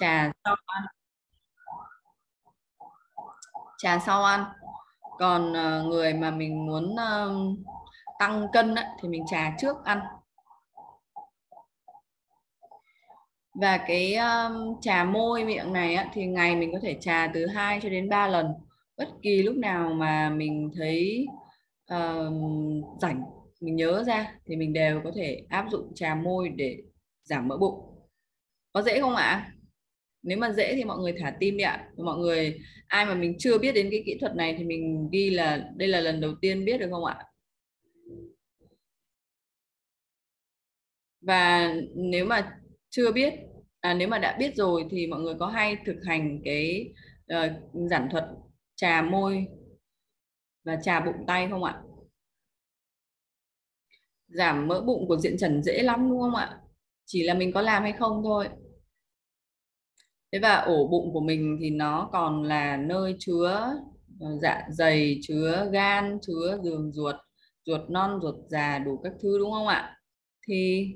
trà sau ăn. Trà sau ăn. Còn ờ, người mà mình muốn ờ, tăng cân thì mình trà trước ăn. Và cái um, trà môi miệng này á, thì ngày mình có thể trà từ 2 cho đến 3 lần. Bất kỳ lúc nào mà mình thấy rảnh mình nhớ ra thì mình đều có thể áp dụng trà môi để giảm mỡ bụng có dễ không ạ? Nếu mà dễ thì mọi người thả tim đi ạ. Mọi người ai mà mình chưa biết đến cái kỹ thuật này thì mình ghi là đây là lần đầu tiên biết được không ạ? Và nếu mà chưa biết à, nếu mà đã biết rồi thì mọi người có hay thực hành cái uh, giản thuật trà môi và trà bụng tay không ạ? Giảm mỡ bụng của diện trần dễ lắm đúng không ạ? Chỉ là mình có làm hay không thôi thế và ổ bụng của mình thì nó còn là nơi chứa ờ, dạ dày chứa gan chứa đường ruột ruột non ruột già đủ các thứ đúng không ạ? Thì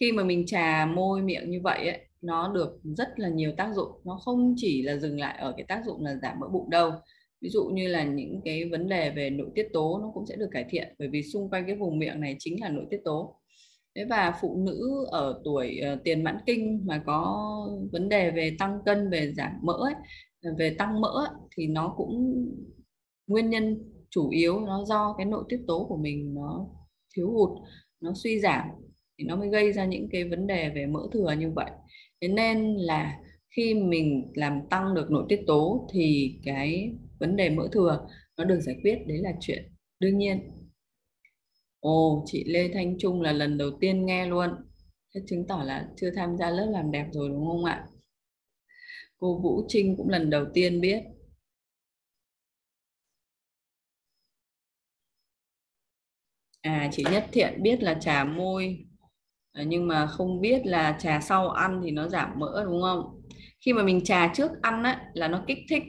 khi mà mình trà môi miệng như vậy ấy, nó được rất là nhiều tác dụng. Nó không chỉ là dừng lại ở cái tác dụng là giảm mỡ bụng đâu. Ví dụ như là những cái vấn đề về nội tiết tố nó cũng sẽ được cải thiện bởi vì xung quanh cái vùng miệng này chính là nội tiết tố. Thế và phụ nữ ở tuổi uh, tiền mãn kinh mà có vấn đề về tăng cân về giảm mỡ ấy, ờ, về tăng mỡ ấy, thì nó cũng nguyên nhân chủ yếu nó do cái nội tiết tố của mình nó thiếu hụt nó suy giảm thì nó mới gây ra những cái vấn đề về mỡ thừa như vậy. Thế nên là khi mình làm tăng được nội tiết tố thì cái vấn đề mỡ thừa nó được giải quyết đấy là chuyện đương nhiên ồ chị Lê Thanh Trung là lần đầu tiên nghe luôn. Thế chứng tỏ là chưa tham gia lớp làm đẹp rồi đúng không ạ? Cô Vũ Trinh cũng lần đầu tiên biết. À chị Nhất Thiện biết là trà môi. À, nhưng mà không biết là trà sau ăn thì nó giảm mỡ đúng không? Khi mà mình trà trước ăn á, là nó kích thích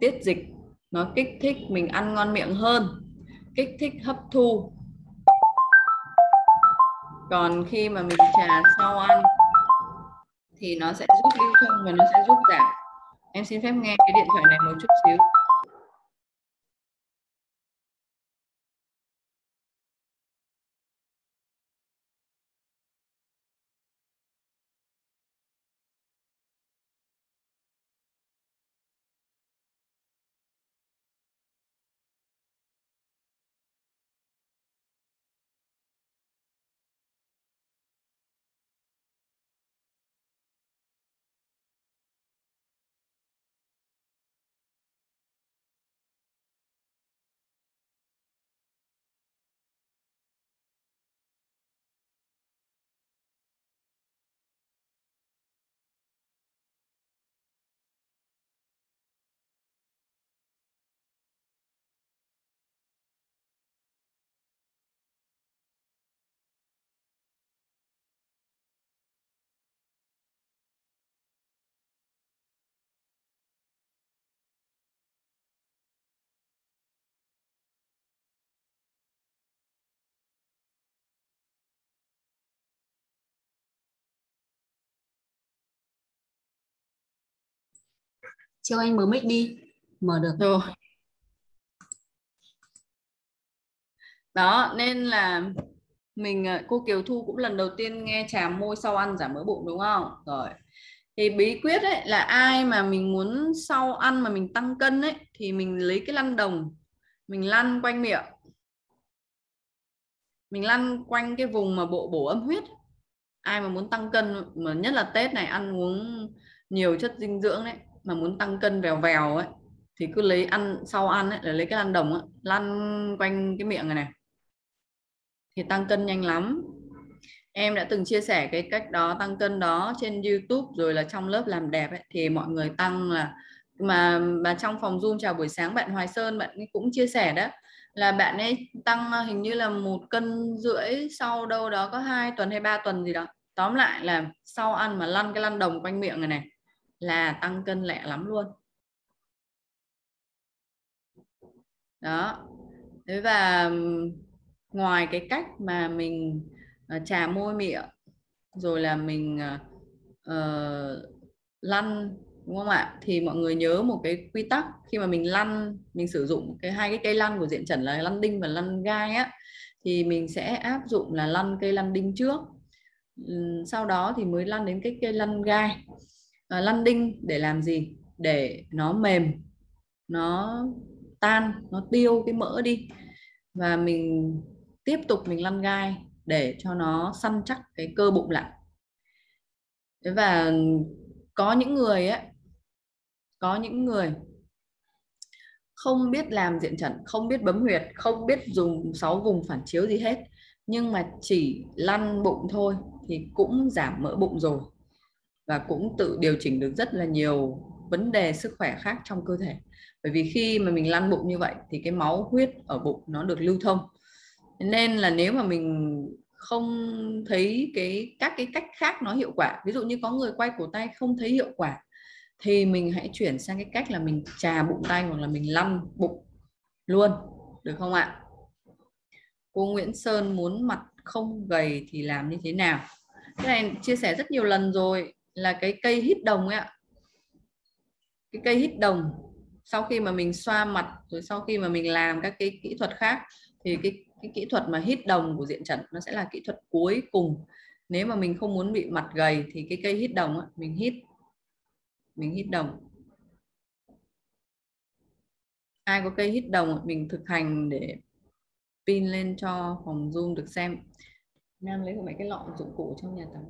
tiết dịch. Nó kích thích mình ăn ngon miệng hơn. Kích thích hấp thu còn khi mà mình trà sau ăn thì nó sẽ giúp lưu thông và nó sẽ giúp giảm. Em xin phép nghe cái điện thoại này một chút xíu. Chiêu anh mở mic đi. Mở được. Rồi. Đó, nên là mình ờ, cô Kiều Thu cũng lần đầu tiên nghe trà môi sau ăn giảm mỡ bụng đúng không? Rồi. Thì bí quyết ấy là ai mà mình muốn sau ăn mà mình tăng cân ấy thì mình lấy cái lăn đồng mình lăn quanh miệng. Mình lăn quanh cái vùng mà bộ bổ âm huyết. Ai mà muốn tăng cân mà nhất là Tết này ăn uống nhiều chất dinh dưỡng đấy mà muốn tăng cân vèo vèo ấy thì cứ lấy ăn sau ăn ấy là lấy cái lăn đồng ấy, lăn quanh cái miệng này này. Thì tăng cân nhanh lắm. Em đã từng chia sẻ cái cách đó tăng cân đó trên YouTube rồi là trong lớp làm đẹp ấy, thì mọi người tăng là mà mà trong phòng Zoom chào buổi sáng bạn Hoài Sơn bạn ấy cũng chia sẻ đó là bạn ấy tăng hình như là một cân rưỡi sau đâu đó có hai tuần hay ba tuần gì đó. Tóm lại là sau ăn mà lăn cái lăn đồng quanh miệng này này là tăng cân lẹ lắm luôn. Đó. Thế và ngoài cái cách mà mình ờ, trà môi miệng rồi là mình uh, lăn đúng không ạ? Thì mọi người nhớ một cái quy tắc khi mà mình lăn mình sử dụng cái hai cái cây lăn của diện trần là lăn đinh và lăn gai á thì mình sẽ áp dụng là lăn cây lăn đinh trước. Sau đó thì mới lăn đến cái cây lăn gai. Ờ, uh, lăn đinh để làm gì? Để nó mềm nó tan nó tiêu cái mỡ đi. Và mình tiếp tục mình lăn gai để cho nó săn chắc cái cơ bụng lại. Và có những người ấy có những người không biết làm diện trận không biết bấm huyệt không biết dùng sáu vùng phản chiếu gì hết nhưng mà chỉ lăn bụng thôi thì cũng giảm mỡ bụng rồi và cũng tự điều chỉnh được rất là nhiều vấn đề sức khỏe khác trong cơ thể. Bởi vì khi mà mình lăn bụng như vậy thì cái máu huyết ở bụng nó được lưu thông. Nên là nếu mà mình không thấy cái, các cái cách khác nó hiệu quả, ví dụ như có người quay cổ tay không thấy hiệu quả, thì mình hãy chuyển sang cái cách là mình trà bụng tay hoặc là mình lăn bụng luôn, được không ạ? Cô Nguyễn Sơn muốn mặt không gầy thì làm như thế nào? Cái này chia sẻ rất nhiều lần rồi là cái cây hít đồng ấy ạ. Cái cây hít đồng sau khi mà mình xoa mặt rồi sau khi mà mình làm các cái kỹ thuật khác thì cái cái kỹ thuật mà hít đồng của diện trần nó sẽ là kỹ thuật cuối cùng. Nếu mà mình không muốn bị mặt gầy thì cái cây hít đồng ấy, mình hít mình hít đồng. Ai có cây hít đồng mình thực hành để pin lên cho phòng zoom được xem. Nam lấy của mẹ cái lọ dụng cụ trong nhà tắm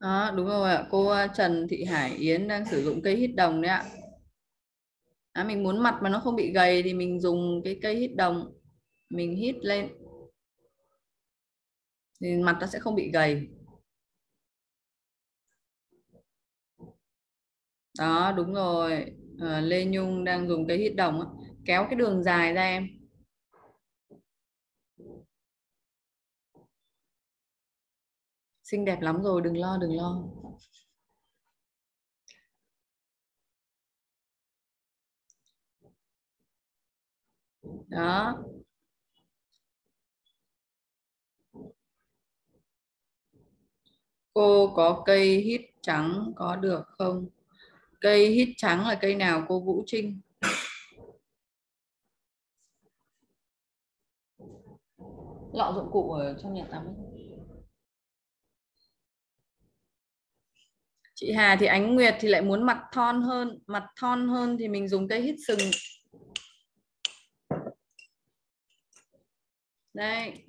đó đúng rồi ạ. Cô ờ, Trần Thị Hải Yến đang sử dụng cây hít đồng đấy ạ. À, mình muốn mặt mà nó không bị gầy thì mình dùng cái cây hít đồng. Mình hít lên. Thì mặt nó sẽ không bị gầy. Đó đúng rồi à, Lê Nhung đang dùng cái hít đồng kéo cái đường dài ra em. Xinh đẹp lắm rồi đừng lo đừng lo. Đó. Cô có cây hít trắng có được không? Cây hít trắng là cây nào cô Vũ Trinh? Lọ dụng cụ ở trong nhà tắm chị Hà thì ánh Nguyệt thì lại muốn mặt thon hơn. Mặt thon hơn thì mình dùng cây hít sừng. Đây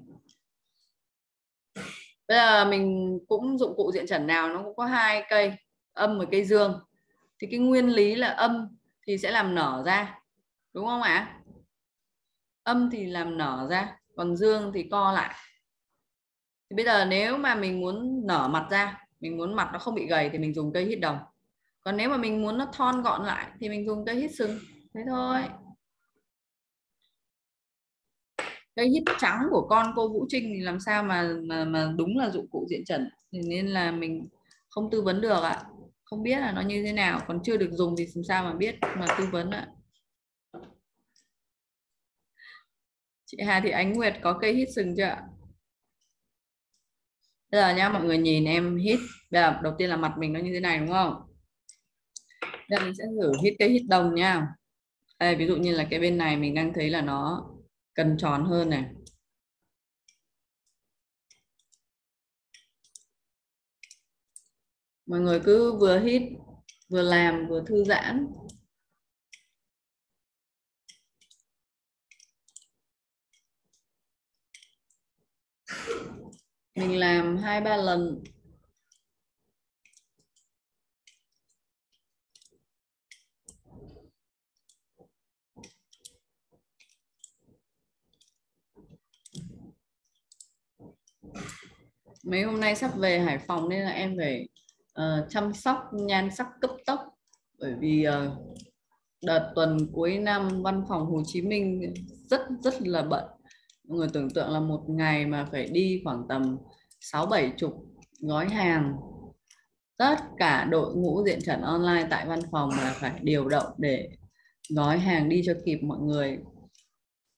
bây giờ mình cũng dụng cụ diện trần nào nó cũng có hai cây âm và cây dương thì cái nguyên lý là âm thì sẽ làm nở ra, đúng không ạ? Âm thì làm nở ra, còn dương thì co lại. Thì bây giờ nếu mà mình muốn nở mặt ra, mình muốn mặt nó không bị gầy thì mình dùng cây hít đồng. Còn nếu mà mình muốn nó thon gọn lại thì mình dùng cây hít sừng, thế thôi. Cây hít trắng của con cô Vũ Trinh thì làm sao mà mà mà đúng là dụng cụ diện trần. Thì nên là mình không tư vấn được ạ không biết là nó như thế nào, còn chưa được dùng thì làm sao mà biết, mà tư vấn ạ. Chị Hà thì Ánh Nguyệt có cây hít sừng chưa ạ? Bây giờ nha mọi người nhìn em hít. Bây giờ đầu tiên là mặt mình nó như thế này, đúng không? Bây giờ mình sẽ thử hít cây hít đồng nha đây, ví dụ như là cái bên này mình đang thấy là nó cần tròn hơn này. Mọi người cứ vừa hít vừa làm, vừa thư giãn. Mình làm hai ba lần. Mấy hôm nay sắp về Hải Phòng nên là em phải uh, chăm sóc nhan sắc cấp tốc. Bởi vì uh, đợt tuần cuối năm văn phòng Hồ Chí Minh rất rất là bận. Mọi người tưởng tượng là một ngày mà phải đi khoảng tầm sáu bảy chục gói hàng. Tất cả đội ngũ diện trần online tại văn phòng là phải điều động để gói hàng đi cho kịp mọi người.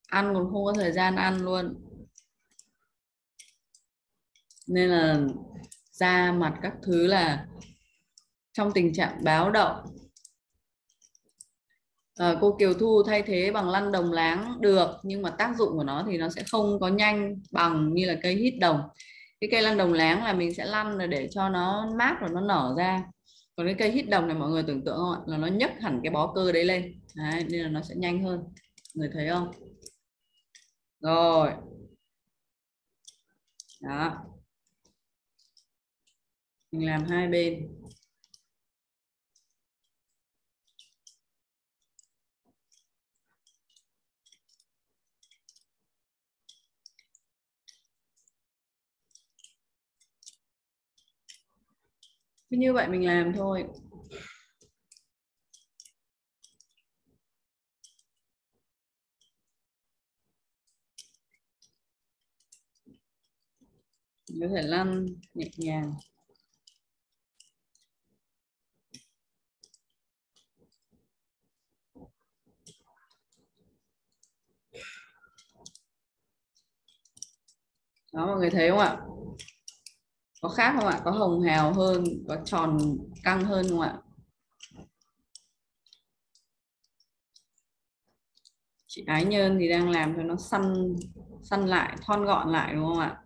Ăn còn không có thời gian ăn luôn. Nên là da mặt các thứ là trong tình trạng báo động. À, cô Kiều Thu thay thế bằng lăn đồng láng được nhưng mà tác dụng của nó thì nó sẽ không có nhanh bằng như là cây hít đồng. Cái cây lăn đồng láng là mình sẽ lăn để cho nó mát và nó nở ra. Còn cái cây hít đồng này mọi người tưởng tượng không ạ? Là nó nhấc hẳn cái bó cơ đấy lên. Đấy, nên là nó sẽ nhanh hơn. Người thấy không? Rồi. Đó mình làm hai bên. Cứ như vậy mình làm thôi. Có thể lăn nhẹ nhàng. Đó, mọi người thấy không ạ? Có khác không ạ? Có hồng hào hơn, có tròn căng hơn không ạ? Chị ái nhơn thì đang làm cho nó săn săn lại, thon gọn lại đúng không ạ?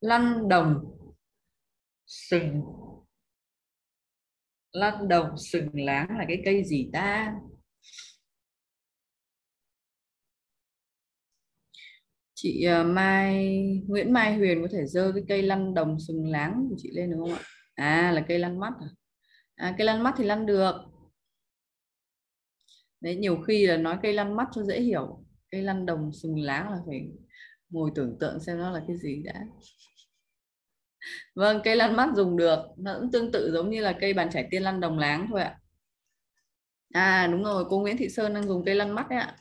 Lăn đồng sừng lăn đồng sừng láng là cái cây gì ta? Chị ờ, Mai Nguyễn Mai Huyền có thể dơ cái cây lăn đồng sừng láng của chị lên được không ạ? À là cây lăn mắt à, à cây lăn mắt thì lăn được. Đấy nhiều khi là nói cây lăn mắt cho dễ hiểu. Cây lăn đồng sừng láng là phải ngồi tưởng tượng xem nó là cái gì đã. vâng cây lăn mắt dùng được. Nó cũng tương tự giống như là cây bàn chải tiên lăn đồng láng thôi ạ. À đúng rồi, cô Nguyễn Thị Sơn đang dùng cây lăn mắt đấy ạ.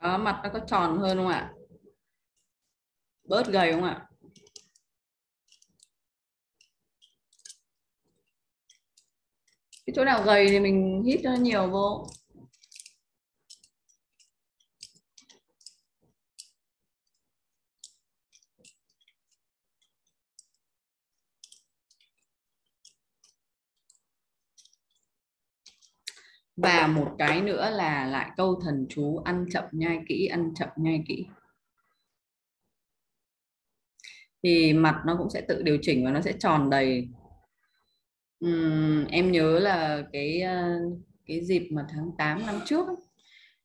Đó, mặt nó có tròn hơn không ạ? Bớt gầy không ạ? Cái chỗ nào gầy thì mình hít nó nhiều vô. Và một cái nữa là lại câu thần chú ăn chậm nhai kỹ ăn chậm nhai kỹ. Thì mặt nó cũng sẽ tự điều chỉnh và nó sẽ tròn đầy. Uhm, em nhớ là cái ờ, cái dịp mà tháng 8 năm trước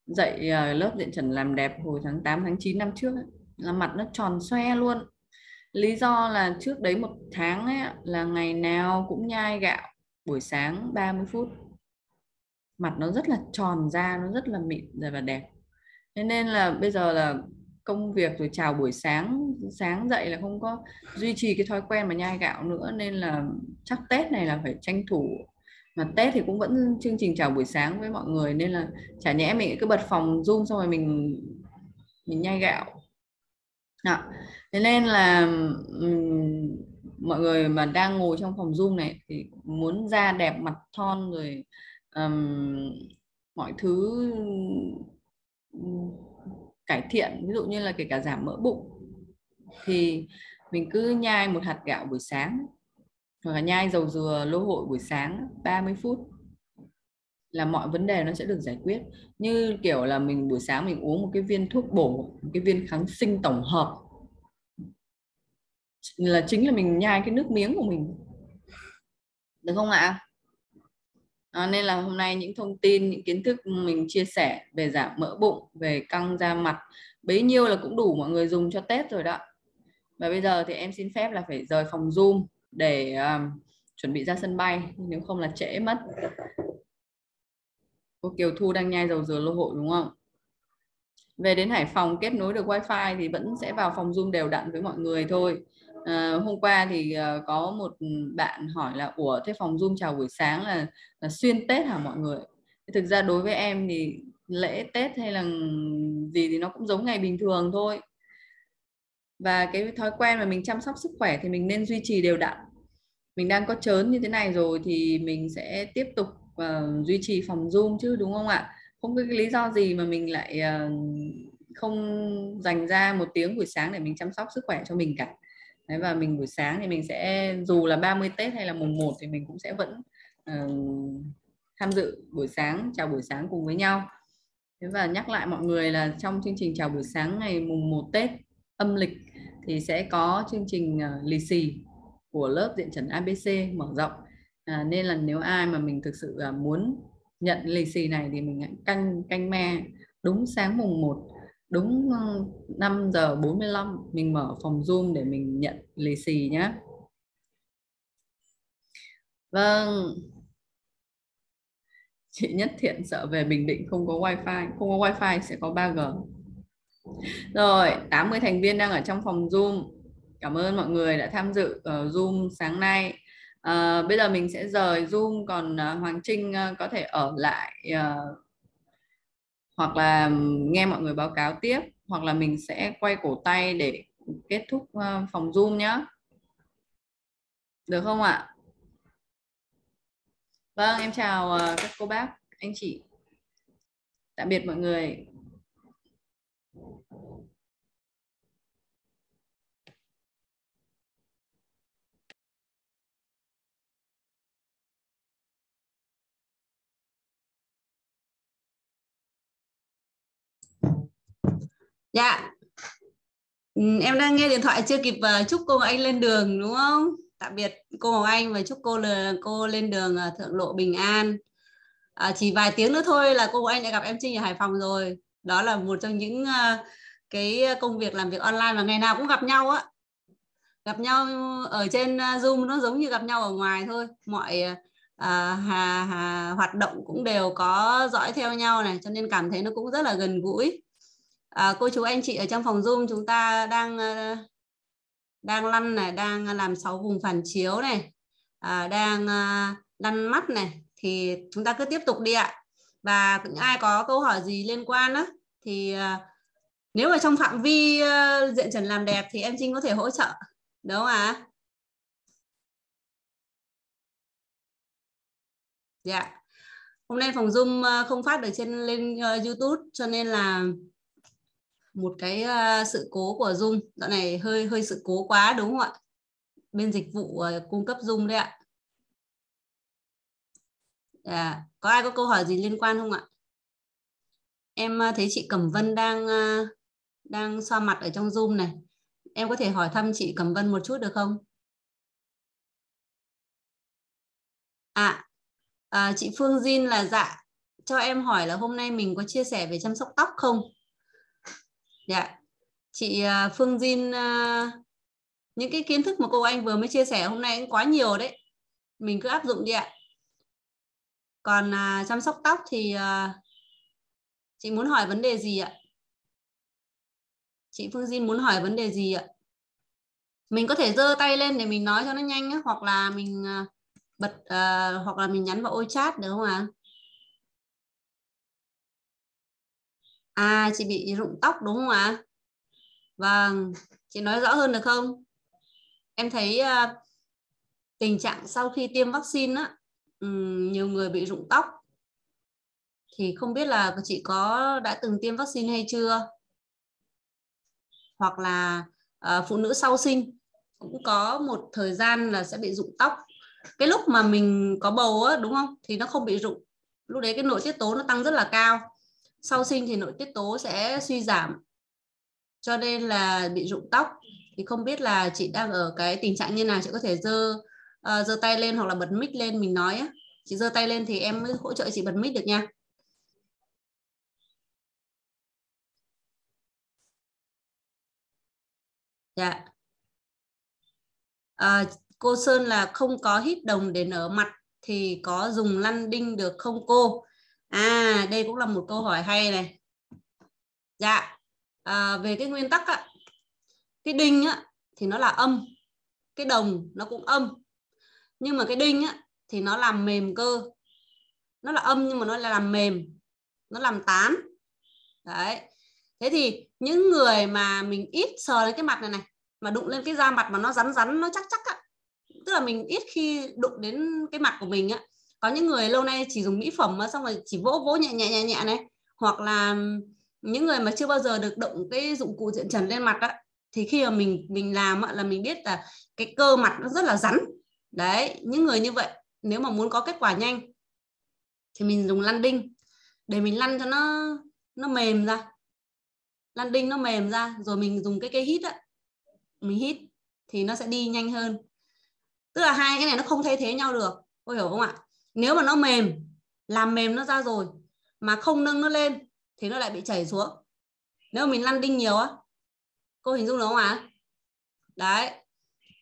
dạy ờ, lớp diện trần làm đẹp hồi tháng 8 tháng 9 năm trước là mặt nó tròn xoe luôn. Lý do là trước đấy một tháng ấy, là ngày nào cũng nhai gạo buổi sáng 30 phút mặt nó rất là tròn da nó rất là mịn rồi và đẹp. Thế nên là bây giờ là công việc rồi chào buổi sáng sáng dậy là không có duy trì cái thói quen mà nhai gạo nữa. Nên là chắc Tết này là phải tranh thủ. Mà Tết thì cũng vẫn chương trình chào buổi sáng với mọi người. Nên là chả nhẽ mình cứ bật phòng zoom xong rồi mình mình nhai gạo. À, thế nên là um, mọi người mà đang ngồi trong phòng zoom này thì muốn da đẹp mặt thon rồi um, mọi thứ ừ, cải thiện ví dụ như là kể cả giảm mỡ bụng thì mình cứ nhai một hạt gạo buổi sáng hoặc là nhai dầu dừa lô hội buổi sáng 30 phút là mọi vấn đề nó sẽ được giải quyết. Như kiểu là mình buổi sáng mình uống một cái viên thuốc bổ một cái viên kháng sinh tổng hợp là chính là mình nhai cái nước miếng của mình. Được không ạ? à, Ờ, nên là hôm nay những thông tin những kiến thức mình chia sẻ về giảm mỡ bụng về căng da mặt bấy nhiêu là cũng đủ mọi người dùng cho Tết rồi đó. Và bây giờ thì em xin phép là phải rời phòng zoom để um, chuẩn bị ra sân bay nếu không là trễ mất. Cô Kiều Thu đang nhai dầu dừa lô hội đúng không? Về đến Hải Phòng kết nối được wifi thì vẫn sẽ vào phòng Zoom đều đặn với mọi người thôi à, hôm qua thì uh, có một bạn hỏi là ủa thế phòng Zoom chào buổi sáng là, là xuyên Tết hả mọi người? Thực ra đối với em thì lễ Tết hay là gì thì nó cũng giống ngày bình thường thôi. Và cái thói quen mà mình chăm sóc sức khỏe thì mình nên duy trì đều đặn. Mình đang có chớn như thế này rồi thì mình sẽ tiếp tục uh, duy trì phòng zoom chứ đúng không ạ? Không có cái lý do gì mà mình lại uh, không dành ra một tiếng buổi sáng để mình chăm sóc sức khỏe cho mình cả. Đấy, và mình buổi sáng thì mình sẽ dù là 30 Tết hay là mùng 1 thì mình cũng sẽ vẫn uh, tham dự buổi sáng chào buổi sáng cùng với nhau. Thế và nhắc lại mọi người là trong chương trình chào buổi sáng ngày mùng 1 Tết âm lịch thì sẽ có chương trình uh, lì xì của lớp diện trần ABC mở rộng. À, nên là nếu ai mà mình thực sự uh, muốn nhận lì xì này thì mình hãy canh canh me đúng sáng mùng 1 đúng ờ, 5 giờ 45 mình mở phòng Zoom để mình nhận lì xì nhé. Vâng. Chị Nhất Thiện sợ về Bình Định không có wifi, không có wifi sẽ có 3G. Rồi, 80 thành viên đang ở trong phòng Zoom. Cảm ơn mọi người đã tham dự ở Zoom sáng nay. À, bây giờ mình sẽ rời Zoom còn Hoàng Trinh có thể ở lại uh, hoặc là nghe mọi người báo cáo tiếp hoặc là mình sẽ quay cổ tay để kết thúc phòng Zoom nhé. Được không ạ? Vâng, em chào ờ, các cô bác, anh chị. Tạm biệt mọi người. Dạ. Ừ, em đang nghe điện thoại chưa kịp ờ, chúc cô Anh lên đường đúng không? Tạm biệt cô Ngọc Anh và chúc cô là cô lên đường ờ, thượng lộ bình an. À, chỉ vài tiếng nữa thôi là cô Ngọc Anh đã gặp em Trinh ở Hải Phòng rồi. Đó là một trong những uh, cái công việc làm việc online mà ngày nào cũng gặp nhau á. Gặp nhau ở trên Zoom nó giống như gặp nhau ở ngoài thôi. Mọi à, hà, hà, hoạt động cũng đều có dõi theo nhau này cho nên cảm thấy nó cũng rất là gần gũi à, cô chú anh chị ở trong phòng zoom chúng ta đang ờ, đang lăn này đang làm sáu vùng phản chiếu này à, đang lăn mắt này thì chúng ta cứ tiếp tục đi ạ và những ai có câu hỏi gì liên quan á thì nếu mà trong phạm vi uh, diện trần làm đẹp thì em Trinh có thể hỗ trợ đúng không ạ à? Dạ. Hôm nay phòng zoom ờ, không phát được trên lên uh, youtube cho nên là một cái uh, sự cố của Zoom. Dạo này hơi hơi sự cố quá đúng không ạ? Bên dịch vụ uh, cung cấp Zoom đấy ạ. À, có ai có câu hỏi gì liên quan không ạ? Em uh, thấy chị Cẩm Vân đang uh, đang xoa mặt ở trong Zoom này. Em có thể hỏi thăm chị Cẩm Vân một chút được không? À, à chị Phương Jin là dạ cho em hỏi là hôm nay mình có chia sẻ về chăm sóc tóc không Dạ. Chị à, Phương Jin à, những cái kiến thức mà cô anh vừa mới chia sẻ hôm nay cũng quá nhiều đấy. Mình cứ áp dụng đi ạ. Còn à, chăm sóc tóc thì à, chị muốn hỏi vấn đề gì ạ? Chị Phương Jin muốn hỏi vấn đề gì ạ? Mình có thể giơ tay lên để mình nói cho nó nhanh á, hoặc là mình à, bật uh, hoặc là mình nhắn vào ôi chat được không ạ? À? À chị bị rụng tóc đúng không ạ? Vâng, chị nói rõ hơn được không? Em thấy uh, tình trạng sau khi tiêm vaccine á, um, nhiều người bị rụng tóc. Thì không biết là chị có đã từng tiêm vaccine hay chưa? Hoặc là uh, phụ nữ sau sinh cũng có một thời gian là sẽ bị rụng tóc. Cái lúc mà mình có bầu á, đúng không? Thì nó không bị rụng. Lúc đấy cái nội tiết tố nó tăng rất là cao. Sau sinh thì nội tiết tố sẽ suy giảm. Cho nên là bị rụng tóc. Thì không biết là chị đang ở cái tình trạng như nào. Chị có thể giơ uh, giơ tay lên hoặc là bật mic lên mình nói á. Chị giơ tay lên thì em mới hỗ trợ chị bật mic được nha. Dạ. À, cô Sơn là không có hít đồng để nở mặt thì có dùng lăn đinh được không cô? À đây cũng là một câu hỏi hay này. Dạ à, về cái nguyên tắc á, cái đinh á, thì nó là âm cái đồng nó cũng âm. Nhưng mà cái đinh á, thì nó làm mềm cơ. Nó là âm nhưng mà nó là làm mềm nó làm tán. Đấy thế thì những người mà mình ít sờ lên cái mặt này này mà đụng lên cái da mặt mà nó rắn rắn nó chắc chắc á tức là mình ít khi đụng đến cái mặt của mình á. Có những người lâu nay chỉ dùng mỹ phẩm mà xong rồi chỉ vỗ vỗ nhẹ nhẹ nhẹ nhẹ này. Hoặc là những người mà chưa bao giờ được động cái dụng cụ diện trần lên mặt á thì khi mà mình mình làm á, là mình biết là cái cơ mặt nó rất là rắn. Đấy những người như vậy nếu mà muốn có kết quả nhanh thì mình dùng lăn đinh. Để mình lăn cho nó nó mềm ra. Lăn đinh nó mềm ra rồi mình dùng cái cây hít á. Mình hít thì nó sẽ đi nhanh hơn tức là hai cái này nó không thay thế nhau được cô hiểu không ạ? Nếu mà nó mềm làm mềm nó ra rồi mà không nâng nó lên thì nó lại bị chảy xuống. Nếu mà mình lăn đinh nhiều á cô hình dung được không ạ? Đấy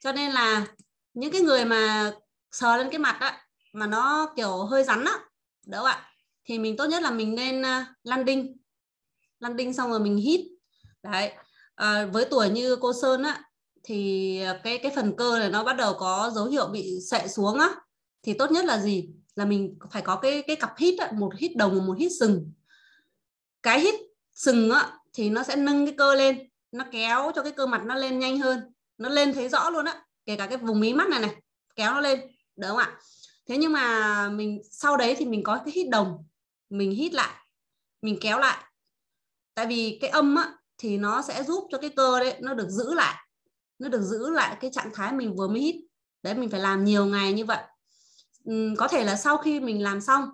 cho nên là những cái người mà sờ lên cái mặt á mà nó kiểu hơi rắn á đỡ ạ? Thì mình tốt nhất là mình nên uh, lăn đinh. Lăn đinh xong rồi mình hít. Đấy à, với tuổi như cô sơn á thì ờ, cái cái phần cơ này nó bắt đầu có dấu hiệu bị sệ xuống á. Thì tốt nhất là gì? Là mình phải có cái cái cặp hít á, một hít đồng một hít sừng. Cái hít sừng á thì nó sẽ nâng cái cơ lên nó kéo cho cái cơ mặt nó lên nhanh hơn. Nó lên thấy rõ luôn á kể cả cái vùng mí mắt này này kéo nó lên được không ạ? Thế nhưng mà mình sau đấy thì mình có cái hít đồng mình hít lại mình kéo lại. Tại vì cái âm á thì nó sẽ giúp cho cái cơ đấy nó được giữ lại nó được giữ lại cái trạng thái mình vừa mới hít. Đấy mình phải làm nhiều ngày như vậy. Uhm, có thể là sau khi mình làm xong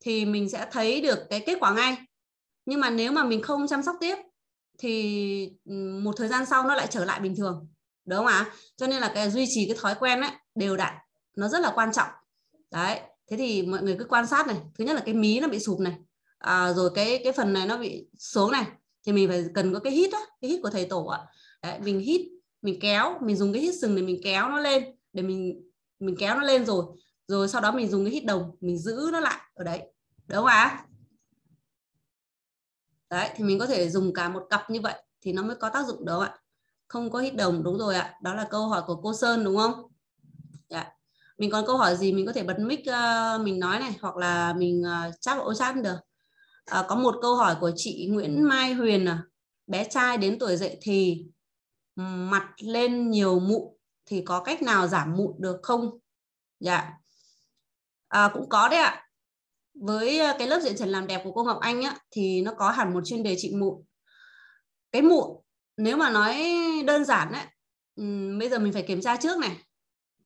thì mình sẽ thấy được cái kết quả ngay. Nhưng mà nếu mà mình không chăm sóc tiếp thì một thời gian sau nó lại trở lại bình thường. Đúng không ạ? Cho nên là cái duy trì cái thói quen ấy đều đặn nó rất là quan trọng. Đấy thế thì mọi người cứ quan sát này. Thứ nhất là cái mí nó bị sụp này. À, rồi cái cái phần này nó bị xuống này. Thì mình phải cần có cái hít á cái hít của thầy tổ ạ. Đấy, mình hít mình kéo mình dùng cái hít sừng để mình kéo nó lên để mình mình kéo nó lên rồi. Rồi sau đó mình dùng cái hít đồng mình giữ nó lại ở đấy. Đúng không ạ? Đấy thì mình có thể dùng cả một cặp như vậy thì nó mới có tác dụng đó ạ? Không có hít đồng đúng rồi ạ. Đó là câu hỏi của cô Sơn đúng không? Dạ. mình còn câu hỏi gì mình có thể bật mic uh, mình nói này hoặc là mình uh, chat vào chat được. À, có một câu hỏi của chị Nguyễn Mai Huyền à. Bé trai đến tuổi dậy thì mặt lên nhiều mụn thì có cách nào giảm mụn được không? Dạ. À, cũng có đấy ạ. Với à, cái lớp diện trần làm đẹp của cô Ngọc Anh á thì nó có hẳn một chuyên đề trị mụn. Cái mụn nếu mà nói đơn giản ấy um, bây giờ mình phải kiểm tra trước này.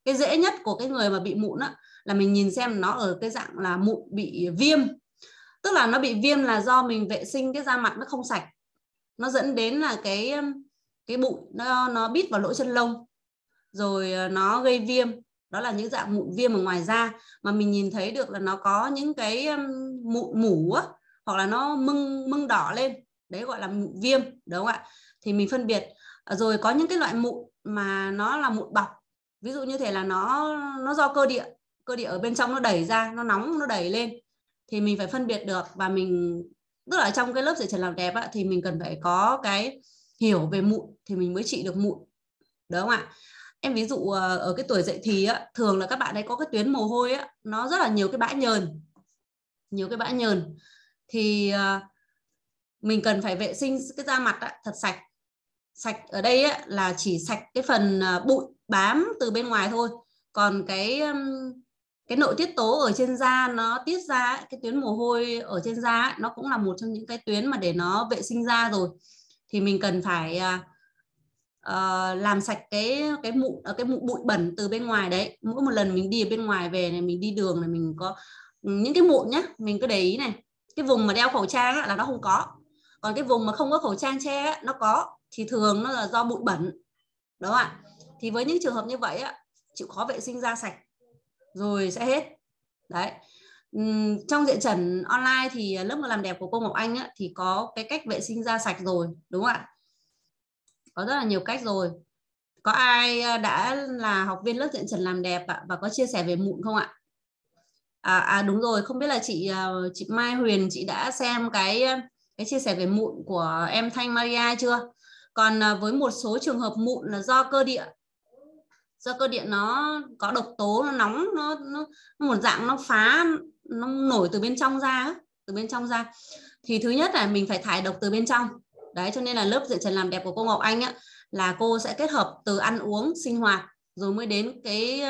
Cái dễ nhất của cái người mà bị mụn á là mình nhìn xem nó ở cái dạng là mụn bị viêm. Tức là nó bị viêm là do mình vệ sinh cái da mặt nó không sạch. Nó dẫn đến là cái cái bụi nó nó bít vào lỗ chân lông rồi ờ, nó gây viêm. Đó là những dạng mụn viêm ở ngoài da. Mà mình nhìn thấy được là nó có những cái mụn mủ á, hoặc là nó mưng mưng đỏ lên. Đấy gọi là mụn viêm đúng không ạ? Thì mình phân biệt. À, rồi có những cái loại mụn mà nó là mụn bọc. Ví dụ như thế là nó nó do cơ địa cơ địa ở bên trong nó đẩy ra nó nóng nó đẩy lên. Thì mình phải phân biệt được và mình tức là trong cái lớp dạy trần làm đẹp á, thì mình cần phải có cái hiểu về mụn thì mình mới trị được mụn. Đúng không ạ? Em ví dụ ờ, ở cái tuổi dậy thì á, thường là các bạn ấy có cái tuyến mồ hôi á, nó rất là nhiều cái bã nhờn nhiều cái bã nhờn. Thì ờ, mình cần phải vệ sinh cái da mặt á, thật sạch. Sạch ở đây á, là chỉ sạch cái phần ờ, bụi bám từ bên ngoài thôi. Còn cái cái nội tiết tố ở trên da nó tiết ra cái tuyến mồ hôi ở trên da nó cũng là một trong những cái tuyến mà để nó vệ sinh da rồi thì mình cần phải uh, uh, làm sạch cái cái mụn ờ, cái mụn bụi bẩn từ bên ngoài đấy. Mỗi một lần mình đi ở bên ngoài về này mình đi đường này mình có những cái mụn nhá mình cứ để ý này. Cái vùng mà đeo khẩu trang á, là nó không có. Còn cái vùng mà không có khẩu trang che á, nó có. Thì thường nó là do bụi bẩn. Đó ạ? Thì với những trường hợp như vậy á, chịu khó vệ sinh da sạch rồi sẽ hết. Đấy trong diện trần online thì à, lớp làm đẹp của cô Ngọc Anh á, thì có cái cách vệ sinh da sạch rồi đúng không ạ? Có rất là nhiều cách rồi. Có ai à, đã là học viên lớp diện trần làm đẹp ạ và có chia sẻ về mụn không ạ? À, à đúng rồi không biết là chị à, chị Mai Huyền chị đã xem cái cái chia sẻ về mụn của em Thanh Maria chưa? Còn với một số trường hợp mụn là do cơ địa. Do cơ địa nó có độc tố nó nóng nó, nó một dạng nó phá nó nổi từ bên trong ra từ bên trong ra. Thì thứ nhất là mình phải thải độc từ bên trong. Đấy cho nên là lớp diện trần làm đẹp của cô Ngọc Anh á là cô sẽ kết hợp từ ăn uống sinh hoạt rồi mới đến cái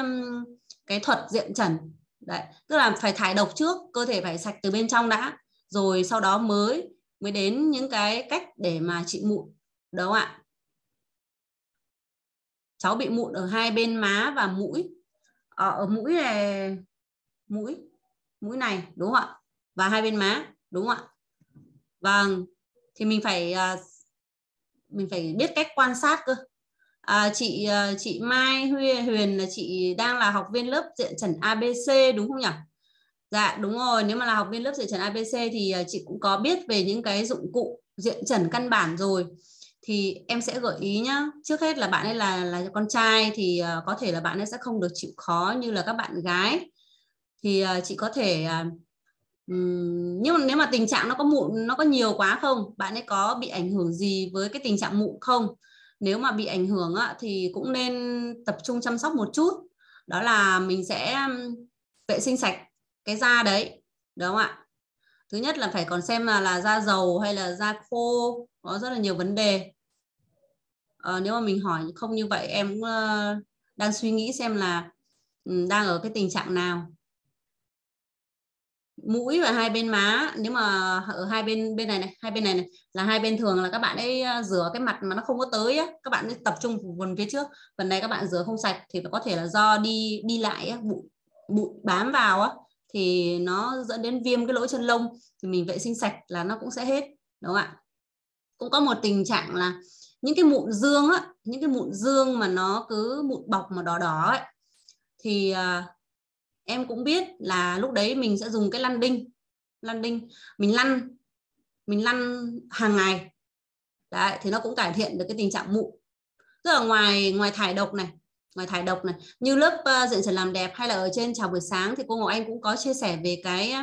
cái thuật diện trần. Đấy tức là phải thải độc trước cơ thể phải sạch từ bên trong đã rồi sau đó mới mới đến những cái cách để mà trị mụn. Đúng không ạ? Cháu bị mụn ở hai bên má và mũi. Ở, ở mũi này mũi mũi này đúng không ạ? Và hai bên má đúng không ạ? Vâng thì mình phải à, mình phải biết cách quan sát cơ. À, chị à, chị Mai Huy Huyền là chị đang là học viên lớp diện trần ABC đúng không nhỉ? Dạ đúng rồi. Nếu mà là học viên lớp diện trần ABC thì à, chị cũng có biết về những cái dụng cụ diện trần căn bản rồi. Thì em sẽ gợi ý nhá. Trước hết là bạn ấy là là con trai thì có thể là bạn ấy sẽ không được chịu khó như là các bạn gái thì uh, chị có thể uh, nhưng mà nếu mà tình trạng nó có mụn nó có nhiều quá không? Bạn ấy có bị ảnh hưởng gì với cái tình trạng mụn không? Nếu mà bị ảnh hưởng á, thì cũng nên tập trung chăm sóc một chút. Đó là mình sẽ vệ sinh sạch cái da đấy đúng không ạ? Thứ nhất là phải còn xem là là da dầu hay là da khô có rất là nhiều vấn đề. À, nếu mà mình hỏi không như vậy em cũng đang suy nghĩ xem là đang ở cái tình trạng nào mũi và hai bên má. Nếu mà ở hai bên bên này này hai bên này này là hai bên thường là các bạn ấy à, rửa cái mặt mà nó không có tới á các bạn ấy tập trung phần phía trước. Phần này các bạn rửa không sạch thì có thể là do đi đi lại á, bụi bụi bám vào á thì nó dẫn đến viêm cái lỗ chân lông. Thì mình vệ sinh sạch là nó cũng sẽ hết đúng không ạ? Cũng có một tình trạng là những cái mụn dương á những cái mụn dương mà nó cứ mụn bọc mà đỏ đỏ ấy thì à, em cũng biết là lúc đấy mình sẽ dùng cái lăn đinh. Lăn đinh. Mình lăn mình lăn hàng ngày. Đấy thì nó cũng cải thiện được cái tình trạng mụn. Tức là ngoài ngoài thải độc này ngoài thải độc này như lớp uh, diện trần làm đẹp hay là ở trên chào buổi sáng thì cô Ngọc Anh cũng có chia sẻ về cái ờ,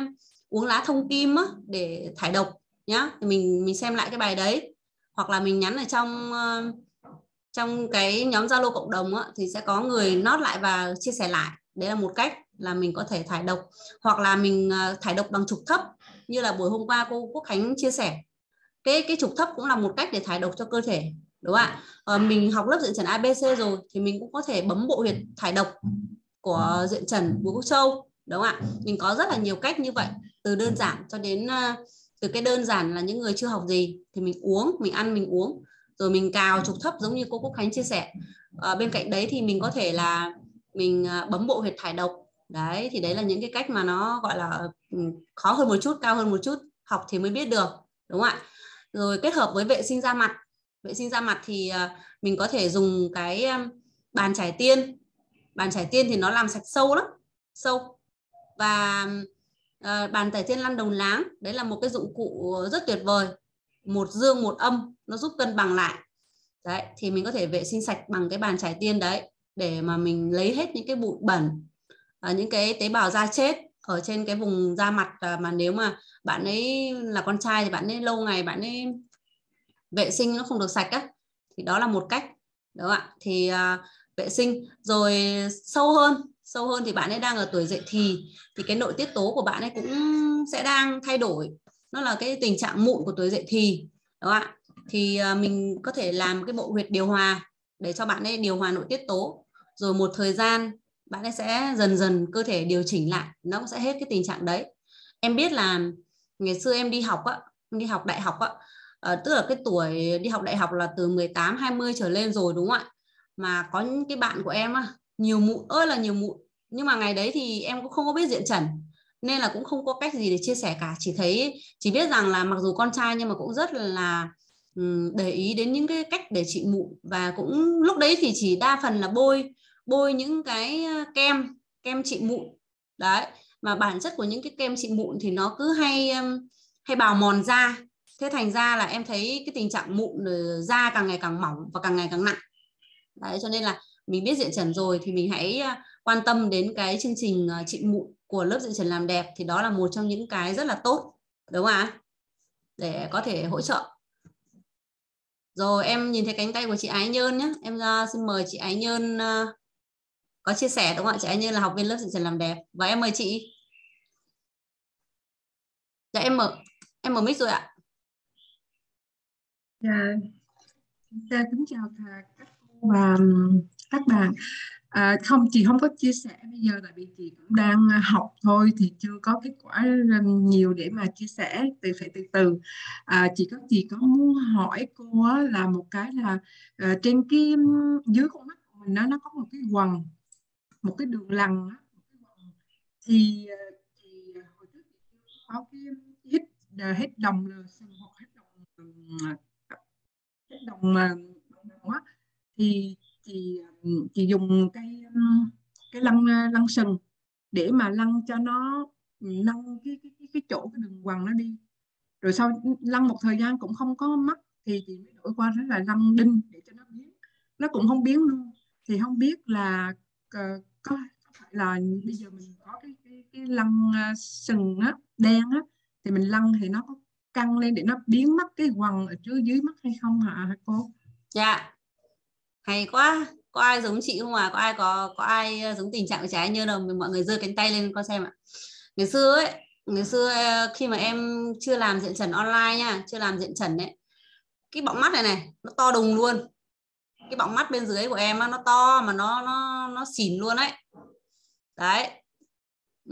uống lá thông kim á, để thải độc nhá. Thì mình mình xem lại cái bài đấy. Hoặc là mình nhắn ở trong uh, trong cái nhóm Zalo cộng đồng á, thì sẽ có người nót lại và chia sẻ lại. Đấy là một cách là mình có thể thải độc hoặc là mình ờ, thải độc bằng trục thấp như là buổi hôm qua cô Quốc Khánh chia sẻ. Cái cái trục thấp cũng là một cách để thải độc cho cơ thể đúng không ạ? À, mình học lớp diện trần ABC rồi thì mình cũng có thể bấm bộ huyệt thải độc của diện trần Bùi Quốc Châu đúng không ạ? Mình có rất là nhiều cách như vậy từ đơn giản cho đến ờ, từ cái đơn giản là những người chưa học gì thì mình uống mình ăn mình uống rồi mình cào trục thấp giống như cô Quốc Khánh chia sẻ. À, bên cạnh đấy thì mình có thể là mình bấm bộ huyệt thải độc đấy thì đấy là những cái cách mà nó gọi là ừ, khó hơn một chút cao hơn một chút học thì mới biết được đúng không ạ? Rồi kết hợp với vệ sinh da mặt. Vệ sinh da mặt thì à, mình có thể dùng cái bàn chải tiên. Bàn chải tiên thì nó làm sạch sâu lắm sâu. Và à, bàn tẩy thiên lăn đồng láng đấy là một cái dụng cụ rất tuyệt vời. Một dương một âm nó giúp cân bằng lại. Đấy thì mình có thể vệ sinh sạch bằng cái bàn chải tiên đấy để mà mình lấy hết những cái bụi bẩn à, những cái tế bào da chết ở trên cái vùng da mặt à, mà nếu mà bạn ấy là con trai thì bạn ấy lâu ngày bạn ấy vệ sinh nó không được sạch á thì đó là một cách. Đúng không ạ. Thì à, vệ sinh. Rồi sâu hơn sâu hơn thì bạn ấy đang ở tuổi dậy thì thì cái nội tiết tố của bạn ấy cũng sẽ đang thay đổi. Nó là cái tình trạng mụn của tuổi dậy thì. Đúng không ạ. Thì à, mình có thể làm cái bộ huyệt điều hòa để cho bạn ấy điều hòa nội tiết tố. Rồi một thời gian bạn ấy sẽ dần dần cơ thể điều chỉnh lại nó cũng sẽ hết cái tình trạng đấy. Em biết là ngày xưa em đi học á đi học đại học á à, tức là cái tuổi đi học đại học là từ 18 20 trở lên rồi đúng không ạ? Mà có những cái bạn của em á nhiều mụn ơi là nhiều mụn nhưng mà ngày đấy thì em cũng không có biết diện trần nên là cũng không có cách gì để chia sẻ cả. Chỉ thấy chỉ biết rằng là mặc dù con trai nhưng mà cũng rất là để ý đến những cái cách để trị mụn. Và cũng lúc đấy thì chỉ đa phần là bôi bôi những cái kem kem trị mụn. Đấy mà bản chất của những cái kem trị mụn thì nó cứ hay hay bào mòn da. Thế thành ra là em thấy cái tình trạng mụn ờ, da càng ngày càng mỏng và càng ngày càng nặng. Đấy cho nên là mình biết diện trần rồi thì mình hãy quan tâm đến cái chương trình ờ, trị mụn của lớp diện trần làm đẹp thì đó là một trong những cái rất là tốt đúng không ạ? Để có thể hỗ trợ. Rồi em nhìn thấy cánh tay của chị Ái Nhơn nhé em ra xin mời chị Ái Nhơn uh, có chia sẻ đúng không ạ? Chị Anh Như là học viên lớp dạy trần làm đẹp. Và em mời chị. Dạ em mở em mở mic rồi ạ. Dạ dạ kính chào các cô và các bạn. À, không chị không có chia sẻ bây giờ tại vì chị cũng đang à, học thôi thì chưa có kết quả nhiều để mà chia sẻ từ phải từ từ. À, chị có chị có muốn hỏi cô á, là một cái là à, trên cái dưới con mắt của mình nó nó có một cái quầng một cái đường lằn á, thì ờ, thì ờ, hồi trước có cái hết ờ, hết đồng là hoặc hết đồng hết đồng mà thì thì thì chị dùng cái cái lăn lăn sừng để mà lăn cho nó lăn cái cái cái, cái chỗ cái đường quằn nó đi. Rồi sau lăn một thời gian cũng không có mắt thì chị mới đổi qua rất là lăn đinh để cho nó biến. Nó cũng không biến luôn. Thì không biết là uh, có, có phải là bây giờ mình có cái cái, cái lăn à, sừng á đen á thì mình lăn thì nó có căng lên để nó biến mất cái quầng ở trước dưới mắt hay không hả cô? Dạ. Hay quá. Có ai giống chị không à? Có ai có có ai à, giống tình trạng của trái như đâu mọi người giơ cánh tay lên con xem ạ. Ngày xưa ấy ngày xưa à, khi mà em chưa làm diện trần online nha chưa làm diện trần ấy cái bọng mắt này này nó to đùng luôn cái bọng mắt bên dưới của em nó to mà nó nó nó xỉn luôn đấy đấy.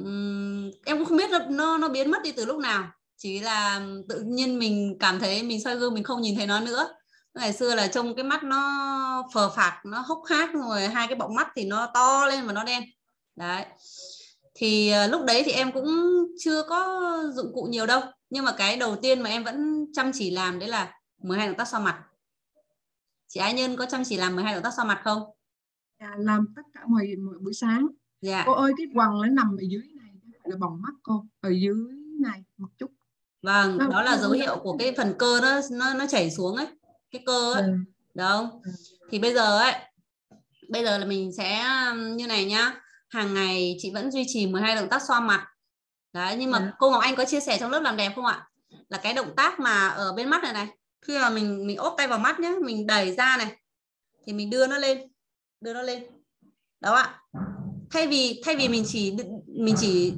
Uhm, em cũng không biết nó, nó nó biến mất đi từ lúc nào. Chỉ là tự nhiên mình cảm thấy mình soi gương mình không nhìn thấy nó nữa. Ngày xưa là trông cái mắt nó phờ phạc nó hốc hác rồi hai cái bọng mắt thì nó to lên và nó đen. Đấy. Thì ờ, lúc đấy thì em cũng chưa có dụng cụ nhiều đâu. Nhưng mà cái đầu tiên mà em vẫn chăm chỉ làm đấy là 12 động tác xoa mặt chị Ái Nhân có chăm chỉ làm 12 động tác xoa mặt không? Dạ, làm tất cả mọi, mọi buổi sáng. Dạ. cô ơi cái quần nó nằm ở dưới này là bọng mắt cô ở dưới này một chút. Vâng đó, đó là dấu hiệu của cái phần cơ nó nó nó chảy xuống ấy cái cơ ấy. Ừ. không? Ừ. thì bây giờ ấy bây giờ là mình sẽ như này nhá. Hàng ngày chị vẫn duy trì 12 động tác xoa mặt. Đấy nhưng mà ừ. cô Ngọc Anh có chia sẻ trong lớp làm đẹp không ạ? Là cái động tác mà ở bên mắt này này khi mà mình mình ốp tay vào mắt nhé mình đẩy ra này thì mình đưa nó lên đưa nó lên. Đó ạ. Thay vì thay vì mình chỉ mình chỉ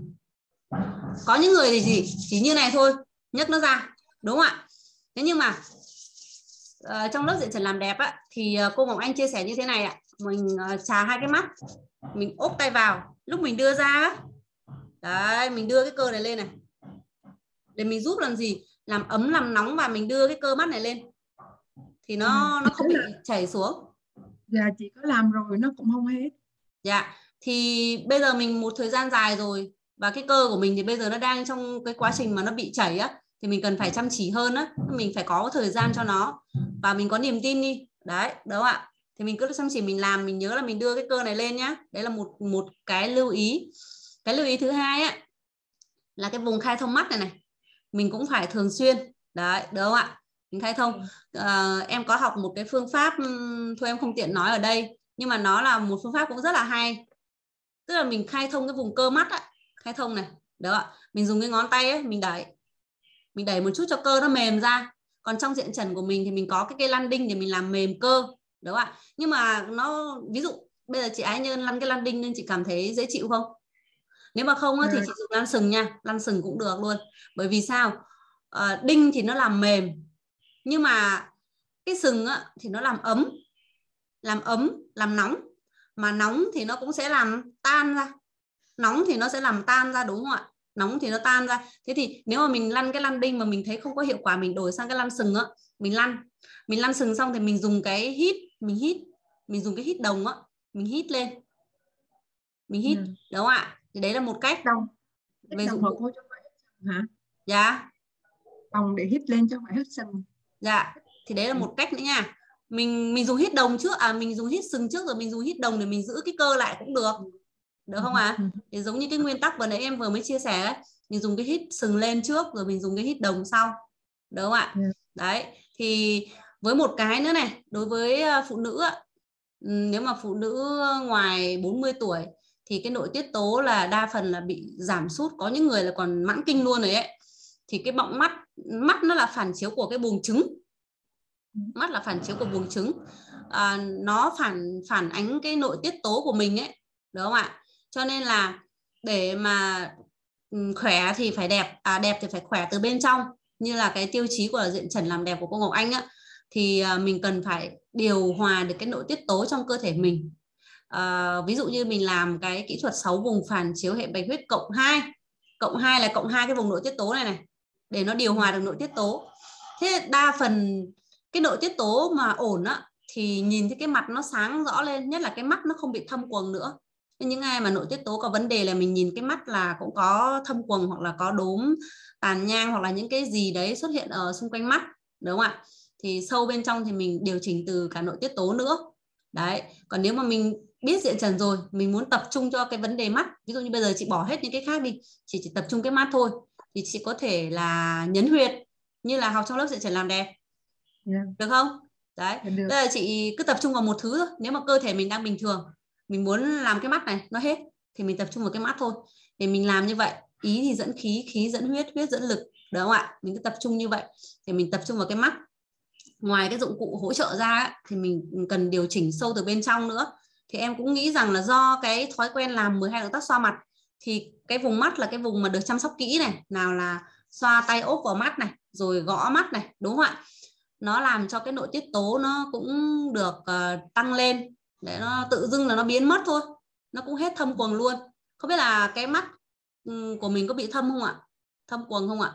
có những người thì chỉ chỉ như này thôi nhấc nó ra đúng không ạ? Thế nhưng mà uh, trong lớp diện trần làm đẹp á, thì uh, cô Ngọc Anh chia sẻ như thế này ạ. Mình uh, trà hai cái mắt mình ốp tay vào lúc mình đưa ra đấy mình đưa cái cơ này lên này. Để mình giúp làm gì? Làm ấm làm nóng và mình đưa cái cơ mắt này lên. Thì nó ừ. nó không bị chảy xuống. Dạ chị có làm rồi nó cũng không hết. Dạ thì bây giờ mình một thời gian dài rồi và cái cơ của mình thì bây giờ nó đang trong cái quá trình mà nó bị chảy á thì mình cần phải chăm chỉ hơn á. Mình phải có thời gian cho nó và mình có niềm tin đi. Đấy đúng không ạ? Thì mình cứ chăm chỉ mình làm mình nhớ là mình đưa cái cơ này lên nhá. Đấy là một một cái lưu ý. Cái lưu ý thứ hai á là cái vùng khai thông mắt này này mình cũng phải thường xuyên. Đấy đúng không ạ? Mình khai thông à, em có học một cái phương pháp thôi em không tiện nói ở đây nhưng mà nó là một phương pháp cũng rất là hay. Tức là mình khai thông cái vùng cơ mắt á. Khai thông này đó mình dùng cái ngón tay ấy mình đẩy mình đẩy một chút cho cơ nó mềm ra. Còn trong diện trần của mình thì mình có cái cây lăn đinh để mình làm mềm cơ đúng không ạ? Nhưng mà nó ví dụ bây giờ chị ái nhân lăn cái lăn đinh nên chị cảm thấy dễ chịu không nếu mà không thì chị dùng lăn sừng nha lăn sừng cũng được luôn. Bởi vì sao? À, đinh thì nó làm mềm nhưng mà cái sừng á, thì nó làm ấm làm ấm làm nóng. Mà nóng thì nó cũng sẽ làm tan ra nóng thì nó sẽ làm tan ra đúng không ạ? Nóng thì nó tan ra. Thế thì nếu mà mình lăn cái lăn đinh mà mình thấy không có hiệu quả mình đổi sang cái lăn sừng á mình lăn. Mình lăn sừng xong thì mình dùng cái hít mình hít mình dùng cái hít đồng á mình hít lên. Mình hít ừ. đúng không ạ thì đấy là một cách. Đồng về dụng cụ hả? Dạ. Đồng để hít lên cho phải hít sừng dạ. Thì đấy là ừ. một cách nữa nha. Mình mình dùng hít đồng trước à mình dùng hít sừng trước rồi mình dùng hít đồng để mình giữ cái cơ lại cũng được. Được không ạ? À? thì giống như cái nguyên tắc vừa nãy em vừa mới chia sẻ ấy, mình dùng cái hít sừng lên trước rồi mình dùng cái hít đồng sau. Đúng không ạ? Yeah. đấy. Thì với một cái nữa này đối với ờ, phụ nữ nếu mà phụ nữ ngoài 40 tuổi thì cái nội tiết tố là đa phần là bị giảm sút có những người là còn mãn kinh luôn rồi ấy. Thì cái bọng mắt mắt nó là phản chiếu của cái buồng trứng. Mắt là phản chiếu của buồng trứng. À, nó phản phản ánh cái nội tiết tố của mình ấy đúng không ạ? Cho nên là để mà ừ, khỏe thì phải đẹp à đẹp thì phải khỏe từ bên trong. Như là cái tiêu chí của diện trần làm đẹp của cô Ngọc Anh á thì à, mình cần phải điều hòa được cái nội tiết tố trong cơ thể mình à, ví dụ như mình làm cái kỹ thuật 6 vùng phản chiếu hệ bạch huyết cộng 2 cộng 2 là cộng hai cái vùng nội tiết tố này này để nó điều hòa được nội tiết tố. Thế đa phần cái nội tiết tố mà ổn á thì nhìn thấy cái mặt nó sáng rõ lên nhất là cái mắt nó không bị thâm quầng nữa. Những ai mà nội tiết tố có vấn đề là mình nhìn cái mắt là cũng có thâm quầng hoặc là có đốm tàn nhang hoặc là những cái gì đấy xuất hiện ở xung quanh mắt đúng không ạ? Thì sâu bên trong thì mình điều chỉnh từ cả nội tiết tố nữa. Đấy còn nếu mà mình biết diện trần rồi mình muốn tập trung cho cái vấn đề mắt. Ví dụ như bây giờ chị bỏ hết những cái khác đi chị chỉ tập trung cái mắt thôi thì chị có thể là nhấn huyệt như là học trong lớp diện trần làm đẹp. Yeah. được không? Đấy. Dạ, được. đây là chị cứ tập trung vào một thứ thôi. Nếu mà cơ thể mình đang bình thường mình muốn làm cái mắt này nó hết thì mình tập trung vào cái mắt thôi. Thì mình làm như vậy ý thì dẫn khí khí dẫn huyết huyết dẫn lực. Đúng không ạ? Mình cứ tập trung như vậy thì mình tập trung vào cái mắt. Ngoài cái dụng cụ hỗ trợ ra thì mình cần điều chỉnh sâu từ bên trong nữa thì em cũng nghĩ rằng là do cái thói quen làm 12 động tác xoa mặt thì cái vùng mắt là cái vùng mà được chăm sóc kỹ này nào là xoa tay ốp vào mắt này rồi gõ mắt này đúng không ạ? Nó làm cho cái nội tiết tố nó cũng được uh, tăng lên để nó tự dưng là nó biến mất thôi nó cũng hết thâm quầng luôn. Không biết là cái mắt của mình có bị thâm không ạ? Thâm quầng không ạ?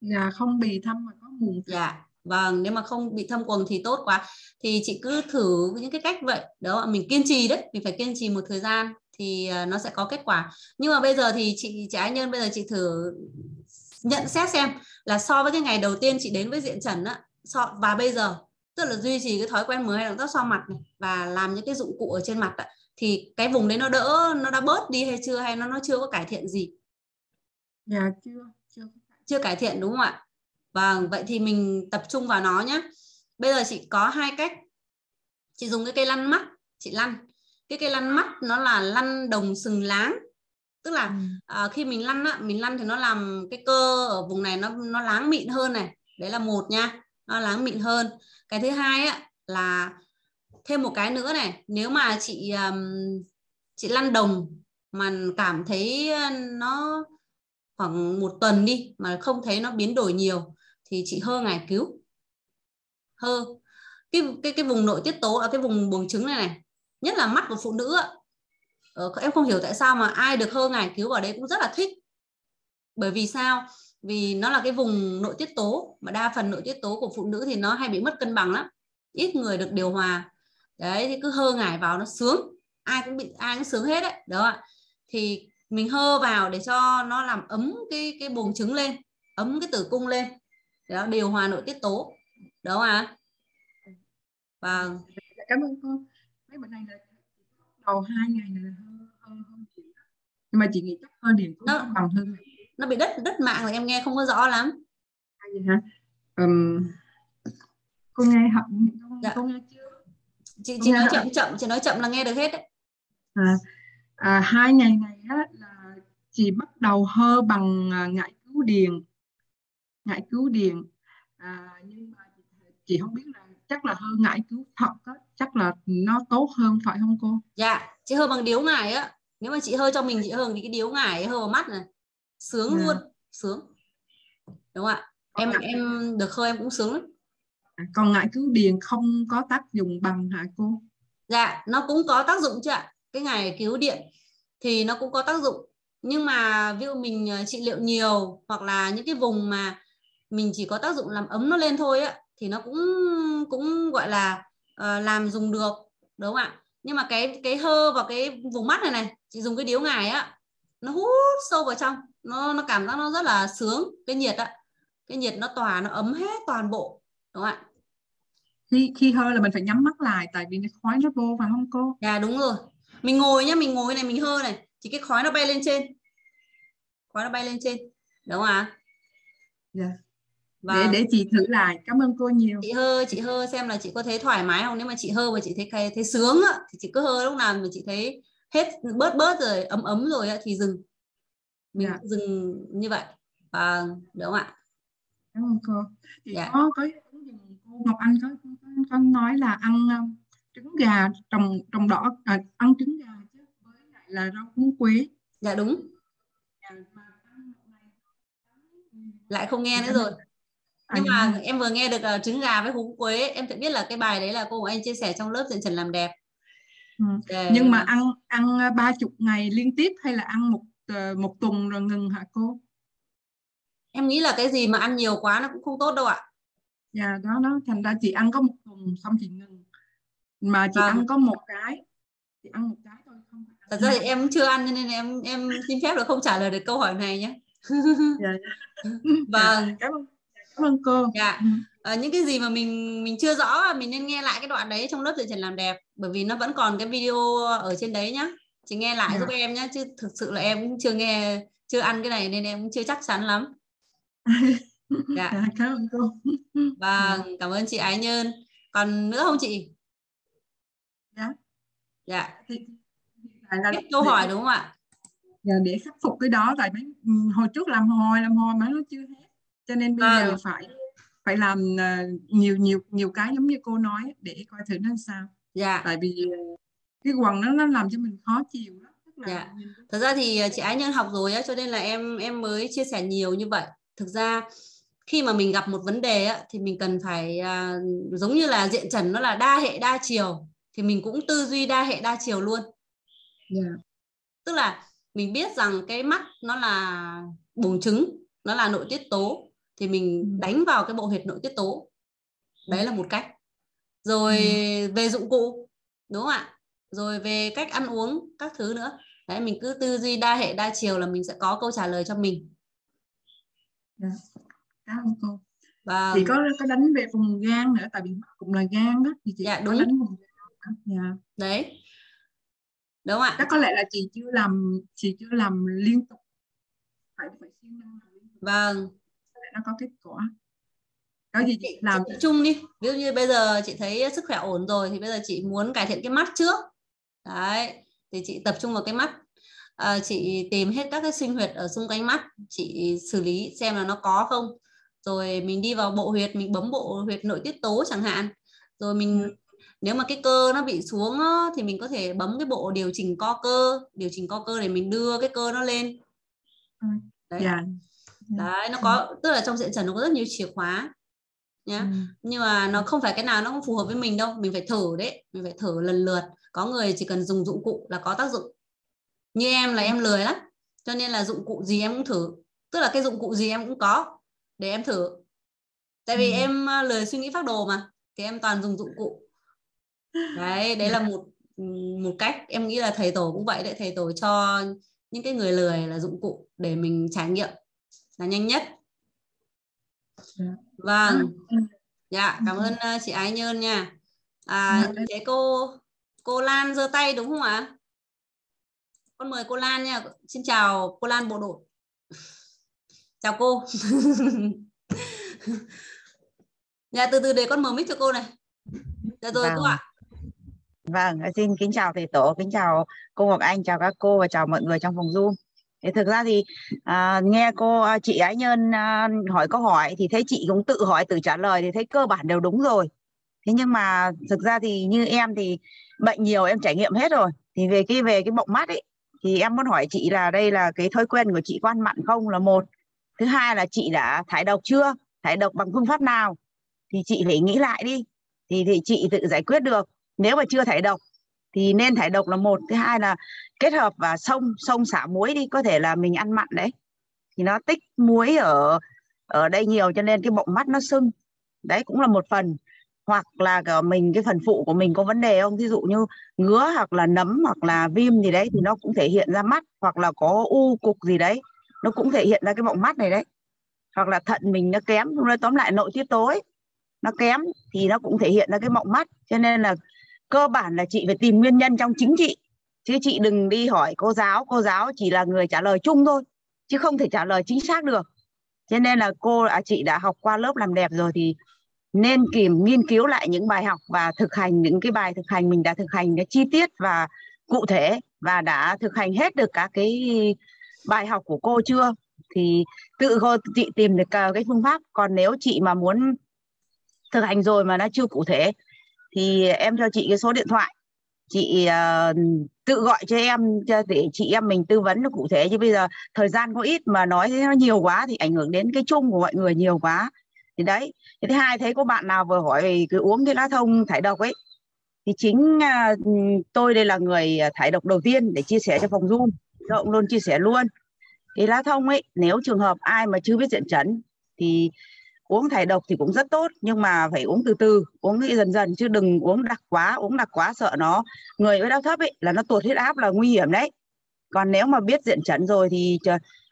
Dạ không bị thâm mà có mụn. Dạ vâng nếu mà không bị thâm quầng thì tốt quá. Thì chị cứ thử những cái cách vậy. Đó mình kiên trì đấy mình phải kiên trì một thời gian thì uh, nó sẽ có kết quả. Nhưng mà bây giờ thì chị chị Ái Nhân bây giờ chị thử nhận xét xem là so với cái ngày đầu tiên chị đến với diện trần á so, và bây giờ tức là duy trì cái thói quen mới động tác xoa mặt này và làm những cái dụng cụ ở trên mặt ấy, thì cái vùng đấy nó đỡ nó đã bớt đi hay chưa hay nó nó chưa có cải thiện gì? Dạ chưa chưa chưa cải thiện đúng không ạ vâng vậy thì mình tập trung vào nó nhé bây giờ chị có hai cách. Chị dùng cái cây lăn mắt chị lăn. Cái cây lăn mắt nó là lăn đồng sừng láng. Tức là ừ. à, khi mình lăn á mình lăn thì nó làm cái cơ ở vùng này nó nó láng mịn hơn này. Đấy là một nha nó láng mịn hơn. Cái thứ hai á là thêm một cái nữa này nếu mà chị um, chị lăn đồng mà cảm thấy nó khoảng một tuần đi mà không thấy nó biến đổi nhiều thì chị hơ ngày cứu. Hơ cái cái cái vùng nội tiết tố ở cái vùng buồng trứng này này nhất là mắt của phụ nữ ạ. Ờ, em không hiểu tại sao mà ai được hơ ngày cứu vào đấy cũng rất là thích. Bởi vì sao? Vì nó là cái vùng nội tiết tố mà đa phần nội tiết tố của phụ nữ thì nó hay bị mất cân bằng lắm. Ít người được điều hòa. Đấy thì cứ hơ ngải vào nó sướng. Ai cũng bị ai cũng sướng hết đấy. Đó ạ. Thì mình hơ vào để cho nó làm ấm cái cái buồng trứng lên ấm cái tử cung lên đó điều hòa nội tiết tố. Đó à và dạ, cảm ơn cô. Mấy bữa nay là đầu hai ngày là hơi hơi hơi nhưng mà chị nghĩ chắc hơi điện cũng nó, bằng hơn. nó bị đất đất mạng rồi em nghe không có rõ lắm. Gì hả? Um, cô nghe học dạ. cô nghe chưa? Chị chị nói chậm chậm chị nói chậm là nghe được hết đấy. À, à, hai ngày này á, là chị bắt đầu hơ bằng à, ngải cứu điền ngải cứu điền. À, nhưng mà chị không biết là chắc là hơ ngải cứu thật á chắc là nó tốt hơn phải không cô? Dạ chị hơ bằng điếu ngải á. Nếu mà chị hơ cho mình chị hơ thì cái điếu ngải hơ vào mắt này. Sướng. Dạ. luôn sướng. Đúng không ạ? Em em được khơi em cũng sướng lắm. À, còn ngải cứu điền không có tác dụng bằng hả cô? Dạ nó cũng có tác dụng chứ ạ. Cái ngải cứu điện thì nó cũng có tác dụng. Nhưng mà ví dụ mình ờ, trị liệu nhiều hoặc là những cái vùng mà mình chỉ có tác dụng làm ấm nó lên thôi á thì nó cũng cũng gọi là uh, làm dùng được đúng không ạ? Nhưng mà cái cái hơ vào cái vùng mắt này này chị dùng cái điếu ngải á nó hút sâu vào trong nó nó cảm giác nó rất là sướng cái nhiệt ạ cái nhiệt nó tỏa nó ấm hết toàn bộ đúng không ạ? Khi khi hơi là mình phải nhắm mắt lại tại vì khói nó vô phải không cô dạ đúng rồi. Mình ngồi nhá mình ngồi này mình hơi này thì cái khói nó bay lên trên. Khói nó bay lên trên đúng không ạ? Dạ và để để chị thử lại. Cảm ơn cô nhiều. Chị hơ chị hơ xem là chị có thấy thoải mái không? Nếu mà chị hơ và chị thấy thấy, thấy sướng á, thì chị cứ hơ lúc nào mà chị thấy hết bớt bớt rồi ấm ấm rồi thì dừng. Mình Dạ. dừng như vậy. Và đúng không ạ? Cảm ơn cô. Thì Dạ. có có cô Ngọc Anh có, có, có nói là ăn um, trứng gà trồng trồng đỏ à, ăn trứng gà chứ với lại là rau muống quế. Dạ đúng. Mà ăn một ngày lại không nghe Dạ. nữa rồi À, nhưng mà em vừa nghe được uh, trứng gà với húng quế em tự biết là cái bài đấy là cô của anh chia sẻ trong lớp dạy trần làm đẹp. Ừ. Để- nhưng mà ăn ăn ba chục ngày liên tiếp hay là ăn một ờ, một tuần rồi ngừng hả cô? em nghĩ là cái gì mà ăn nhiều quá nó cũng không tốt đâu ạ. Dạ đó đó. Thành ra chị ăn có một tuần xong chị ngừng. Mà chị Vâng. ăn có một cái chị ăn một cái thôi không thật ra thì em chưa ăn cho nên em em xin phép được không trả lời được câu hỏi này nhé. Dạ, vâng. cảm ơn ơn cô. Dạ. Ờ, những cái gì mà mình mình chưa rõ mình nên nghe lại cái đoạn đấy trong lớp dạy trần làm đẹp bởi vì nó vẫn còn cái video ở trên đấy nhá. Chị nghe lại Dạ. giúp em nhá chứ thực sự là em cũng chưa nghe chưa ăn cái này nên em cũng chưa chắc chắn lắm. Dạ. Dạ, cảm ơn cô. Vâng cảm ơn chị Ái Nhơn. Còn nữa không chị? Dạ. dạ. Là hết câu hỏi đúng không ạ? Dạ, để khắc phục cái đó tại mấy ừ, hồi trước làm hồi làm hồi mà nó chưa hết cho nên bây giờ Vâng. phải phải làm ờ, nhiều nhiều nhiều cái giống như cô nói để coi thử nó sao dạ tại vì ờ, cái quần nó nó làm cho mình khó chịu lắm Dạ. Thật ra thì ờ, chị Ái Nhân học rồi á, cho nên là em em mới chia sẻ nhiều như vậy. Thực ra khi mà mình gặp một vấn đề á, thì mình cần phải à, giống như là diện trần nó là đa hệ đa chiều thì mình cũng tư duy đa hệ đa chiều luôn. dạ Tức là mình biết rằng cái mắt nó là buồng trứng, nó là nội tiết tố thì mình Ừ. đánh vào cái bộ huyệt nội tiết tố. Đấy là một cách. Rồi về dụng cụ, đúng không ạ? Rồi về cách ăn uống các thứ nữa. Đấy mình cứ tư duy đa hệ đa chiều là mình sẽ có câu trả lời cho mình. cảm ơn cô Và chị có có đánh về vùng gan nữa tại vì cũng là gan đó thì chị Dạ, có đúng. đánh vùng gan dạ đấy. Đúng không ạ? chắc có lẽ là chị chưa làm chị chưa làm liên tục phải phải siêng năng Vâng. Nó có kết quả. Có gì chị làm chị trung đi. Ví dụ như bây giờ chị thấy sức khỏe ổn rồi thì bây giờ chị muốn cải thiện cái mắt trước. Đấy thì chị tập trung vào cái mắt. À, chị tìm hết các cái sinh huyệt ở xung quanh mắt. Chị xử lý xem là nó có không. Rồi mình đi vào bộ huyệt mình bấm bộ huyệt nội tiết tố chẳng hạn. Rồi mình nếu mà cái cơ nó bị xuống á, thì mình có thể bấm cái bộ điều chỉnh co cơ điều chỉnh co cơ để mình đưa cái cơ nó lên. Ừ. đấy. Dạ đấy nó có tức là trong diện trần nó có rất nhiều chìa khóa nhá. Ừ. nhưng mà nó không phải cái nào nó cũng phù hợp với mình đâu mình phải thử đấy mình phải thử lần lượt. Có người chỉ cần dùng dụng cụ là có tác dụng. Như em là em lười lắm cho nên là dụng cụ gì em cũng thử. Tức là cái dụng cụ gì em cũng có để em thử. Tại vì Ừ. em lười suy nghĩ phác đồ mà thì em toàn dùng dụng cụ. Đấy đấy là một một cách. Em nghĩ là thầy tổ cũng vậy đấy thầy tổ cho những cái người lười là dụng cụ để mình trải nghiệm là nhanh nhất Dạ. vâng Ừ. dạ cảm ơn ờ, chị Ái Nhơn nha à Dạ. thế cô cô Lan giơ tay đúng không ạ con mời cô Lan nha xin chào cô Lan bộ đội chào cô dạ từ từ để con mở mic cho cô này dạ rồi cô Vâng. ạ Vâng, xin kính chào thầy tổ, kính chào cô Ngọc Anh, chào các cô và chào mọi người trong phòng Zoom. Thì thực ra thì à, nghe cô à, chị Ái Nhân à, hỏi câu hỏi thì thấy chị cũng tự hỏi tự trả lời thì thấy cơ bản đều đúng rồi. Thế nhưng mà thực ra thì như em thì bệnh nhiều em trải nghiệm hết rồi. Thì về cái về cái bọng mắt ấy thì em muốn hỏi chị là đây là cái thói quen của chị quan mặn không là một. Thứ hai là chị đã thải độc chưa? Thải độc bằng phương pháp nào? Thì chị phải nghĩ lại đi. Thì thì chị tự giải quyết được nếu mà chưa thải độc thì nên thải độc là một thứ hai là kết hợp và sông sông xả muối đi có thể là mình ăn mặn đấy. Thì nó tích muối ở ở đây nhiều cho nên cái bọng mắt nó sưng. Đấy cũng là một phần. Hoặc là cả mình cái phần phụ của mình có vấn đề không? Ví dụ như ngứa hoặc là nấm hoặc là viêm gì đấy thì nó cũng thể hiện ra mắt. Hoặc là có u cục gì đấy nó cũng thể hiện ra cái bọng mắt này đấy. Hoặc là thận mình nó kém nói tóm lại nội tiết tố ấy, nó kém thì nó cũng thể hiện ra cái bọng mắt. Cho nên là cơ bản là chị phải tìm nguyên nhân trong chính chị. Chứ chị đừng đi hỏi cô giáo cô giáo chỉ là người trả lời chung thôi chứ không thể trả lời chính xác được. Cho nên là cô à, chị đã học qua lớp làm đẹp rồi thì nên kìm nghiên cứu lại những bài học và thực hành những cái bài thực hành mình đã thực hành nó chi tiết và cụ thể và và đã thực hành hết được các cái bài học của cô chưa? Thì tự cô chị tìm được à, cái phương pháp. Còn nếu chị mà muốn thực hành rồi mà nó chưa cụ thể thì em cho chị cái số điện thoại. Chị uh, tự gọi cho em cho để chị em mình tư vấn được cụ thể. Chứ bây giờ thời gian có ít mà nói thế nó nhiều quá thì ảnh hưởng đến cái chung của mọi người nhiều quá. Thì đấy thì thứ hai thấy có bạn nào vừa hỏi về cứ uống cái lá thông thải độc ấy thì chính uh, tôi đây là người ờ, thải độc đầu tiên để chia sẻ cho phòng zoom. Rộng luôn chia sẻ luôn. Cái lá thông ấy nếu trường hợp ai mà chưa biết diện chẩn thì uống thải độc thì cũng rất tốt, nhưng mà phải uống từ từ, uống dần dần, chứ đừng uống đặc quá, uống đặc quá sợ nó, người với đau thấp ấy, là nó tụt huyết áp là nguy hiểm đấy. Còn nếu mà biết diện chẩn rồi thì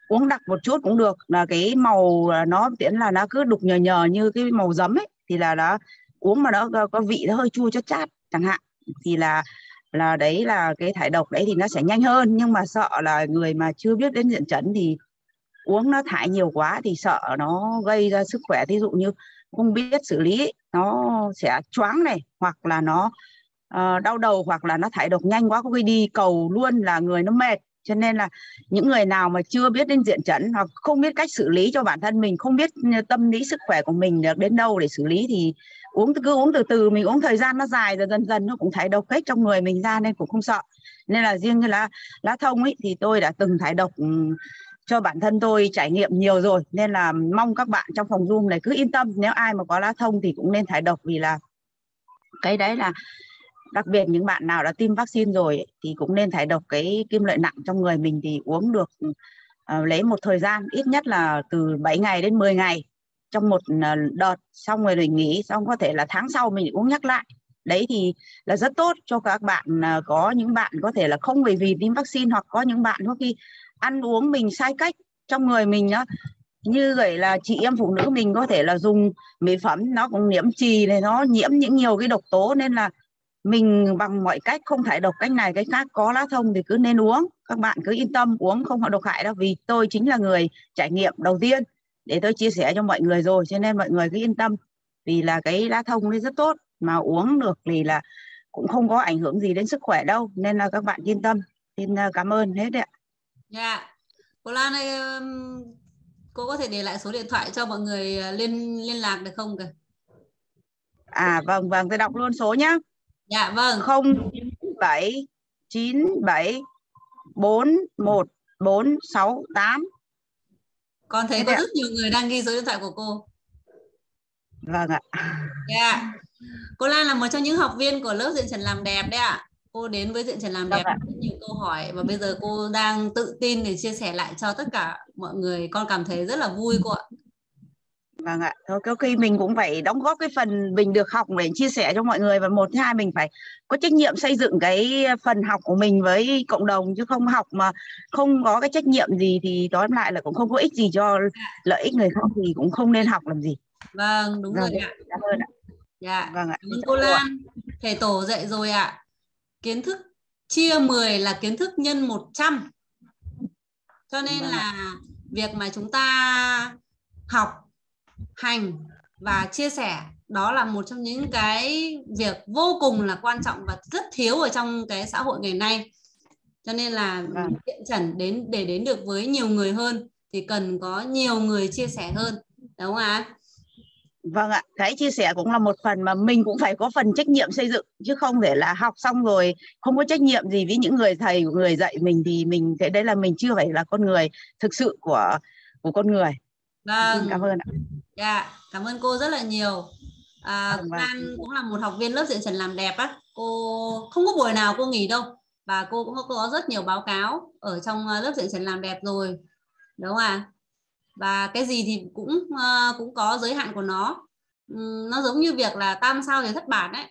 uống đặc một chút cũng được, là cái màu nó tiễn là nó cứ đục nhờ nhờ như cái màu giấm ấy, thì là nó uống mà nó có vị nó hơi chua chát chát, chẳng hạn. Thì là là đấy là cái thải độc đấy thì nó sẽ nhanh hơn, nhưng mà sợ là người mà chưa biết đến diện chẩn thì uống nó thải nhiều quá thì sợ nó gây ra sức khỏe. Thí dụ như không biết xử lý nó sẽ choáng này hoặc là nó uh, đau đầu hoặc là nó thải độc nhanh quá có khi đi cầu luôn là người nó mệt. Cho nên là những người nào mà chưa biết đến diện chẩn hoặc không biết cách xử lý cho bản thân mình không biết ừ, tâm lý sức khỏe của mình được đến đâu để xử lý thì uống cứ uống từ từ mình uống thời gian nó dài rồi dần dần nó cũng thải độc hết trong người mình ra nên cũng không sợ. Nên là riêng như lá lá thông ấy thì tôi đã từng thải độc ừ, cho bản thân tôi trải nghiệm nhiều rồi. Nên là mong các bạn trong phòng zoom này cứ yên tâm. Nếu ai mà có lá thông thì cũng nên thải độc vì là cái đấy là đặc biệt những bạn nào đã tiêm vaccine rồi thì cũng nên thải độc cái kim loại nặng trong người mình thì uống được uh, lấy một thời gian ít nhất là từ 7 ngày đến 10 ngày trong một ờ, đợt. Xong rồi mình nghỉ xong có thể là tháng sau mình uống nhắc lại. Đấy thì là rất tốt cho các bạn ờ, có những bạn có thể là không bởi vì tiêm vaccine hoặc có những bạn có khi ăn uống mình sai cách, trong người mình á, như vậy là chị em phụ nữ mình có thể là dùng mỹ phẩm, nó cũng nhiễm trì này, nó nhiễm những nhiều cái độc tố, nên là mình bằng mọi cách, không thải độc cách này cái khác, có lá thông thì cứ nên uống. Các bạn cứ yên tâm, uống không có độc hại đâu, vì tôi chính là người trải nghiệm đầu tiên để tôi chia sẻ cho mọi người rồi, cho nên mọi người cứ yên tâm, vì là cái lá thông nó rất tốt, mà uống được thì là cũng không có ảnh hưởng gì đến sức khỏe đâu, nên là các bạn yên tâm. Xin à, cảm ơn hết đấy ạ. Dạ. Cô Lan ơi, cô có thể để lại số điện thoại cho mọi người à, liên liên lạc được không kìa? À vâng vâng, tôi đọc luôn số nhá. Dạ vâng. 07 97 41 468. Con thấy Thế có rất nhiều người đang ghi số điện thoại của cô. Vâng ạ. Dạ. Cô Lan là một trong những học viên của lớp diện trần làm đẹp đấy ạ cô đến với diện trần làm đẹp vâng rất nhiều câu hỏi và bây giờ cô đang tự tin để chia sẻ lại cho tất cả mọi người. Con cảm thấy rất là vui cô ạ. Vâng ạ. Thôi có khi mình cũng phải đóng góp cái phần mình được học để chia sẻ cho mọi người và một hai mình phải có trách nhiệm xây dựng cái phần học của mình với cộng đồng chứ không học mà không có cái trách nhiệm gì thì tóm lại là cũng không có ích gì cho lợi ích người khác thì cũng không nên học làm gì. Vâng đúng vâng, rồi ạ. cảm ơn ạ. Dạ vâng ạ. cảm ơn cô Lan. Thầy tổ dạy rồi ạ kiến thức. Chia 10 là kiến thức nhân 100 cho nên vâng là việc mà chúng ta học hành và chia sẻ đó là một trong những cái việc vô cùng là quan trọng và rất thiếu ở trong cái xã hội ngày nay. Cho nên là vâng. tiện trần đến để đến được với nhiều người hơn thì cần có nhiều người chia sẻ hơn đúng không ạ Vâng ạ, cái chia sẻ cũng là một phần mà mình cũng phải có phần trách nhiệm xây dựng chứ không thể là học xong rồi không có trách nhiệm gì với những người thầy người dạy mình thì mình thế đấy là mình chưa phải là con người thực sự của của con người. Vâng. Xin cảm ơn ạ. Dạ, cảm ơn cô rất là nhiều. À, vâng, vâng. Cũng là một học viên lớp diện trần làm đẹp á. Cô không có buổi nào cô nghỉ đâu và cô cũng có rất nhiều báo cáo ở trong lớp diện trần làm đẹp rồi. Đúng không ạ? À? Và cái gì thì cũng uh, cũng có giới hạn của nó. Um, nó giống như việc là tam sao thì thất bản đấy.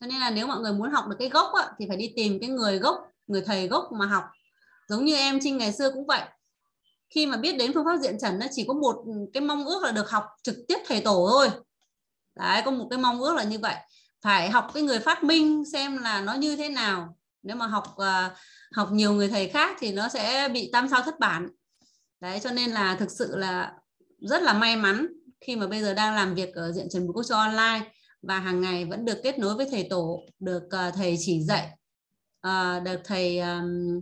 Cho nên là nếu mọi người muốn học được cái gốc á, thì phải đi tìm cái người gốc người thầy gốc mà học. Giống như em trinh ngày xưa cũng vậy. Khi mà biết đến phương pháp diện trần nó chỉ có một cái mong ước là được học trực tiếp thầy tổ thôi. Đấy có một cái mong ước là như vậy. Phải học cái người phát minh xem là nó như thế nào. Nếu mà học uh, học nhiều người thầy khác thì nó sẽ bị tam sao thất bản đấy cho nên là thực sự là rất là may mắn khi mà bây giờ đang làm việc ở diện trần bố cho online và hàng ngày vẫn được kết nối với thầy tổ được uh, thầy chỉ dạy uh, được thầy um,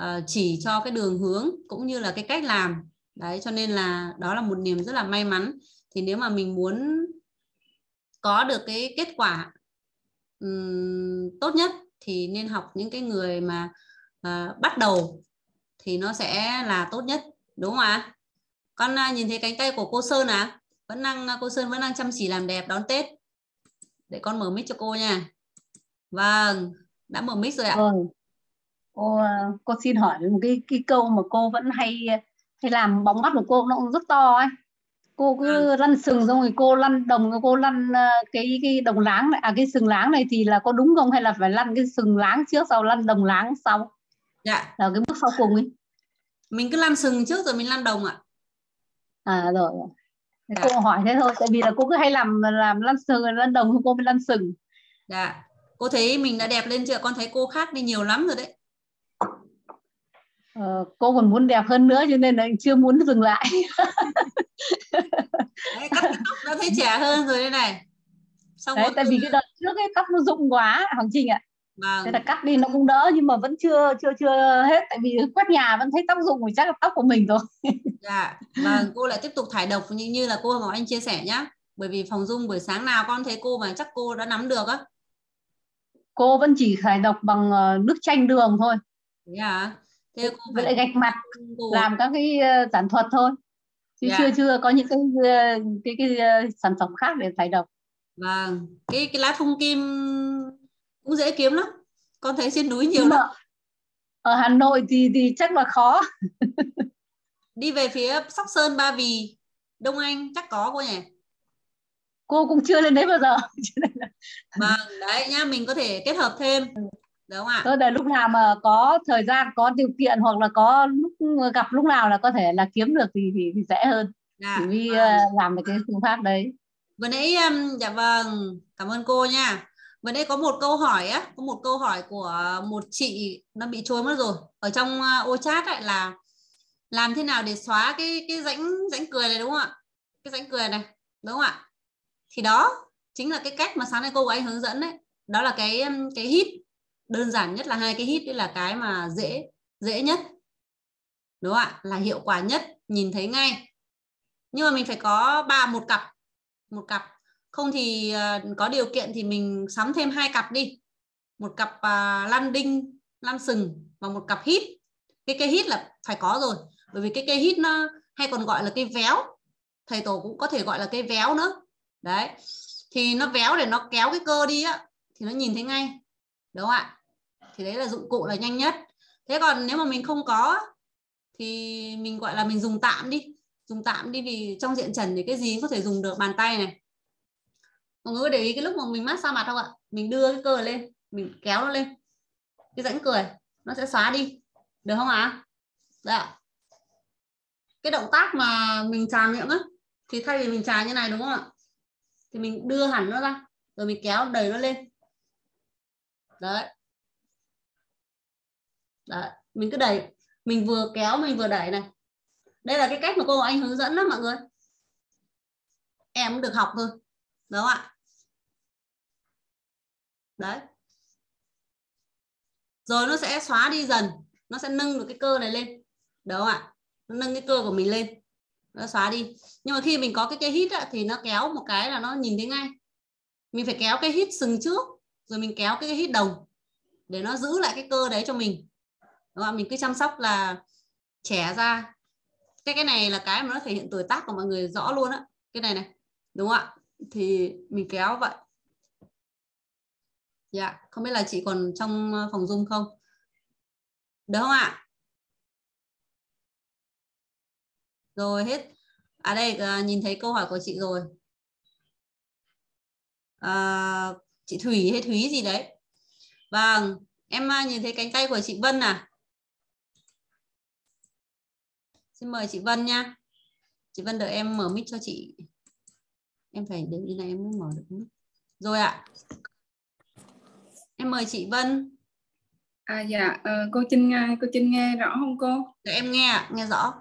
uh, chỉ cho cái đường hướng cũng như là cái cách làm. Đấy cho nên là đó là một niềm rất là may mắn. Thì nếu mà mình muốn có được cái kết quả um, tốt nhất thì nên học những cái người mà uh, bắt đầu thì nó sẽ là tốt nhất đúng không ạ? Con uh, nhìn thấy cánh tay của cô Sơn à? Vẫn đang cô Sơn vẫn đang chăm chỉ làm đẹp đón Tết. Để con mở mic cho cô nha. Vâng đã mở mic rồi ạ. Vâng. Cô cô xin hỏi một cái cái câu mà cô vẫn hay hay làm bóng mắt của cô nó cũng rất to ấy. Cô cứ à. lăn sừng xong rồi cô lăn đồng cô lăn cái cái đồng láng này à cái sừng láng này thì là có đúng không? Hay là phải lăn cái sừng láng trước sau lăn đồng láng sau? Dạ. Là cái bước sau cùng ấy mình cứ lăn sừng trước rồi mình lăn đồng ạ. À rồi. Dạ. cô hỏi thế thôi tại vì là cô cứ hay làm làm lăn sừng lăn đồng cô mới lăn sừng. Dạ. Cô thấy mình đã đẹp lên chưa? Con thấy cô khác đi nhiều lắm rồi đấy. Ờ, cô còn muốn đẹp hơn nữa cho nên là chưa muốn dừng lại. Đấy, cắt tóc nó thấy trẻ hơn rồi đây này. Xong đấy, tại vì cái đợt trước cái tóc nó rụng quá Hoàng Trinh ạ vâng. thế là cắt đi nó cũng đỡ nhưng mà vẫn chưa chưa chưa hết tại vì quét nhà vẫn thấy tóc rụng thì chắc là tóc của mình rồi dạ vâng cô lại tiếp tục thải độc như như là cô Ngọc Anh chia sẻ nhá bởi vì phòng dung buổi sáng nào con thấy cô mà chắc cô đã nắm được á cô vẫn chỉ thải độc bằng ờ, nước chanh đường thôi dạ thế cô phải... lại gạch mặt cô... làm các cái sản thuật thôi chứ yeah. Dạ. chưa chưa có những cái cái cái, cái sản phẩm khác để thải độc vâng cái cái lá thông kim cũng dễ kiếm lắm. Con thấy trên núi nhiều lắm. ở Hà Nội thì thì chắc là khó. Đi về phía Sóc Sơn Ba Vì Đông Anh chắc có cô nhỉ? Cô cũng chưa lên đấy bao giờ. Vâng đấy nhá mình có thể kết hợp thêm. Đúng không ạ? Tôi là lúc nào mà có thời gian có điều kiện hoặc là có lúc gặp lúc nào là có thể là kiếm được thì thì, thì dễ hơn. Dạ, vì vâng. làm được cái phương pháp đấy. Vừa nãy dạ vâng cảm ơn cô nha và đây có một câu hỏi á, có một câu hỏi của một chị nó bị trôi mất rồi. Ở trong ờ, ô chat ấy là làm thế nào để xóa cái cái rãnh rãnh cười này đúng không ạ? Cái rãnh cười này, đúng không ạ? Thì đó chính là cái cách mà sáng nay cô của anh hướng dẫn đấy. Đó là cái cái hít đơn giản nhất là hai cái hít đấy là cái mà dễ dễ nhất. Đúng không ạ? Là hiệu quả nhất, nhìn thấy ngay. Nhưng mà mình phải có ba, một cặp một cặp không thì uh, có điều kiện thì mình sắm thêm hai cặp đi. Một cặp uh, lăn đinh lăn sừng và một cặp hít. Cái cây hít là phải có rồi bởi vì cái cây hít nó hay còn gọi là cây véo. Thầy tổ cũng có thể gọi là cây véo nữa. Đấy thì nó véo để nó kéo cái cơ đi á thì nó nhìn thấy ngay đúng không ạ? Thì đấy là dụng cụ là nhanh nhất. Thế còn nếu mà mình không có thì mình gọi là mình dùng tạm đi. Dùng tạm đi vì trong diện trần thì cái gì cũng có thể dùng được? Bàn tay này mọi người để ý cái lúc mà mình mát xa mặt không ạ? Mình đưa cái cơ lên, mình kéo nó lên. Cái rãnh cười, nó sẽ xóa đi. Được không ạ? Dạ. Cái động tác mà mình trà miệng á, thì thay vì mình trà như này, đúng không ạ? Thì mình đưa hẳn nó ra, rồi mình kéo đẩy nó lên. Đấy. Đấy, mình cứ đẩy. Mình vừa kéo, mình vừa đẩy này. Đây là cái cách mà cô anh hướng dẫn đó, mọi người. Em cũng được học thôi. Đúng không ạ? Đấy. Rồi nó sẽ xóa đi dần. Nó sẽ nâng được cái cơ này lên. Đúng không ạ? Nó nâng cái cơ của mình lên. Nó xóa đi. Nhưng mà khi mình có cái cây hít á, thì nó kéo một cái là nó nhìn thấy ngay. Mình phải kéo cái hít sừng trước rồi mình kéo cái hít đầu để nó giữ lại cái cơ đấy cho mình. Đúng không? mình cứ chăm sóc là trẻ ra. Cái cái này là cái mà nó thể hiện tuổi tác của mọi người rõ luôn á. Cái này này. Đúng không ạ? Thì mình kéo vậy dạ không biết là chị còn trong ờ, phòng zoom không? Được không ạ? Rồi hết. À đây ờ, nhìn thấy câu hỏi của chị rồi. À, chị Thủy hay Thúy gì đấy? Vâng em nhìn thấy cánh tay của chị Vân à? Xin mời chị Vân nha. Chị Vân đợi em mở mic cho chị. Em phải đến như này em mới mở được mic. Rồi ạ em mời chị Vân. À dạ uh, cô Trinh nghe cô Trinh nghe rõ không cô? Dạ, em nghe nghe rõ.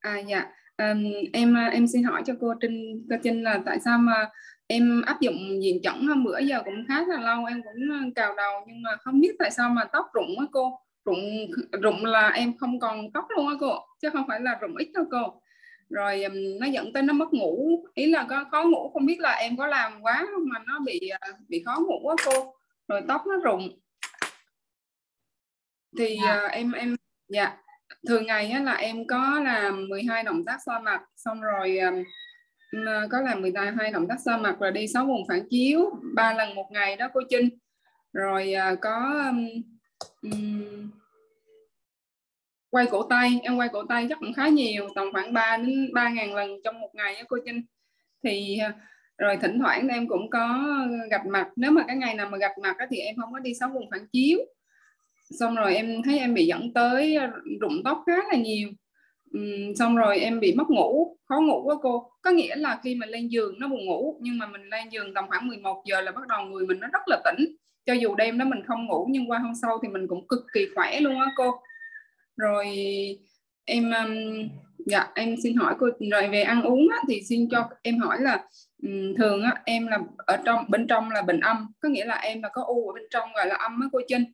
À dạ um, em em xin hỏi cho cô Trinh cô Trinh là tại sao mà em áp dụng diện chẩn bữa giờ cũng khá là lâu em cũng ờ, cào đầu nhưng mà không biết tại sao mà tóc rụng á cô. Rụng rụng là em không còn tóc luôn á cô chứ không phải là rụng ít đâu cô. Rồi nó dẫn tới nó mất ngủ ý là có khó ngủ không biết là em có làm quá không mà nó bị ờ, bị khó ngủ á cô rồi tóc nó rụng. Thì dạ. uh, em em dạ. Thường ngày á, là em có làm 12 động tác xoa mặt xong rồi um, có làm 12 động tác xoa mặt và đi 6 vùng phản chiếu ba lần một ngày đó cô Trinh. Rồi uh, có um, um, quay cổ tay. Em quay cổ tay chắc cũng khá nhiều tầm khoảng 3 đến 3 ngàn lần trong một ngày đó cô Trinh. Thì uh, rồi thỉnh thoảng em cũng có gạch mặt. Nếu mà cái ngày nào mà gạch mặt đó, thì em không có đi 6 vùng phản chiếu. Xong rồi em thấy em bị dẫn tới rụng tóc khá là nhiều. Uhm, xong rồi em bị mất ngủ khó ngủ quá cô. Có nghĩa là khi mình lên giường nó buồn ngủ nhưng mà mình lên giường tầm khoảng 11 giờ là bắt đầu người mình nó rất là tỉnh. Cho dù đêm đó mình không ngủ nhưng qua hôm sau thì mình cũng cực kỳ khỏe luôn á cô. Rồi em um, dạ em xin hỏi cô rồi về ăn uống á, thì xin cho em hỏi là um, thường á, em là ở trong bên trong là bệnh âm có nghĩa là em là có u ở bên trong gọi là âm á cô Trinh.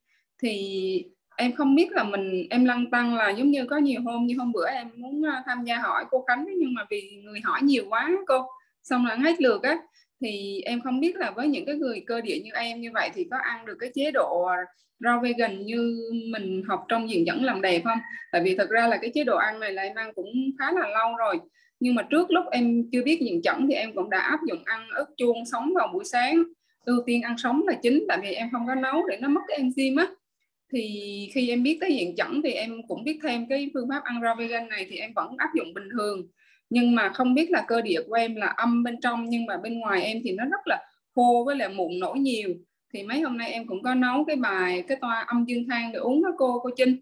Thì em không biết là mình em lăng tăng là giống như có nhiều hôm như hôm bữa em muốn tham gia hỏi cô Khánh nhưng mà vì người hỏi nhiều quá cô xong là hết lượt á. Thì em không biết là với những cái người cơ địa như em như vậy thì có ăn được cái chế độ rau vegan như mình học trong diện dẫn làm đẹp không? Tại vì thật ra là cái chế độ ăn này là em ăn cũng khá là lâu rồi. Nhưng mà trước lúc em chưa biết diện dẫn thì em cũng đã áp dụng ăn ớt chuông sống vào buổi sáng. Ưu tiên ăn sống là chính, tại vì em không có nấu để nó mất cái enzyme á. Thì khi em biết tới diện chẩn thì em cũng biết thêm cái phương pháp ăn rau vegan này thì em vẫn áp dụng bình thường. Nhưng mà không biết là cơ địa của em là âm bên trong, nhưng mà bên ngoài em thì nó rất là khô với lại mụn nổi nhiều thì mấy hôm nay em cũng có nấu cái bài cái toa âm dương thang để uống đó cô cô Trinh.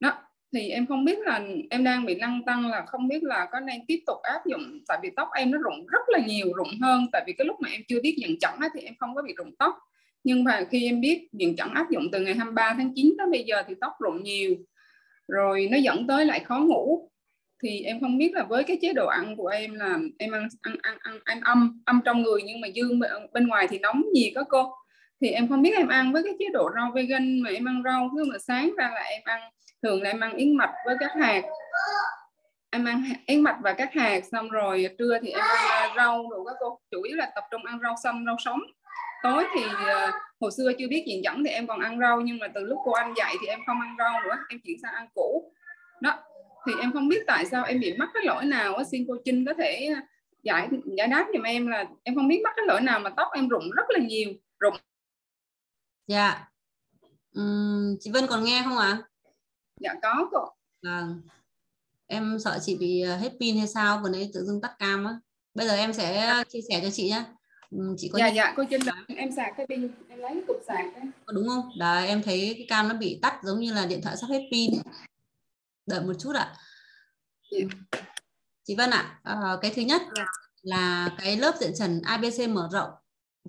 Đó thì em không biết là em đang bị lăng tăng là không biết là có nên tiếp tục áp dụng tại vì tóc em nó rụng rất là nhiều rụng hơn. Tại vì cái lúc mà em chưa biết nhận chẩn thì em không có bị rụng tóc. Nhưng mà khi em biết dần chẩn áp dụng từ ngày 23 tháng 9 tới bây giờ thì tóc rụng nhiều rồi nó dẫn tới lại khó ngủ. Thì em không biết là với cái chế độ ăn của em là em ăn ăn ăn ăn, ăn âm âm trong người nhưng mà dương bên ngoài thì nóng gì có cô? Thì em không biết em ăn với cái chế độ rau vegan mà em ăn rau cứ mà sáng ra là em ăn, thường là em ăn yến mạch với các hạt. Em ăn yến mạch và các hạt, xong rồi trưa thì em ăn à, rau đủ các cô. Chủ yếu là tập trung ăn rau xanh rau sống. Tối thì à, hồi xưa chưa biết diện dẫn thì em còn ăn rau, nhưng mà từ lúc cô anh dạy thì em không ăn rau nữa, em chuyển sang ăn củ. Đó, thì em không biết tại sao em bị mắc cái lỗi nào á, xin cô Trinh có thể à, giải giải đáp giùm em là em không biết mắc cái lỗi nào mà tóc em rụng rất là nhiều, rụng dạ uhm, chị Vân còn nghe không ạ à? dạ có cô vâng em sợ chị bị ờ, hết pin hay sao vừa nãy tự dưng tắt cam á bây giờ em sẽ chia sẻ cho chị nhé chị có dạ nhìn... dạ cô Trinh em sạc cái pin em lấy cục sạc đấy đúng không đấy em thấy cái cam nó bị tắt giống như là điện thoại sắp hết pin đợi một chút ạ yeah. Dạ. chị Vân ạ à, cái thứ nhất. Dạ. là cái lớp diện trần ABC mở rộng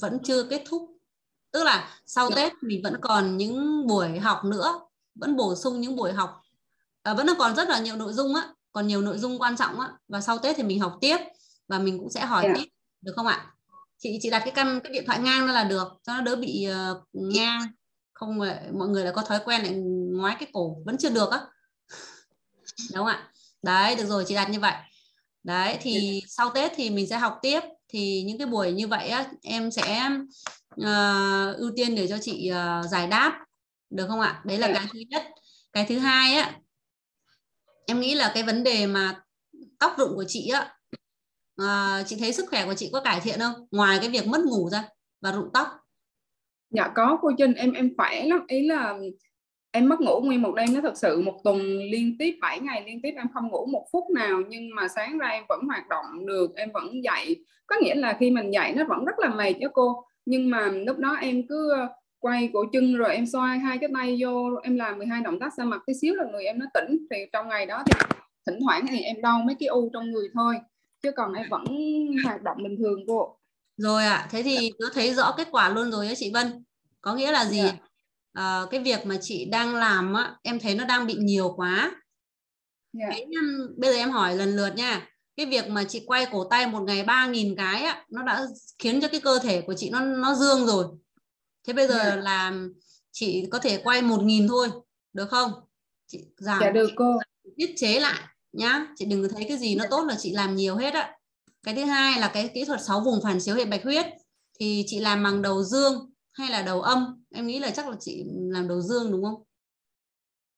vẫn chưa kết thúc tức là sau yeah. Tết mình vẫn còn những buổi học nữa vẫn bổ sung những buổi học. À, vẫn còn rất là nhiều nội dung á còn nhiều nội dung quan trọng á. Và sau Tết thì mình học tiếp và mình cũng sẽ hỏi yeah. tiếp được không ạ? Chị chị đặt cái căn cái điện thoại ngang là được cho nó đỡ bị uh, ngang. Không mọi người là có thói quen lại ngoái cái cổ vẫn chưa được á. Đúng không ạ? Đấy được rồi chị đặt như vậy. Đấy thì sau tết thì mình sẽ học tiếp. Thì những cái buổi như vậy á em sẽ uh, ưu tiên để cho chị uh, giải đáp được không ạ? Đấy là cái thứ nhất. Cái thứ hai á em nghĩ là cái vấn đề mà tóc rụng của chị á à, chị thấy sức khỏe của chị có cải thiện không? Ngoài cái việc mất ngủ ra và rụng tóc. Dạ có cô Trinh. Em em khỏe lắm. Ý là em mất ngủ nguyên một đêm nó thật sự một tuần liên tiếp 7 ngày liên tiếp em không ngủ một phút nào. Nhưng mà sáng ra em vẫn hoạt động được em vẫn dậy. Có nghĩa là khi mình dậy nó vẫn rất là mệt cho cô nhưng mà lúc đó em cứ quay cổ chân rồi em xoay hai cái tay vô em làm 12 động tác xa mặt tí xíu là người em nó tỉnh thì trong ngày đó thì thỉnh thoảng thì em đau mấy cái u trong người thôi chứ còn em vẫn hoạt động bình thường cô rồi ạ à, thế thì nó thấy rõ kết quả luôn rồi á chị Vân có nghĩa là gì yeah. Dạ. à, cái việc mà chị đang làm á em thấy nó đang bị nhiều quá yeah. Dạ. cái, bây giờ em hỏi lần lượt nha cái việc mà chị quay cổ tay một ngày 3.000 cái á, nó đã khiến cho cái cơ thể của chị nó nó dương rồi. Thế bây giờ Dạ. là chị có thể quay 1.000 thôi được không? Chị giảm dạ được cô. tiết chế lại nhá. Chị đừng có thấy cái gì nó tốt là chị làm nhiều hết á. Cái thứ hai là cái kỹ thuật 6 vùng phản chiếu hệ bạch huyết. Thì chị làm bằng đầu dương hay là đầu âm? Em nghĩ là chắc là chị làm đầu dương đúng không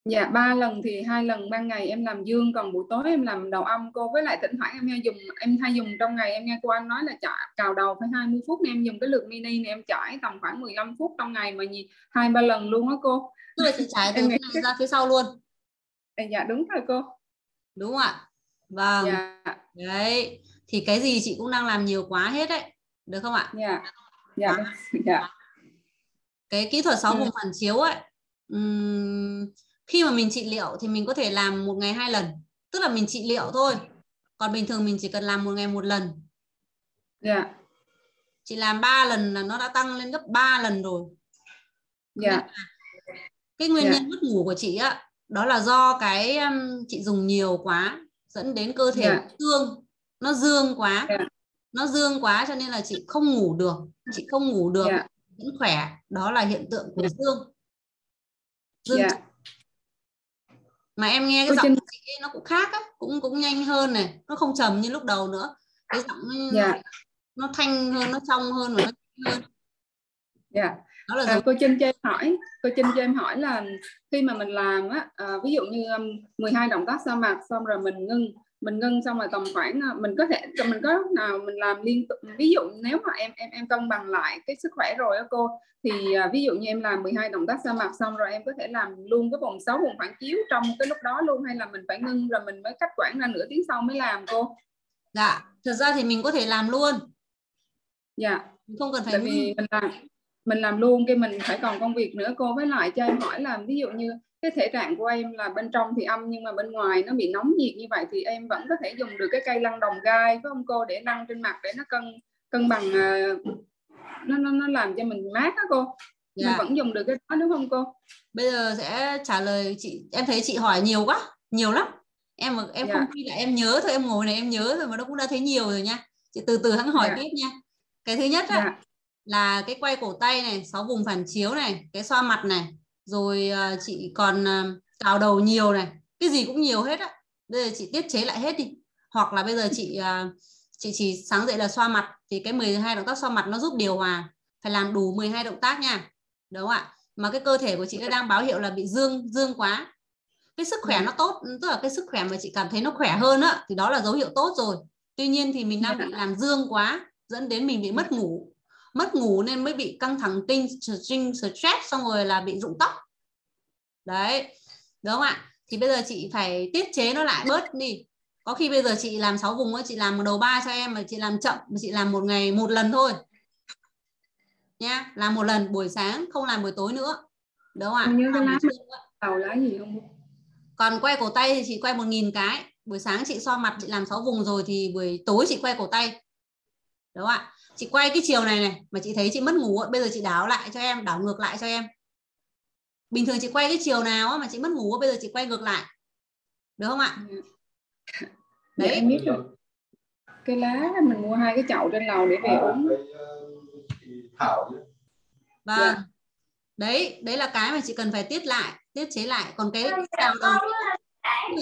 dạ ba lần thì hai lần ban ngày em làm dương còn buổi tối em làm đầu âm. Cô với lại thỉnh thoảng em hay dùng em hay dùng trong ngày em nghe cô anh nói là chả cào đầu phải 20 phút nên em dùng cái lượt mini này em chải tầm khoảng 15 phút trong ngày mà nhì- hai ba lần luôn á cô. Tức là chị trải từ này ra phía sau luôn. Dạ, dạ đúng rồi cô. Đúng ạ? Vâng. Dạ. Đấy. Thì cái gì chị cũng đang làm nhiều quá hết đấy. Được không ạ? Dạ. Dạ dạ. Cái kỹ thuật sáu vùng phản chiếu ấy ừm, khi mà mình trị liệu thì mình có thể làm một ngày hai lần tức là mình trị liệu thôi. Còn bình thường mình chỉ cần làm một ngày một lần. Dạ. Chị làm 3 lần là nó đã tăng lên gấp 3 lần rồi. Dạ. cái nguyên Dạ. nhân mất ngủ của chị á đó là do cái um, chị dùng nhiều quá dẫn đến cơ thể Dạ. dương nó dương quá. Dạ. nó dương quá cho nên là chị không ngủ được. Chị không ngủ được. Dạ. Vẫn khỏe. Đó là hiện tượng của dương dương dạ mà em nghe cái giọng của chị ấy nó cũng khác á cũng cũng nhanh hơn này nó không trầm như lúc đầu nữa. Cái giọng nó, dạ. nó thanh hơn nó trong hơn và nó nhanh hơn. Dạ. Đó là À, cô Trinh cho em hỏi cô Trinh cho em hỏi là khi mà mình làm á à, ví dụ như um, 12 động tác sa mạc xong rồi mình ngưng mình ngưng xong rồi tầm khoảng à, mình có thể mình có lúc nào mình làm liên tục ví dụ nếu mà em em em cân bằng lại cái sức khỏe rồi á cô thì à, ví dụ như em làm 12 động tác sa mạc xong rồi em có thể làm luôn cái vòng 6 vùng phản chiếu trong cái lúc đó luôn hay là mình phải ngưng rồi mình mới cắt quãng ra nửa tiếng sau mới làm cô? Dạ thật ra thì mình có thể làm luôn. Dạ. Không cần phải tại vì mình làm mình làm luôn cái mình phải còn công việc nữa cô với lại cho em hỏi là ví dụ như cái thể trạng của em là bên trong thì âm nhưng mà bên ngoài nó bị nóng nhiệt như vậy thì em vẫn có thể dùng được cái cây lăn đồng gai phải không cô để lăn trên mặt để nó cân cân bằng à, nó nó nó làm cho mình mát đó cô mình dạ. vẫn dùng được cái đó đúng không cô bây giờ sẽ trả lời chị em thấy chị hỏi nhiều quá nhiều lắm em mà em Dạ. không ghi là em nhớ thôi em ngồi này em nhớ rồi mà nó cũng đã thấy nhiều rồi nha chị từ từ hãng hỏi Dạ. tiếp nha cái thứ nhất á, dạ là cái quay cổ tay này sáu vùng phản chiếu này cái xoa mặt này rồi à, chị còn à, cào đầu nhiều này cái gì cũng nhiều hết á. Bây giờ chị tiết chế lại hết đi. Hoặc là bây giờ chị à, chị chỉ sáng dậy là xoa mặt thì cái 12 động tác xoa mặt nó giúp điều hòa. Phải làm đủ 12 động tác nha. Đúng không ạ? Mà cái cơ thể của chị đang báo hiệu là bị dương dương quá. Cái sức khỏe Ừ. nó tốt tức là cái sức khỏe mà chị cảm thấy nó khỏe hơn á thì đó là dấu hiệu tốt rồi. Tuy nhiên thì mình đang Dạ. bị làm dương quá dẫn đến mình bị mất ngủ mất ngủ nên mới bị căng thẳng tinh stress stress xong rồi là bị rụng tóc. Đấy đúng không ạ? Thì bây giờ chị phải tiết chế nó lại bớt đi. Có khi bây giờ chị làm 6 vùng chị làm một đầu ba cho em mà chị làm chậm mà chị làm một ngày một lần thôi. Nha làm một lần buổi sáng không làm buổi tối nữa. Đúng không ạ? Nhớ cái lá đầu gì không? Còn quay cổ tay thì chị quay một nghìn cái. Buổi sáng chị xoa mặt chị làm 6 vùng rồi thì buổi tối chị quay cổ tay. Đúng không ạ chị quay cái chiều này này mà chị thấy chị mất ngủ á, bây giờ chị đảo lại cho em đảo ngược lại cho em. Bình thường chị quay cái chiều nào á, mà chị mất ngủ á, bây giờ chị quay ngược lại. Được không ạ? Dạ, đấy. em biết rồi. Cái lá mình mua hai cái chậu trên lầu để về uống. thảo vâng. Dạ. đấy đấy là cái mà chị cần phải tiết lại tiết chế lại. Còn cái cào đầu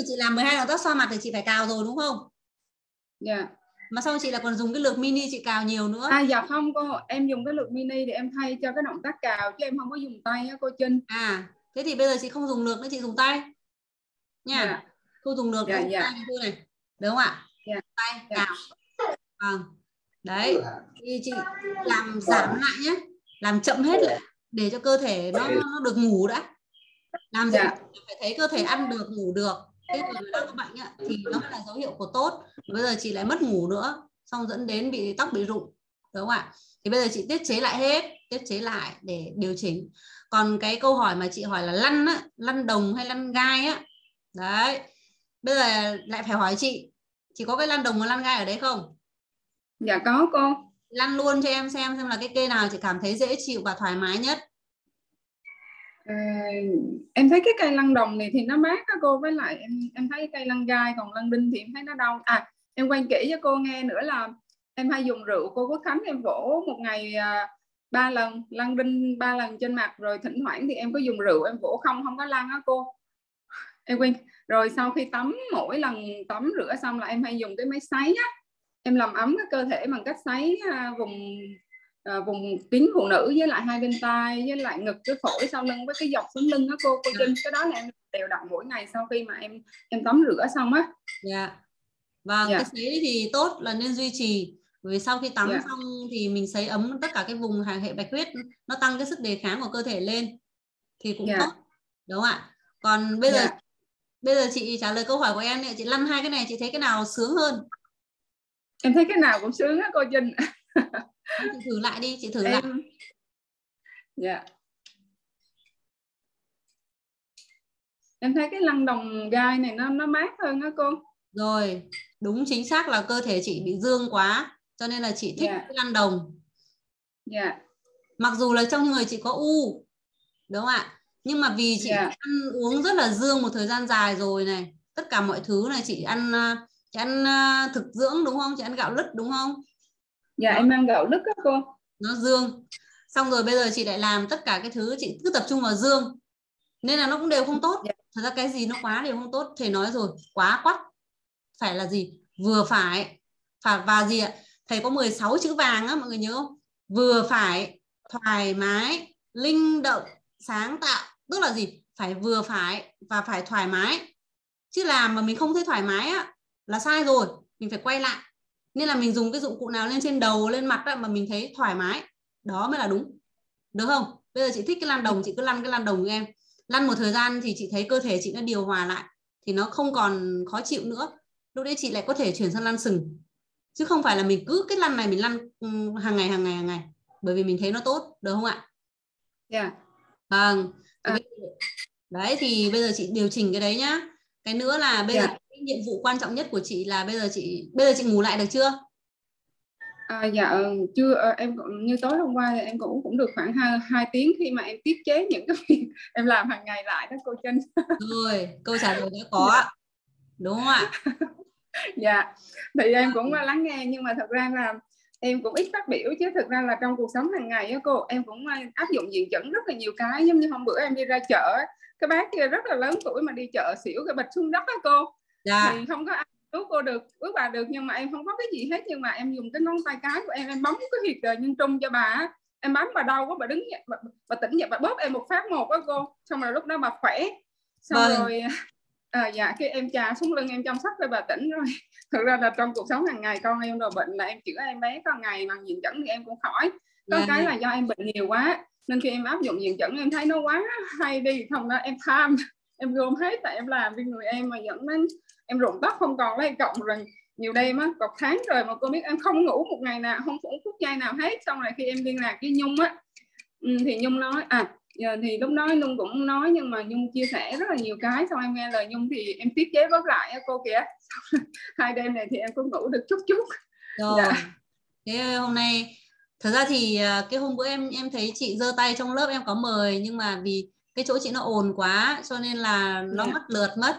chị làm 12 động tác xoa mặt thì chị phải cào rồi đúng không? Dạ mà xong chị lại còn dùng cái lược mini chị cào nhiều nữa À dạ không cô, em dùng cái lược mini để em thay cho cái động tác cào chứ em không có dùng tay á cô Trinh. à thế thì bây giờ chị không dùng lược nữa chị dùng tay nha Dạ. cô dùng lược Dạ, dùng dạ. tay này đúng không ạ Dạ. tay Dạ. cào vâng đấy thì chị làm giảm lại nhé làm chậm hết lại để cho cơ thể nó, nó được ngủ đã làm gì Dạ. phải thấy cơ thể ăn được ngủ được cái người đang có bệnh á, thì nó là dấu hiệu của tốt. Bây giờ chị lại mất ngủ nữa xong dẫn đến bị tóc bị rụng đúng không ạ? Thì bây giờ chị tiết chế lại hết tiết chế lại để điều chỉnh. Còn cái câu hỏi mà chị hỏi là lăn á lăn đồng hay lăn gai á? Đấy. Bây giờ lại phải hỏi chị chị có cái lăn đồng và lăn gai ở đấy không? Dạ có cô. lăn luôn cho em xem xem là cái cây nào chị cảm thấy dễ chịu và thoải mái nhất À, em thấy cái cây lăng đồng này thì nó mát đó cô với lại em em thấy cây lăng gai còn lăng đinh thì em thấy nó đau. À em quay kỹ cho cô nghe nữa là em hay dùng rượu cô Quốc Khánh em vỗ một ngày à, ba lần lăn đinh ba lần trên mặt rồi thỉnh thoảng thì em có dùng rượu em vỗ không không có lăn á cô em quên rồi sau khi tắm mỗi lần tắm rửa xong là em hay dùng cái máy sấy á em làm ấm cái cơ thể bằng cách sấy à, vùng à, vùng kín phụ nữ với lại hai bên tai với lại ngực cái phổi sau lưng với cái dọc xuống lưng đó cô cô Trinh cái đó là em đều đặn mỗi ngày sau khi mà em em tắm rửa xong á dạ vâng Dạ. cái sấy thì tốt là nên duy trì vì sau khi tắm Dạ. xong thì mình sấy ấm tất cả cái vùng hàng hệ bạch huyết nó tăng cái sức đề kháng của cơ thể lên thì cũng Dạ. tốt đúng không ạ còn bây giờ Dạ. bây giờ chị trả lời câu hỏi của em này chị lăn hai cái này chị thấy cái nào sướng hơn em thấy cái nào cũng sướng á cô Trinh chị thử lại đi chị thử lại. Em dạ. Em thấy cái lăn đồng gai này nó nó mát hơn á cô. Rồi đúng chính xác là cơ thể chị bị dương quá cho nên là chị thích Dạ. cái lăn đồng. Dạ. Mặc dù là trong người chị có u đúng không ạ? Nhưng mà vì chị Dạ. ăn uống rất là dương một thời gian dài rồi này tất cả mọi thứ này chị ăn à, chị ăn à, thực dưỡng đúng không? Chị ăn gạo lứt đúng không dạ em ăn gạo lứt á cô. Nó dương. Xong rồi bây giờ chị lại làm tất cả cái thứ chị cứ tập trung vào dương. Nên là nó cũng đều không tốt. Dạ. thật ra cái gì nó quá đều không tốt. Thầy nói rồi quá quắt. Phải là gì? Vừa phải. Phải và gì ạ? Thầy có 16 chữ vàng á mọi người nhớ không? Vừa phải thoải mái linh động sáng tạo. Tức là gì? Phải vừa phải và phải thoải mái. Chứ làm mà mình không thấy thoải mái á là sai rồi. Mình phải quay lại nên là mình dùng cái dụng cụ nào lên trên đầu lên mặt mà mình thấy thoải mái đó mới là đúng. Được không? Bây giờ chị thích cái lăn đồng chị cứ lăn cái lăn đồng của em. Lăn một thời gian thì chị thấy cơ thể chị nó điều hòa lại thì nó không còn khó chịu nữa. Lúc đấy chị lại có thể chuyển sang lăn sừng. Chứ không phải là mình cứ cái lăn này mình lăn ừ, hàng ngày hàng ngày hàng ngày. Bởi vì mình thấy nó tốt được không ạ? Dạ. Vâng. À. giờ- đấy thì bây giờ chị điều chỉnh cái đấy nhá. Cái nữa là bây giờ Dạ. Cái nhiệm vụ quan trọng nhất của chị là bây giờ chị bây giờ chị ngủ lại được chưa? À, dạ ờ, chưa ờ, em cũng như tối hôm qua em cũng cũng được khoảng hai, hai tiếng khi mà em tiết chế những cái việc em làm hàng ngày lại đó cô Trinh. Rồi câu trả lời đã có ạ. Đúng không ạ? Dạ thì em cũng lắng nghe nhưng mà thật ra là em cũng ít phát biểu chứ. Thực ra là trong cuộc sống hàng ngày á cô em cũng ờ, áp dụng diện dẫn rất là nhiều cái. Giống như hôm bữa em đi ra chợ cái bác kia rất là lớn tuổi mà đi chợ xỉu cái bịch xuống đất á cô dạ. Thì không có ai cứu cô được cứu bà được nhưng mà em không có cái gì hết. Nhưng mà em dùng cái ngón tay cái của em em bấm cái huyệt trời nhân trung cho bà em bấm bà đau quá bà đứng dậy bà, bà tỉnh dậy bà bóp em một phát một á cô. Xong rồi lúc đó bà khỏe. Xong Vâng. rồi à, dạ cái em trà xuống lưng em chăm sóc cho bà tỉnh rồi. Thực ra là trong cuộc sống hàng ngày con em đồ bệnh là em chữa em bé có ngày bằng diện dẫn thì em cũng khỏi. Có Dạ. cái là do em bệnh nhiều quá nên khi em áp dụng diện dẫn em thấy nó quá hay đi. Không đó em tham em gom hết tại em làm với người em mà dẫn đến em rụng tóc không còn lấy cộng rồi nhiều đêm á cọc tháng rồi mà cô biết em không ngủ một ngày nào không uống thuốc chay nào hết xong rồi khi em liên lạc với nhung á ừ, thì nhung nói à giờ thì lúc đó nhung cũng nói nhưng mà nhung chia sẻ rất là nhiều cái xong em nghe lời nhung thì em tiết chế bớt lại cô kìa hai đêm này thì em cũng ngủ được chút chút Rồi. Dạ. Thế hôm nay thật ra thì à, cái hôm bữa em em thấy chị giơ tay trong lớp em có mời nhưng mà vì cái chỗ chị nó ồn quá cho nên là nó Dạ. mất lượt mất.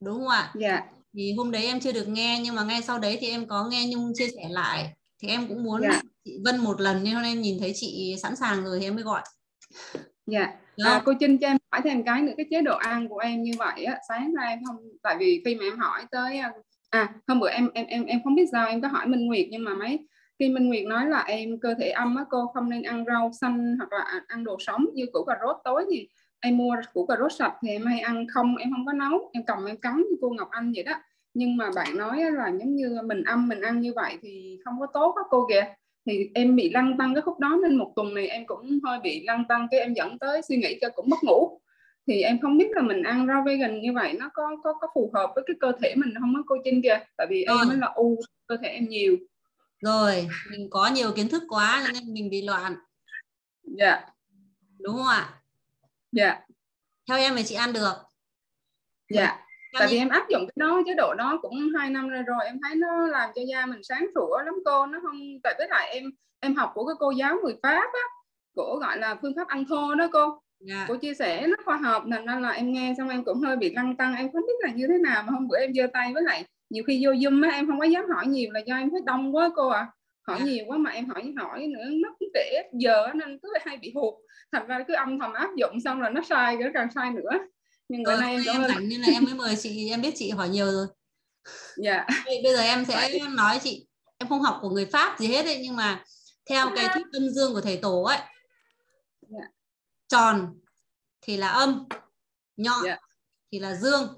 Đúng không ạ? dạ Thì hôm đấy em chưa được nghe nhưng mà ngay sau đấy thì em có nghe Nhung chia sẻ lại. Thì em cũng muốn Dạ. chị Vân một lần nên hôm nay em nhìn thấy chị sẵn sàng rồi thì em mới gọi. dạ À, cô Trinh cho em hỏi thêm cái nữa cái chế độ ăn của em như vậy á sáng ra em không tại vì khi mà em hỏi tới à, à hôm bữa em em em em không biết sao em có hỏi Minh Nguyệt nhưng mà mấy khi Minh Nguyệt nói là em cơ thể âm á cô không nên ăn rau xanh hoặc là ăn- ăn đồ sống như củ cà rốt tối thì em mua củ cà rốt sạch thì em hay ăn không em không có nấu. Em cầm em cắm như cô Ngọc Anh vậy đó. Nhưng mà bạn nói là giống như mình âm mình ăn như vậy thì không có tốt á cô kìa. Thì em bị lăn tăng cái khúc đó nên một tuần này em cũng hơi bị lăn tăng cái em dẫn tới suy nghĩ cho cũng mất ngủ. Thì em không biết là mình ăn rau vegan như vậy nó có có có phù hợp với cái cơ thể mình không á cô Trinh kìa. Tại vì Rồi. em mới là u cơ thể em nhiều. Rồi, mình có nhiều kiến thức quá nên mình bị loạn. dạ. Đúng không ạ? Dạ Theo em thì chị ăn được. dạ Theo tại như- vì em áp dụng cái đó chế độ đó cũng hai năm rồi rồi em thấy nó làm cho da mình sáng sủa lắm cô nó không tại với lại em em học của cái cô giáo người pháp á của gọi là phương pháp ăn thô đó cô Dạ. cô chia sẻ nó khoa học thành ra là em nghe xong em cũng hơi bị lăn tăng em không biết là như thế nào mà hôm bữa em giơ tay với lại nhiều khi vô zoom á em không có dám hỏi nhiều là do em thấy đông quá cô ạ à. Hỏi Dạ. nhiều quá mà em hỏi hỏi nữa mất trễ giờ nên cứ hay bị hụt thành ra cứ âm thầm áp dụng xong rồi nó sai cái càng sai nữa nhưng bữa Ờ, nay em em ơn rảnh nên là em mới mời chị em biết chị hỏi nhiều rồi dạ Vậy bây giờ em sẽ nói chị em không học của người Pháp gì hết ấy nhưng mà theo cái thuyết âm dương của thầy tổ ấy Dạ. tròn thì là âm nhọn Dạ. thì là dương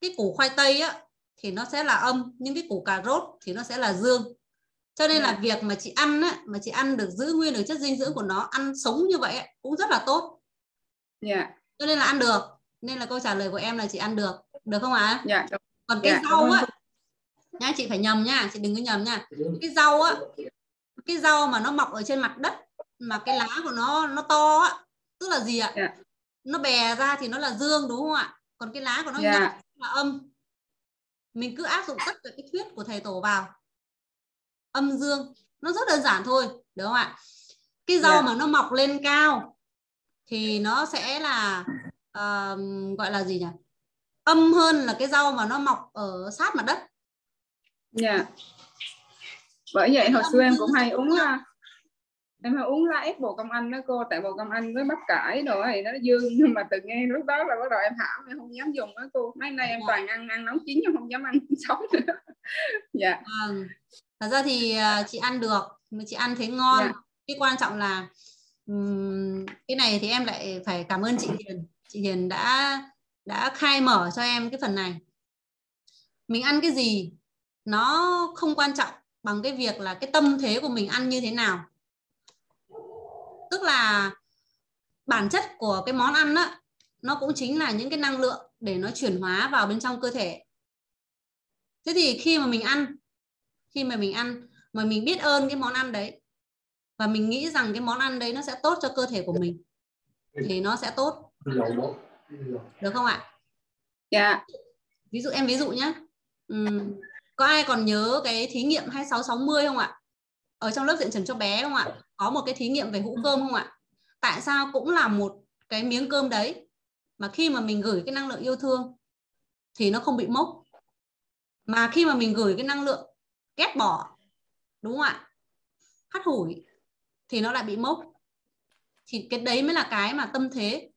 cái củ khoai tây á thì nó sẽ là âm nhưng cái củ cà rốt thì nó sẽ là dương cho nên là Dạ. việc mà chị ăn á mà chị ăn được giữ nguyên được chất dinh dưỡng của nó ăn sống như vậy cũng rất là tốt. Dạ. Cho nên là ăn được. Nên là câu trả lời của em là chị ăn được. Được không ạ? Dạ còn cái cảm rau á nhá chị phải nhầm nha chị đừng có nhầm nha cái rau á cái rau mà nó mọc ở trên mặt đất mà cái lá của nó nó to á tức là gì ạ? Dạ. nó bè ra thì nó là dương đúng không ạ? Còn cái lá của nó Dạ. nhọn là âm. Mình cứ áp dụng tất cả cái thuyết của thầy tổ vào âm dương. Nó rất đơn giản thôi đúng không ạ? Cái rau Dạ. mà nó mọc lên cao thì nó sẽ là ờ, gọi là gì nhỉ? Âm hơn là cái rau mà nó mọc ở sát mặt đất. Dạ. Bởi vậy hồi xưa em cũng hay uống à, em hay uống lá ép bồ công anh đó cô tại bồ công anh với bắp cải đồ thì nó dương. Nhưng mà từ nghe lúc đó là bắt đầu em hảo em không dám dùng đó cô. Mấy nay em toàn ăn ăn nấu chín nhưng không dám ăn sống nữa. Dạ. Vâng. Thật ra thì à, chị ăn được, mà chị ăn thấy ngon. Dạ. Cái quan trọng là cái này thì em lại phải cảm ơn chị Hiền. Chị Hiền đã đã khai mở cho em cái phần này. Mình ăn cái gì nó không quan trọng bằng cái việc là cái tâm thế của mình ăn như thế nào. Tức là bản chất của cái món ăn á nó cũng chính là những cái năng lượng để nó chuyển hóa vào bên trong cơ thể. Thế thì khi mà mình ăn khi mà mình ăn mà mình biết ơn cái món ăn đấy. Và mình nghĩ rằng cái món ăn đấy nó sẽ tốt cho cơ thể của mình. Thì nó sẽ tốt. Được không ạ? Dạ. Ví dụ em ví dụ nhé Ừm, có ai còn nhớ cái thí nghiệm 2660 không ạ? Ở trong lớp diện trần cho bé không ạ? Có một cái thí nghiệm về hũ cơm không ạ? Tại sao cũng là một cái miếng cơm đấy mà khi mà mình gửi cái năng lượng yêu thương thì nó không bị mốc? Mà khi mà mình gửi cái năng lượng ghét bỏ, đúng không ạ? Hắt hủi thì nó lại bị mốc. Thì cái đấy mới là cái mà tâm thế,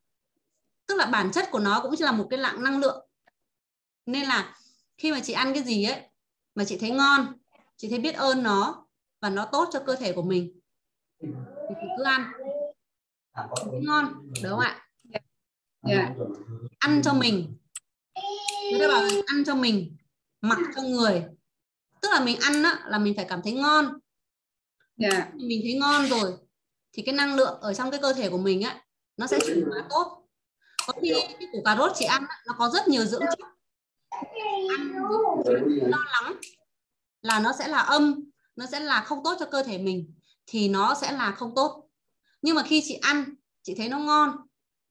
tức là bản chất của nó cũng chỉ là một cái lạng năng lượng. Nên là khi mà chị ăn cái gì ấy, mà chị thấy ngon, chị thấy biết ơn nó và nó tốt cho cơ thể của mình, thì chị cứ ăn. Thấy ngon đúng không ạ? Dạ. Ăn cho mình. Người ta bảo ăn cho mình, mặc cho người tức là mình ăn á, là mình phải cảm thấy ngon. Dạ. Mình thấy ngon rồi thì cái năng lượng ở trong cái cơ thể của mình á nó sẽ chuyển hóa tốt. Có khi cái củ cà rốt chị ăn á, nó có rất nhiều dưỡng chất. Ăn lo lắng là nó sẽ là âm nó sẽ là không tốt cho cơ thể mình thì nó sẽ là không tốt. Nhưng mà khi chị ăn chị thấy nó ngon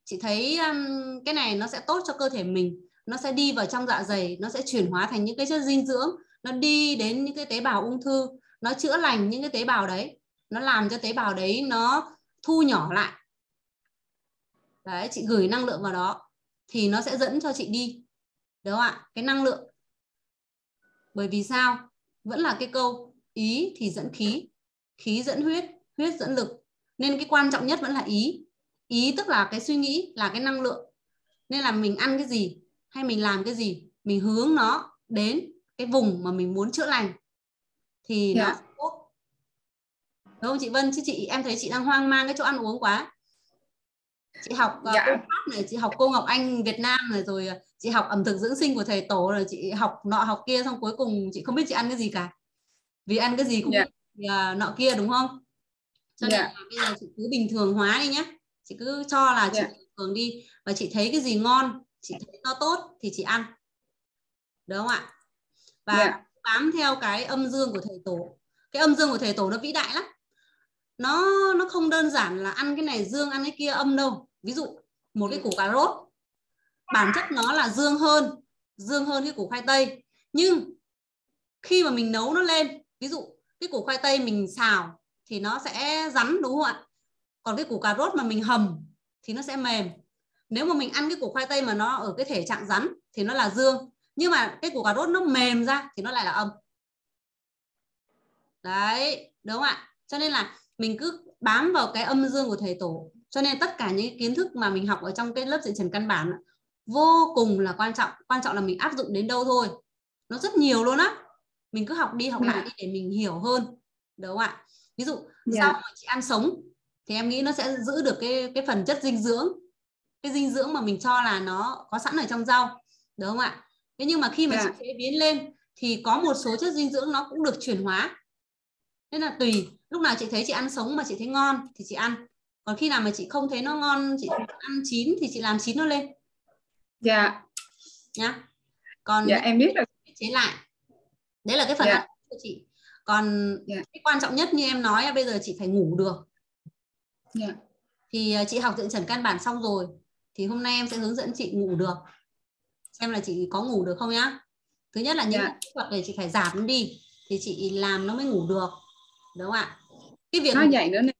chị thấy um, cái này nó sẽ tốt cho cơ thể mình nó sẽ đi vào trong dạ dày nó sẽ chuyển hóa thành những cái chất dinh dưỡng nó đi đến những cái tế bào ung thư, nó chữa lành những cái tế bào đấy, nó làm cho tế bào đấy nó thu nhỏ lại. Đấy, chị gửi năng lượng vào đó thì nó sẽ dẫn cho chị đi, đúng không ạ? Cái năng lượng. Bởi vì sao? Vẫn là cái câu, ý thì dẫn khí khí dẫn huyết huyết dẫn lực. Nên cái quan trọng nhất vẫn là ý. Ý tức là cái suy nghĩ, là cái năng lượng. Nên là mình ăn cái gì hay mình làm cái gì, mình hướng nó đến cái vùng mà mình muốn chữa lành thì nó Dạ. sẽ tốt đúng không chị Vân chứ chị em thấy chị đang hoang mang cái chỗ ăn uống quá chị học uh, Dạ. cô Pháp này chị học cô Ngọc Anh Việt Nam này rồi uh, chị học ẩm thực dưỡng sinh của thầy tổ rồi chị học nọ học kia xong cuối cùng chị không biết chị ăn cái gì cả vì ăn cái gì cũng Dạ. bị, uh, nọ kia đúng không cho nên Dạ. là bây giờ chị cứ bình thường hóa đi nhé chị cứ cho là chị Dạ. bình thường đi và chị thấy cái gì ngon chị thấy nó tốt thì chị ăn đúng không ạ và Dạ. bám theo cái âm dương của thầy tổ. Cái âm dương của thầy tổ nó vĩ đại lắm. Nó nó không đơn giản là ăn cái này dương ăn cái kia âm đâu. Ví dụ một cái củ cà rốt. Bản chất nó là dương hơn. Dương hơn cái củ khoai tây. Nhưng khi mà mình nấu nó lên ví dụ cái củ khoai tây mình xào thì nó sẽ rắn đúng không ạ? Còn cái củ cà rốt mà mình hầm thì nó sẽ mềm. Nếu mà mình ăn cái củ khoai tây mà nó ở cái thể trạng rắn thì nó là dương nhưng mà cái củ cà rốt nó mềm ra thì nó lại là âm đấy đúng không ạ? Cho nên là mình cứ bám vào cái âm dương của thầy tổ. Cho nên tất cả những kiến thức mà mình học ở trong cái lớp dạy trần căn bản vô cùng là quan trọng. Quan trọng là mình áp dụng đến đâu thôi. Nó rất nhiều luôn á. Mình cứ học đi học lại đi để mình hiểu hơn. Đúng không ạ? Ví dụ Dạ. rau mà chị ăn sống thì em nghĩ nó sẽ giữ được cái cái phần chất dinh dưỡng. Cái dinh dưỡng mà mình cho là nó có sẵn ở trong rau. Đúng không ạ thế nhưng mà khi mà Dạ. chị chế biến lên thì có một số chất dinh dưỡng nó cũng được chuyển hóa. Nên là tùy lúc nào chị thấy chị ăn sống mà chị thấy ngon thì chị ăn. Còn khi nào mà chị không thấy nó ngon chị ăn chín thì chị làm chín nó lên. Dạ. Nhá. Còn dạ em biết rồi chế lại. Đấy là cái phần Dạ. ăn của chị. Còn Dạ. cái quan trọng nhất như em nói là bây giờ chị phải ngủ được. Dạ. Thì à, chị học dưỡng trần căn bản xong rồi thì hôm nay em sẽ hướng dẫn chị ngủ được xem là chị có ngủ được không nhá? Thứ nhất là những Dạ. cái kỹ thuật này chị phải giảm nó đi thì chị làm nó mới ngủ được đúng không ạ? Cái việc nói vậy nữa nè.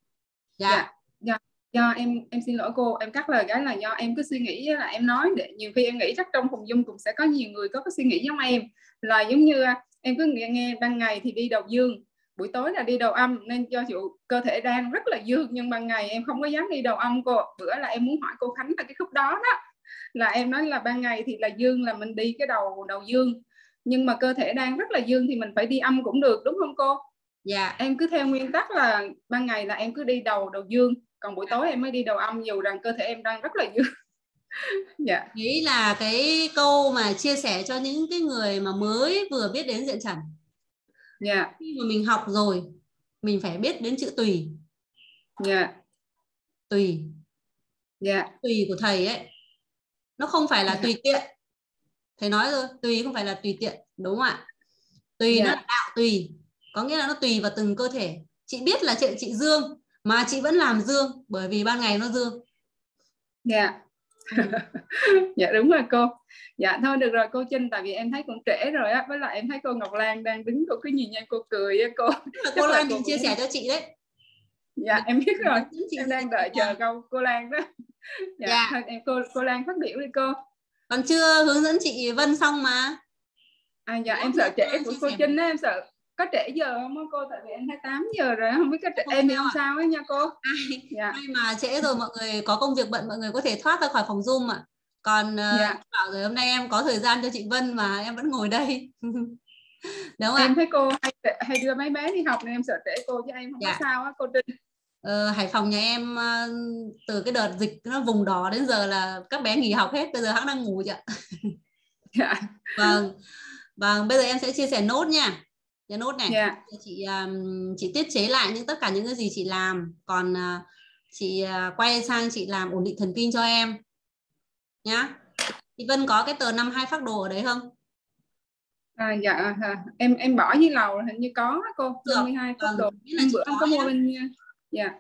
Dạ, dạ. do em em xin lỗi cô em cắt lời cái là do em cứ suy nghĩ là em nói để nhiều khi em nghĩ chắc trong phòng dung cũng sẽ có nhiều người có cái suy nghĩ giống em. Là giống như à, em cứ nghe, nghe ban ngày thì đi đầu dương buổi tối là đi đầu âm nên do chịu cơ thể đang rất là dương nhưng ban ngày em không có dám đi đầu âm cô. Bữa là em muốn hỏi cô Khánh là cái khúc đó đó là em nói là ban ngày thì là dương là mình đi cái đầu đầu dương. Nhưng mà cơ thể đang rất là dương thì mình phải đi âm cũng được đúng không cô? Dạ. Em cứ theo nguyên tắc là ban ngày là em cứ đi đầu đầu dương. Còn buổi tối em mới đi đầu âm dù rằng cơ thể em đang rất là dương. Dạ. Đấy là cái câu mà chia sẻ cho những cái người mà mới vừa biết đến diện trần. Dạ. Khi mà mình học rồi mình phải biết đến chữ tùy. Dạ. Tùy. Dạ. Tùy của thầy ấy nó không phải là tùy tiện. Thầy nói rồi tùy không phải là tùy tiện đúng không ạ? Tùy Dạ. nó là đạo tùy. Có nghĩa là nó tùy vào từng cơ thể. Chị biết là chị, chị dương mà chị vẫn làm dương bởi vì ban ngày nó dương. Dạ. Dạ đúng rồi cô. Dạ thôi được rồi cô Trinh tại vì em thấy cũng trễ rồi á. Với lại em thấy cô Ngọc Lan đang đứng cô cứ nhìn em cô cười á cô. Chắc cô Lan định chia cũng- sẻ cho chị đấy dạ em biết rồi Chị em đang đợi chờ câu cô Lan đó. Dạ, Dạ. thôi em cô cô Lan phát biểu đi cô. Còn chưa hướng dẫn chị Vân xong mà. À dạ em sợ trễ của cô. Trinh á em sợ có trễ giờ không cô? Tại vì em thấy 8 giờ rồi không biết có trễ Không em thì sao không sao ấy nha cô. Ai dạ. ai mà trễ rồi mọi người có công việc bận mọi người có thể thoát ra khỏi phòng zoom ạ. Còn ờ, Dạ. bảo rồi hôm nay em có thời gian cho chị Vân mà em vẫn ngồi đây đúng ạ? Em thấy cô hay, hay đưa mấy bé đi học nên em sợ trễ cô chứ em không Dạ. có sao á cô Trinh Ờ, Hải Phòng nhà em ờ, từ cái đợt dịch nó vùng đỏ đến giờ là các bé nghỉ học hết bây giờ hãng đang ngủ chị ạ. Dạ. Vâng. Vâng bây giờ em sẽ chia sẻ nốt nha. Chia nốt này. Dạ. Chị um, chị tiết chế lại những tất cả những cái gì chị làm. Còn à, chị quay sang chị làm ổn định thần kinh cho em nhá. Chị Vân có cái tờ năm hai phác đồ ở đấy không à, dạ à, em em bỏ dưới lầu hình như có cô. Được. 52 phút Vâng, đồ. nghĩa là hôm chị bữa em có mua bên dạ.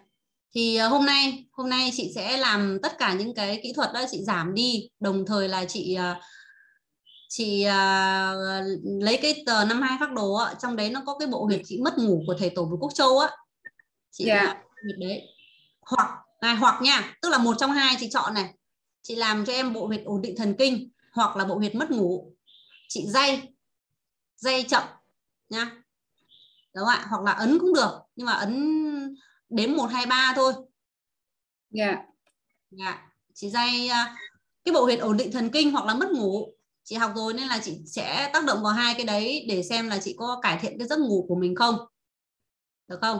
Thì à, hôm nay hôm nay chị sẽ làm tất cả những cái kỹ thuật đó chị giảm đi. Đồng thời là chị à, chị à, lấy cái tờ năm hai phác đồ á, trong đấy nó có cái bộ huyệt chị mất ngủ của thầy tổ Bùi Quốc Châu á. Chị Dạ. làm huyệt đấy. Hoặc này hoặc nha tức là một trong hai chị chọn này. Chị làm cho em bộ huyệt ổn định thần kinh hoặc là bộ huyệt mất ngủ. Chị dây dây chậm nha đúng không ạ hoặc là ấn cũng được nhưng mà ấn đếm một hai ba thôi dạ Dạ, chị dây à, cái bộ huyệt ổn định thần kinh hoặc là mất ngủ. Chị học rồi nên là chị sẽ tác động vào hai cái đấy để xem là chị có cải thiện cái giấc ngủ của mình không. Được không?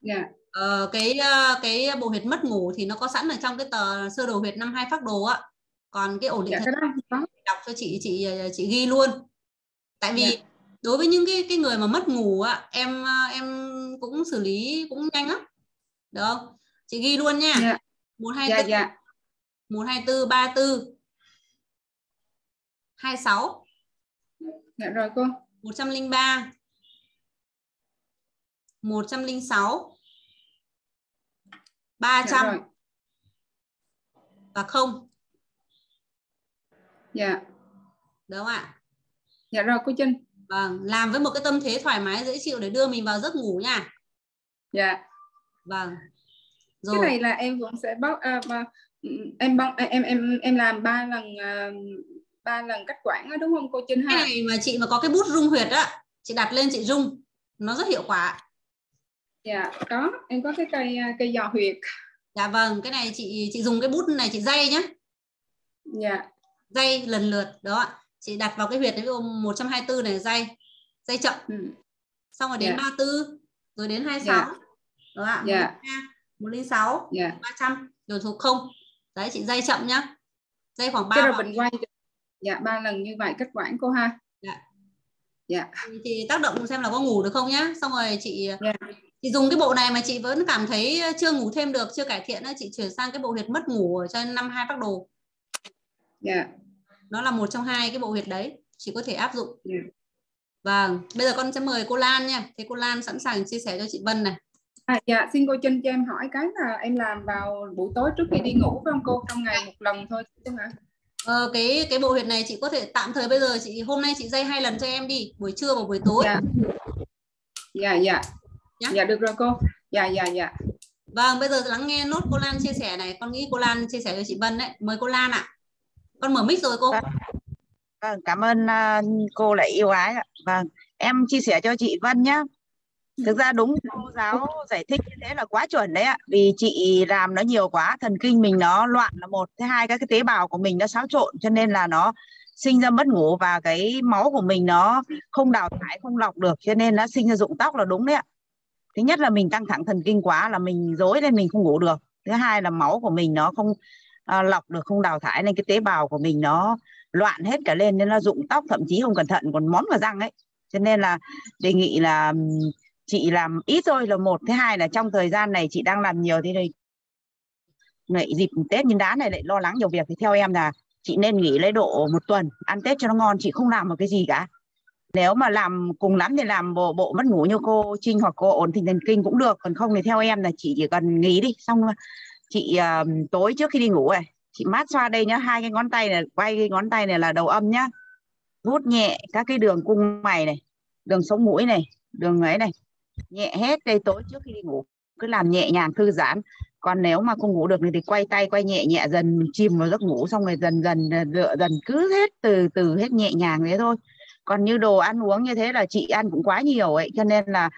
dạ Ờ, cái à, cái bộ huyệt mất ngủ thì nó có sẵn ở trong cái tờ sơ đồ huyệt năm hai phác đồ á. Còn cái ổn định dạ thần có đọc cho chị chị chị ghi luôn. Tại vì Dạ. đối với những cái cái người mà mất ngủ á, em à, em cũng xử lý cũng nhanh lắm. Được không? Chị ghi luôn nha. dạ. Một hai dạ tư. dạ. 124 34 26 dạ rồi cô. 103 106 300 dạ rồi. Và không. Dạ. Đúng không ạ dạ rồi cô Trinh. Vâng làm với một cái tâm thế thoải mái dễ chịu để đưa mình vào giấc ngủ nha. Dạ. Vâng. Cái rồi. này là em cũng sẽ báo à, mà, ừ, em à, em em em làm ba lần à, ba lần cắt quản đó đúng không cô Trinh cái này mà chị mà có cái bút rung huyệt á chị đặt lên chị rung nó rất hiệu quả. Dạ có em có cái cây à, cây giò huyệt. Dạ vâng cái này chị chị dùng cái bút này chị dây nhá. Dạ. Dây lần lượt đó chị đặt vào cái huyệt ví dụ 124 này dây dây chậm. Ừ. xong rồi đến Dạ. 34 rồi đến 26 Dạ. đó ạ? Dạ. 106 dạ. 300 rồi thuộc không. Đấy chị dây chậm nhá. Dây khoảng 3 cái rồi mình quay dạ ba lần như vậy cắt quản cô ha. Dạ. dạ. Chị tác động xem là có ngủ được không nhá. Xong rồi chị Dạ. chị dùng cái bộ này mà chị vẫn cảm thấy chưa ngủ thêm được chưa cải thiện chị chuyển sang cái bộ huyệt mất ngủ ở trên năm hai phác đồ. Dạ nó là một trong hai cái bộ huyệt đấy chị có thể áp dụng. Dạ. vâng bây giờ con sẽ mời cô Lan nha. Thế cô Lan sẵn sàng chia sẻ cho chị Vân này. À, dạ xin cô Trinh cho em hỏi cái là em làm vào buổi tối trước khi đi ngủ phải không cô? Trong ngày một lần thôi chứ hả? Ờ, cái cái bộ huyệt này chị có thể tạm thời bây giờ chị hôm nay chị dây hai lần cho em đi buổi trưa và buổi tối. Dạ. Dạ dạ. Nhá. dạ được rồi cô. Dạ dạ dạ. Vâng bây giờ lắng nghe nốt cô Lan chia sẻ này. Con nghĩ cô Lan chia sẻ cho chị Vân đấy. Mời cô Lan ạ con mở mic rồi cô Vâng. vâng cảm ơn uh, cô lại yêu ái ạ. Vâng, em chia sẻ cho chị Vân nhé. Thực ra đúng cô giáo giải thích như thế là quá chuẩn đấy ạ. Vì chị làm nó nhiều quá, thần kinh mình nó loạn là một, thứ hai các cái tế bào của mình nó xáo trộn cho nên là nó sinh ra mất ngủ và cái máu của mình nó không đào thải, không lọc được cho nên nó sinh ra rụng tóc là đúng đấy ạ. Thứ nhất là mình căng thẳng thần kinh quá là mình rối lên mình không ngủ được. Thứ hai là máu của mình nó không à, lọc được, không đào thải nên cái tế bào của mình nó loạn hết cả lên nên nó rụng tóc thậm chí không cẩn thận còn móm vào răng ấy. Cho nên là đề nghị là chị làm ít thôi là một. Thứ hai là trong thời gian này chị đang làm nhiều thế này. Lại dịp Tết nhân đán này lại lo lắng nhiều việc thì theo em là chị nên nghỉ lấy độ một tuần ăn Tết cho nó ngon chị không làm một cái gì cả. Nếu mà làm cùng lắm thì làm bộ bộ mất ngủ như cô Trinh hoặc cô ổn thì thần kinh cũng được còn không thì theo em là chị chỉ cần nghỉ đi xong chị um, tối trước khi đi ngủ này chị mát xoa đây nhá hai cái ngón tay này quay cái ngón tay này là đầu âm nhá. Vuốt nhẹ các cái đường cung mày này đường sống mũi này đường ấy này. Nhẹ hết đây tối trước khi đi ngủ cứ làm nhẹ nhàng thư giãn. Còn nếu mà không ngủ được thì quay tay quay nhẹ nhẹ dần chìm vào giấc ngủ xong rồi dần dần ờ, dựa dần cứ hết từ từ hết nhẹ nhàng thế thôi. Còn như đồ ăn uống như thế là chị ăn cũng quá nhiều ấy cho nên là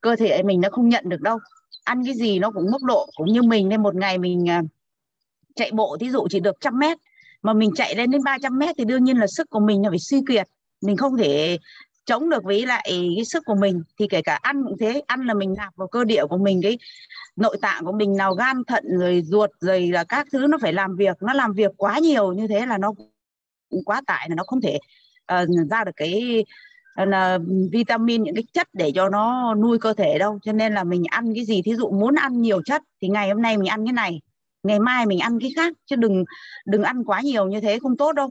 cơ thể mình nó không nhận được đâu ăn cái gì nó cũng mức độ cũng như mình. Nên một ngày mình à, chạy bộ thí dụ chỉ được trăm mét mà mình chạy lên đến 300 mét thì đương nhiên là sức của mình nó phải suy kiệt. Mình không thể chống được với lại cái sức của mình. Thì kể cả ăn cũng thế ăn là mình nạp vào cơ địa của mình cái nội tạng của mình nào gan thận rồi ruột rồi là các thứ nó phải làm việc. Nó làm việc quá nhiều như thế là nó cũng quá tải là nó không thể uh, ra được cái Ờ, là vitamin, những cái chất để cho nó nuôi cơ thể đâu. Cho nên là mình ăn cái gì, thí dụ muốn ăn nhiều chất thì ngày hôm nay mình ăn cái này, ngày mai mình ăn cái khác. Chứ đừng đừng ăn quá nhiều như thế không tốt đâu.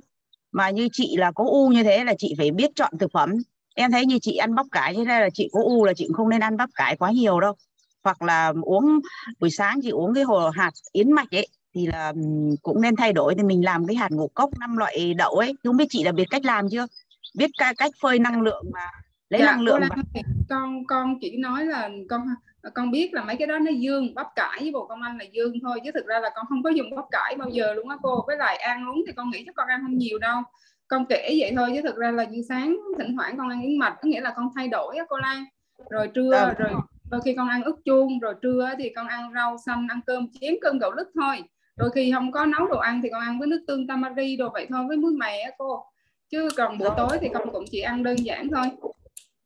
Mà như chị là có u như thế là chị phải biết chọn thực phẩm. Em thấy như chị ăn bắp cải như thế là chị có u là chị cũng không nên ăn bắp cải quá nhiều đâu. Hoặc là uống, buổi sáng chị uống cái hồ hạt yến mạch ấy, thì là cũng nên thay đổi. Thì mình làm cái hạt ngũ cốc năm loại đậu ấy. Không biết chị là biết cách làm chưa? Biết ca- cách phơi năng lượng mà lấy Dạ, năng lượng ơi, con con chỉ nói là con con biết là mấy cái đó nó dương bắp cải với bồ công anh là dương thôi chứ thực ra là con không có dùng bắp cải bao giờ luôn á cô. Với lại ăn uống thì con nghĩ chắc con ăn không nhiều đâu. Con kể vậy thôi chứ thực ra là như sáng thỉnh thoảng con ăn yến mạch có nghĩa là con thay đổi á cô Lan. Rồi trưa Vâng. rồi đôi khi con ăn ức chuông rồi trưa thì con ăn rau xanh ăn cơm chén cơm gạo lứt thôi. Đôi khi không có nấu đồ ăn thì con ăn với nước tương tamari đồ vậy thôi với muối mè á cô chứ còn Vâng. tối thì con cũng chỉ ăn đơn giản thôi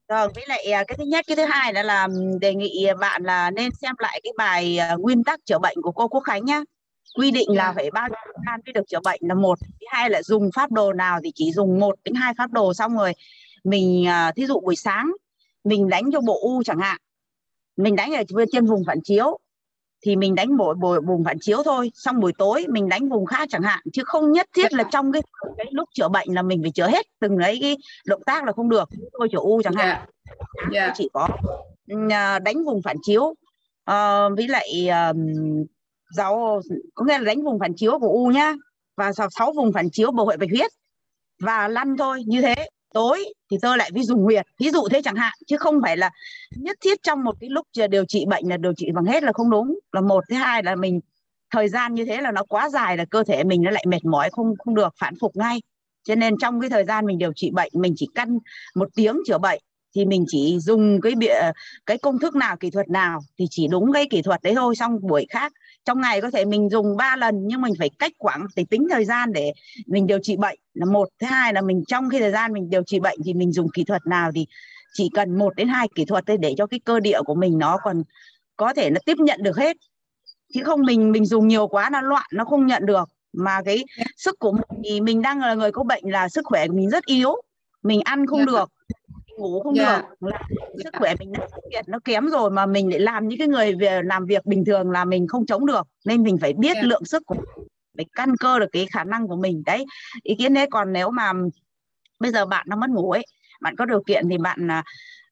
Rồi, với lại à, cái thứ nhất, cái thứ hai là là đề nghị bạn là nên xem lại cái bài à, nguyên tắc chữa bệnh của cô Quốc Khánh nhá. Quy định là Dạ. phải bao nhiêu thời gian mới được chữa bệnh là một, thứ hai là dùng pháp đồ nào thì chỉ dùng một đến hai pháp đồ xong rồi mình à, thí dụ buổi sáng mình đánh cho bộ u chẳng hạn, mình đánh ở trên vùng phản chiếu thì mình đánh bộ, bộ vùng phản chiếu thôi, xong buổi tối mình đánh vùng khác chẳng hạn, chứ không nhất thiết là trong cái, cái lúc chữa bệnh là mình phải chữa hết từng ấy cái động tác là không được. Tôi chữa u chẳng hạn. Dạ. Dạ. Chỉ có à, đánh vùng phản chiếu. Ờ, với lại um, giáo có nghĩa là đánh vùng phản chiếu của u nhá. Và sáu sáu vùng phản chiếu bầu hệ bạch huyết. Và lăn thôi như thế tối thì tôi lại ví dụ huyệt ví dụ thế chẳng hạn, chứ không phải là nhất thiết trong một cái lúc điều trị bệnh là điều trị bằng hết là không đúng. Là một, thứ hai là mình, thời gian như thế là nó quá dài là cơ thể mình nó lại mệt mỏi, không không được phản phục ngay. Cho nên trong cái thời gian mình điều trị bệnh, mình chỉ căn một tiếng chữa bệnh, thì mình chỉ dùng cái bịa, cái công thức nào, kỹ thuật nào thì chỉ đúng cái kỹ thuật đấy thôi, xong buổi khác trong ngày có thể mình dùng 3 lần nhưng mình phải cách quãng để tính thời gian để mình điều trị bệnh. Là một thứ hai là mình trong cái thời gian mình điều trị bệnh thì mình dùng kỹ thuật nào thì chỉ cần một đến hai kỹ thuật thôi để cho cái cơ địa của mình nó còn có thể nó tiếp nhận được hết. Chứ không mình mình dùng nhiều quá nó loạn nó không nhận được. Mà cái sức của mình thì mình đang là người có bệnh là sức khỏe của mình rất yếu mình ăn không Dạ. được ngủ không Dạ. được là sức khỏe mình nó nó kém rồi mà mình lại làm những cái người về làm việc bình thường là mình không chống được nên mình phải biết Dạ. lượng sức của mình phải căn cơ được cái khả năng của mình đấy ý kiến đấy còn nếu mà bây giờ bạn nó mất ngủ ấy bạn có điều kiện thì bạn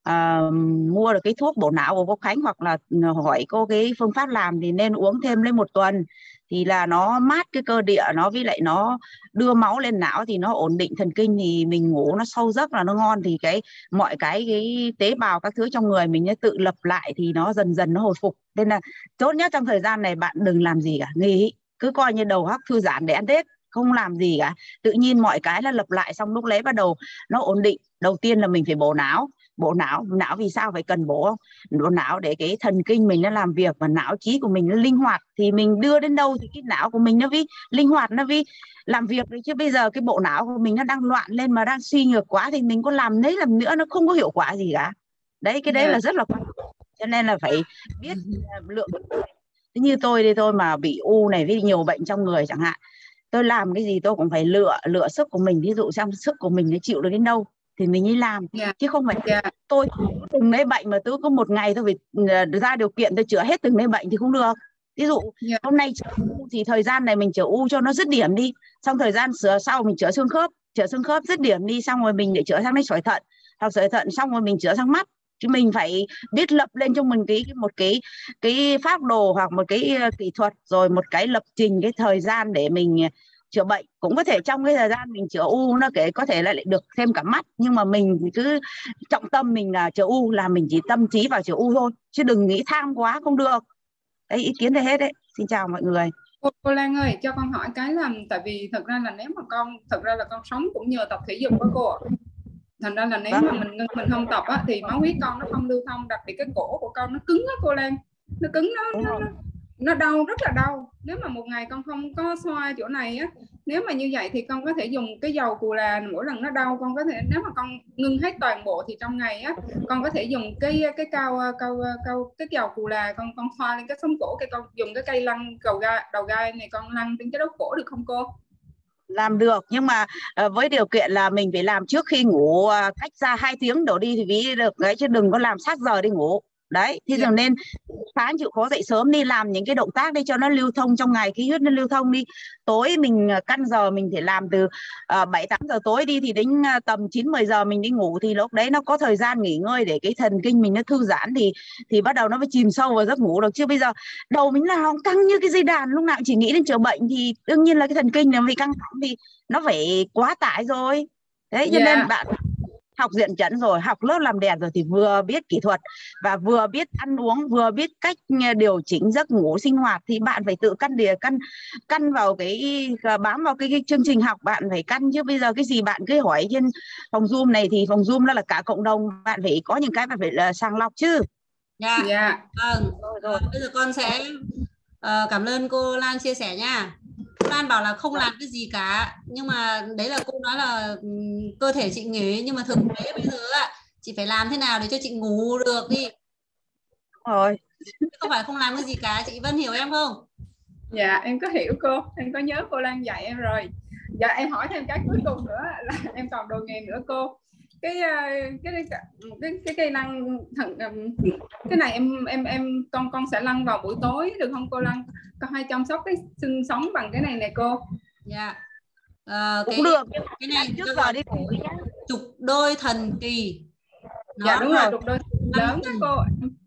uh, mua được cái thuốc bổ não của cô Khánh hoặc là ừ, hỏi cô cái phương pháp làm thì nên uống thêm lên một tuần. Thì là nó mát cái cơ địa nó với lại nó đưa máu lên não thì nó ổn định thần kinh thì mình ngủ nó sâu giấc là nó ngon. Thì cái mọi cái cái tế bào các thứ trong người mình nó tự lập lại thì nó dần dần nó hồi phục. Nên là tốt nhất trong thời gian này bạn đừng làm gì cả nghỉ cứ coi như đầu hắc thư giãn để ăn tết không làm gì cả. Tự nhiên mọi cái là lập lại xong lúc lấy bắt đầu nó ổn định. Đầu tiên là mình phải bổ não bộ não não vì sao phải cần không? Bộ não để cái thần kinh mình nó làm việc và não trí của mình nó linh hoạt thì mình đưa đến đâu thì cái não của mình nó vi linh hoạt nó vi. Làm việc đấy chứ bây giờ cái bộ não của mình nó đang loạn lên mà đang suy nhược quá thì mình có làm đấy làm nữa nó không có hiệu quả gì cả. Đấy cái đấy Dạ. là rất là quan trọng. Cho nên là phải biết ờ, lượng như tôi đi tôi mà bị u này với nhiều bệnh trong người chẳng hạn tôi làm cái gì tôi cũng phải lựa lựa sức của mình. Ví dụ xem sức của mình nó chịu được đến đâu thì mình đi làm Dạ. chứ không phải Dạ. tôi từng đấy bệnh mà tôi có một ngày tôi phải ờ, ra điều kiện tôi chữa hết từng đấy bệnh thì không được ví dụ Dạ. hôm nay chữa u thì thời gian này mình chữa u cho nó dứt điểm đi xong thời gian sửa sau mình chữa xương khớp chữa xương khớp dứt điểm đi xong rồi mình để chữa sang đến sỏi thận hoặc sỏi thận xong rồi mình chữa sang mắt chứ mình phải biết lập lên cho mình cái một cái cái phác đồ hoặc một cái ờ, kỹ thuật rồi một cái lập trình cái thời gian để mình chữa bệnh cũng có thể trong cái thời gian mình chữa u nó kể có thể lại được thêm cả mắt nhưng mà mình cứ trọng tâm mình là chữa u là mình chỉ tâm trí vào chữa u thôi chứ đừng nghĩ tham quá không được đấy ý kiến đây hết đấy xin chào mọi người Cô, cô Lan ơi, cho con hỏi cái là tại vì thật ra là nếu mà con thật ra là con sống cũng nhờ tập thể dục đó cô ạ. Thành ra là nếu Vâng. mà mình ngưng- mình không tập á thì máu huyết con nó không lưu thông, đặc biệt cái cổ của con nó cứng á cô Lan. Nó cứng nó nó, nó nó đau rất là đau. Nếu mà một ngày con không có xoa chỗ này á, nếu mà như vậy thì con có thể dùng cái dầu cù là mỗi lần nó đau con có thể nếu mà con ngưng hết toàn bộ thì trong ngày á con có thể dùng cái cái cao cao cao cái dầu cù là con con xoa lên cái sống cổ cái con dùng cái cây lăn cầu gai đầu gai này con lăn trên cái đốt cổ được không cô? làm được nhưng mà ờ, với điều kiện là mình phải làm trước khi ngủ à, cách ra hai tiếng đổ đi thì ví được đấy chứ đừng có làm sát giờ đi ngủ đấy thì Dạ. giờ nên sáng chịu khó dậy sớm đi làm những cái động tác đi cho nó lưu thông trong ngày khí huyết nó lưu thông đi tối mình ờ, căn giờ mình thể làm từ bảy tám giờ tối đi thì đến ờ, tầm 9 10 giờ mình đi ngủ thì lúc đấy nó có thời gian nghỉ ngơi để cái thần kinh mình nó thư giãn thì thì bắt đầu nó mới chìm sâu vào giấc ngủ được chứ bây giờ đầu mình là nó căng như cái dây đàn lúc nào chỉ nghĩ đến chữa bệnh thì đương nhiên là cái thần kinh nó bị căng thẳng thì nó phải quá tải rồi đấy cho Dạ. nên bạn học diện chẩn rồi học lớp làm đẹp rồi thì vừa biết kỹ thuật và vừa biết ăn uống vừa biết cách nghe, điều chỉnh giấc ngủ sinh hoạt thì bạn phải tự căn đìa căn căn vào cái à, bám vào cái, cái chương trình học bạn phải căn chứ bây giờ cái gì bạn cứ hỏi trên phòng zoom này thì phòng zoom nó là cả cộng đồng bạn phải có những cái bạn phải là sàng lọc chứ Dạ, Dạ. vâng. rồi rồi bây giờ con sẽ ờ, cảm ơn cô Lan chia sẻ nha. Cô Lan bảo là không làm cái gì cả, nhưng mà đấy là cô nói là ừm, cơ thể chị nghỉ nhưng mà thực tế bây giờ ạ, chị phải làm thế nào để cho chị ngủ được đi. rồi Chứ Không phải không làm cái gì cả, chị Vân hiểu em không? Dạ em có hiểu cô, em có nhớ cô Lan dạy em rồi. Dạ em hỏi thêm cái cuối cùng nữa là em còn đồ nghề nữa cô. Cái ờ, cái cái cái, cái cây lăn thằng ừm, cái này em em em con con sẽ lăn vào buổi tối được không cô Lan? Con hay chăm sóc cái xương sống bằng cái này nè cô. Dạ. Ờ, cũng cái được cái này trước giờ đi trục đôi thần kỳ. Nó, Dạ đúng rồi. đục đôi lớn đó cô.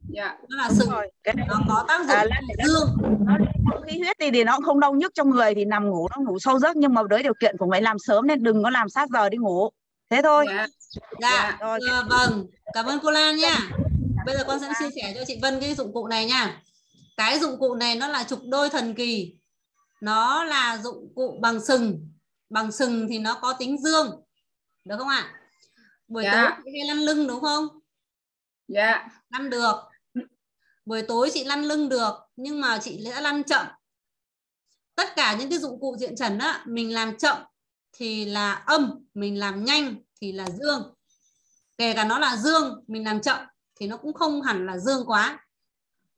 Dạ. nó là sừng, rồi cái này nó có tác dụng à, dương. nó khí huyết thì, thì nó cũng không đau nhức trong người thì nằm ngủ nó ngủ sâu giấc nhưng mà với điều kiện cũng phải làm sớm nên đừng có làm sát giờ đi ngủ thế thôi Dạ. Dạ, Rồi. ờ, vâng, cảm ơn cô Lan nha. Bây giờ con sẽ chia sẻ cho chị Vân cái dụng cụ này nha. Cái dụng cụ này nó là trục đôi thần kỳ. Nó là dụng cụ bằng sừng. bằng sừng thì nó có tính dương được không ạ buổi Dạ. tối chị hay lăn lưng đúng không dạ lăn được buổi tối chị lăn lưng được nhưng mà chị sẽ lăn chậm tất cả những cái dụng cụ diện trần á mình làm chậm thì là âm mình làm nhanh thì là dương. Kể cả nó là dương mình làm chậm thì nó cũng không hẳn là dương quá.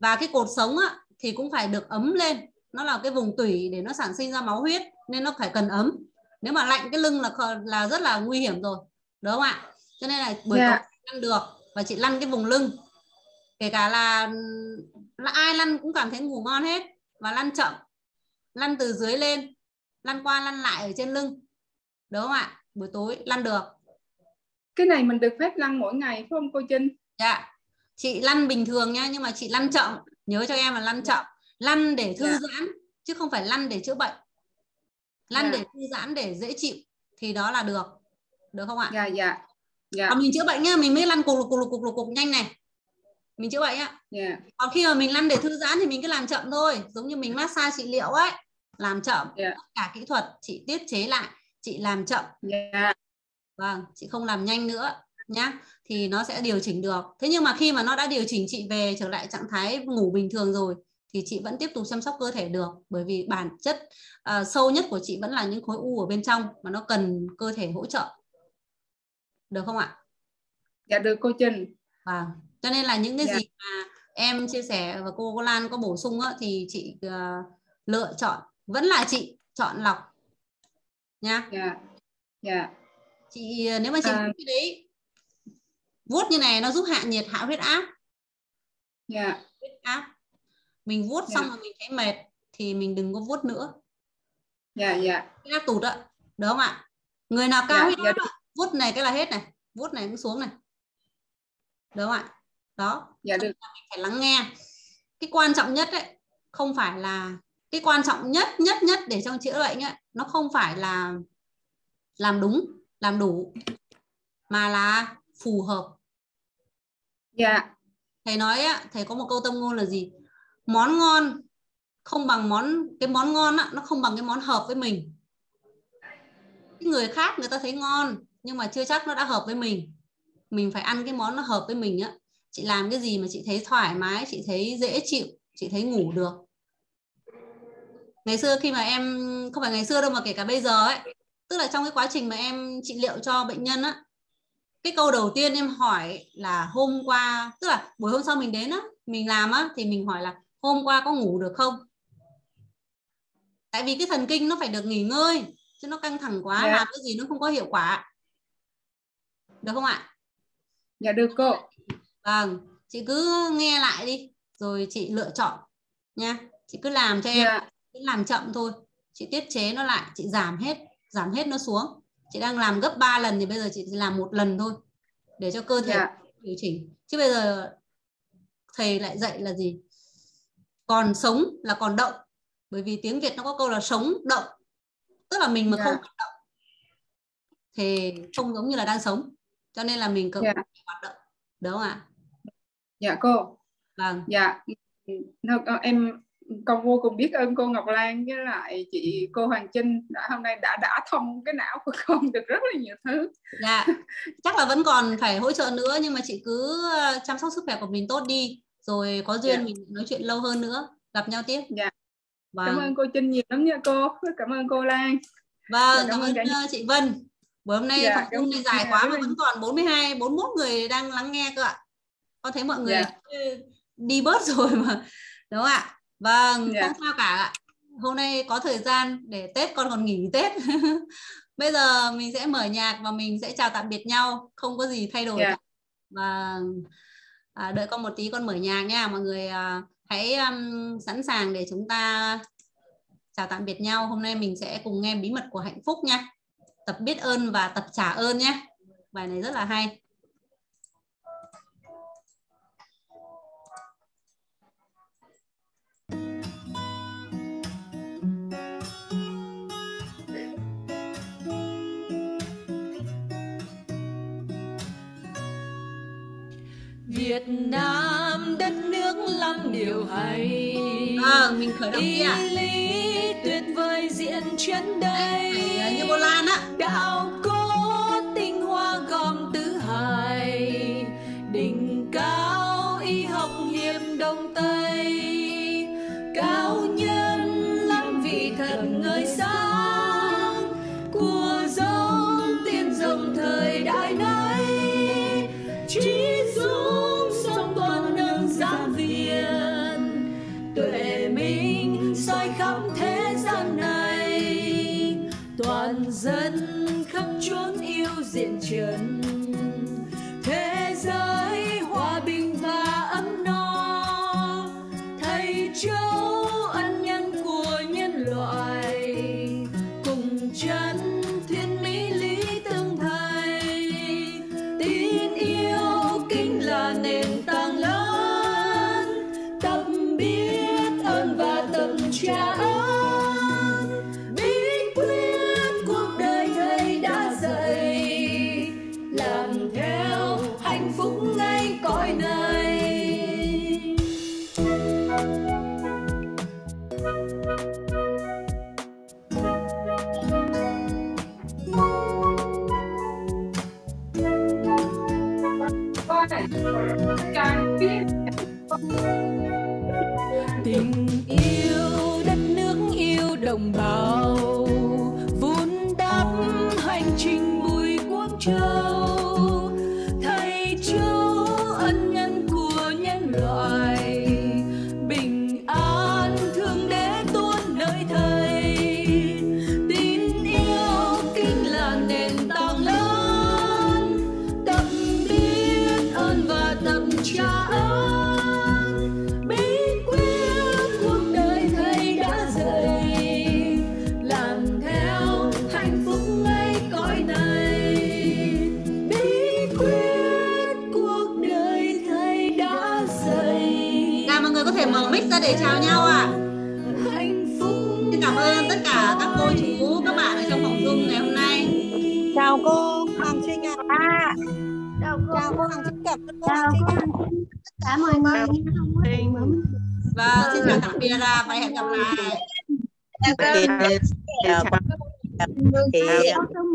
Và cái cột sống á thì cũng phải được ấm lên. Nó là cái vùng tủy để nó sản sinh ra máu huyết nên nó phải cần ấm. Nếu mà lạnh cái lưng là là rất là nguy hiểm rồi. Đúng không ạ? Cho nên là buổi Dạ. tối lăn được và chị lăn cái vùng lưng. Kể cả là là ai lăn cũng cảm thấy ngủ ngon hết và lăn chậm. Lăn từ dưới lên lăn qua lăn lại ở trên lưng. Đúng không ạ? Buổi tối lăn được cái này mình được phép lăn mỗi ngày phải không cô Trinh? Dạ. Chị lăn bình thường nha nhưng mà chị lăn chậm. Nhớ cho em là lăn chậm. Lăn để thư Dạ. giãn chứ không phải lăn để chữa bệnh. Lăn Dạ. để thư giãn để dễ chịu thì đó là được. Được không ạ? Dạ dạ. Dạ. Còn mình chữa bệnh nhá mình mới lăn cục lục cục lục cục cục nhanh này. Mình chữa bệnh á dạ. Còn khi mà mình lăn để thư giãn thì mình cứ làm chậm thôi. Giống như mình massage trị liệu ấy. Làm chậm. Dạ. tất cả kỹ thuật chị tiết chế lại chị làm chậm. Dạ vâng chị không làm nhanh nữa nhá. Thì nó sẽ điều chỉnh được. Thế nhưng mà khi mà nó đã điều chỉnh chị về trở lại trạng thái ngủ bình thường rồi thì chị vẫn tiếp tục chăm sóc cơ thể được. Bởi vì bản chất à, sâu nhất của chị vẫn là những khối u ở bên trong mà nó cần cơ thể hỗ trợ. Được không ạ? Dạ được cô Trinh Vâng. Cho nên là những cái Dạ. gì mà em chia sẻ và cô, cô Lan có bổ sung á, thì chị ờ, lựa chọn. Vẫn là chị chọn lọc nha. dạ dạ Chị ờ, nếu mà chị À. cái đấy vuốt như này nó giúp hạ nhiệt hạ huyết áp. Dạ. Huyết áp. Mình vuốt Dạ. xong mà mình thấy mệt thì mình đừng có vuốt nữa. Dạ dạ. Huyết áp tụt ạ đúng không ạ? Người nào cao Dạ, huyết dạ áp ạ, vuốt này cái là hết này vuốt này cũng xuống này. Đúng không ạ? Đó. Dạ được. Mình phải lắng nghe. Cái quan trọng nhất ấy không phải là cái quan trọng nhất nhất nhất để trong chữa bệnh ấy nó không phải là làm đúng làm đủ. Mà là phù hợp. Dạ. Thầy nói á thầy có một câu tâm ngôn là gì? Món ngon không bằng món cái món ngon á nó không bằng cái món hợp với mình. Cái người khác người ta thấy ngon nhưng mà chưa chắc nó đã hợp với mình. Mình phải ăn cái món nó hợp với mình á. Chị làm cái gì mà chị thấy thoải mái chị thấy dễ chịu chị thấy ngủ được. Ngày xưa khi mà em không phải ngày xưa đâu mà kể cả bây giờ ấy tức là trong cái quá trình mà em trị liệu cho bệnh nhân á cái câu đầu tiên em hỏi là hôm qua tức là buổi hôm sau mình đến á mình làm á thì mình hỏi là hôm qua có ngủ được không? Tại vì cái thần kinh nó phải được nghỉ ngơi chứ nó căng thẳng quá Dạ. làm cái gì nó không có hiệu quả. Được không ạ? Dạ được cô. Vâng chị cứ nghe lại đi rồi chị lựa chọn nha. Chị cứ làm cho em dạ. cứ làm chậm thôi. Chị tiết chế nó lại chị giảm hết giảm hết nó xuống. Chị đang làm gấp 3 lần thì bây giờ chị làm một lần thôi để cho cơ thể dạ. điều chỉnh. Chứ bây giờ thầy lại dạy là gì? Còn sống là còn động. Bởi vì tiếng Việt nó có câu là sống động. Tức là mình mà Dạ. không hoạt động thì không giống như là đang sống. Cho nên là mình cần Dạ. hoạt động. Đúng không ạ? Dạ cô. Vâng. Dạ. Em con vô cùng biết ơn cô Ngọc Lan với lại chị cô Hoàng Trinh đã hôm nay đã đã thông cái não của con được rất là nhiều thứ Dạ, chắc là vẫn còn phải hỗ trợ nữa nhưng mà chị cứ ờ, chăm sóc sức khỏe của mình tốt đi rồi có duyên Dạ. mình nói chuyện lâu hơn nữa, gặp nhau tiếp. Dạ. Vâng. cảm ơn cô Trinh nhiều lắm nha cô cảm ơn cô Lan Vâng, Dạ, cảm cảm ơn cả ờ, chị Vân. Buổi hôm nay Dạ, phòng Zoom này dài quá mà vẫn còn 42, 41 người đang lắng nghe cơ ạ. Con thấy mọi người Dạ. đi bớt rồi mà. Đúng không ạ? Vâng, Dạ. không sao cả ạ. Hôm nay có thời gian để Tết con còn nghỉ Tết. Bây giờ mình sẽ mở nhạc và mình sẽ chào tạm biệt nhau, không có gì thay đổi. Dạ. cả. Và à, đợi con một tí con mở nhạc nha. Mọi người à, hãy um, sẵn sàng để chúng ta chào tạm biệt nhau. Hôm nay mình sẽ cùng nghe bí mật của hạnh phúc nha. Tập biết ơn và tập trả ơn nhé. Bài này rất là hay. Việt Nam đất nước lắm điều hay. Vâng, mình khởi động ý lý tuyệt vời diễn chuyến đây. à, như cô Lan đạo diện hẹn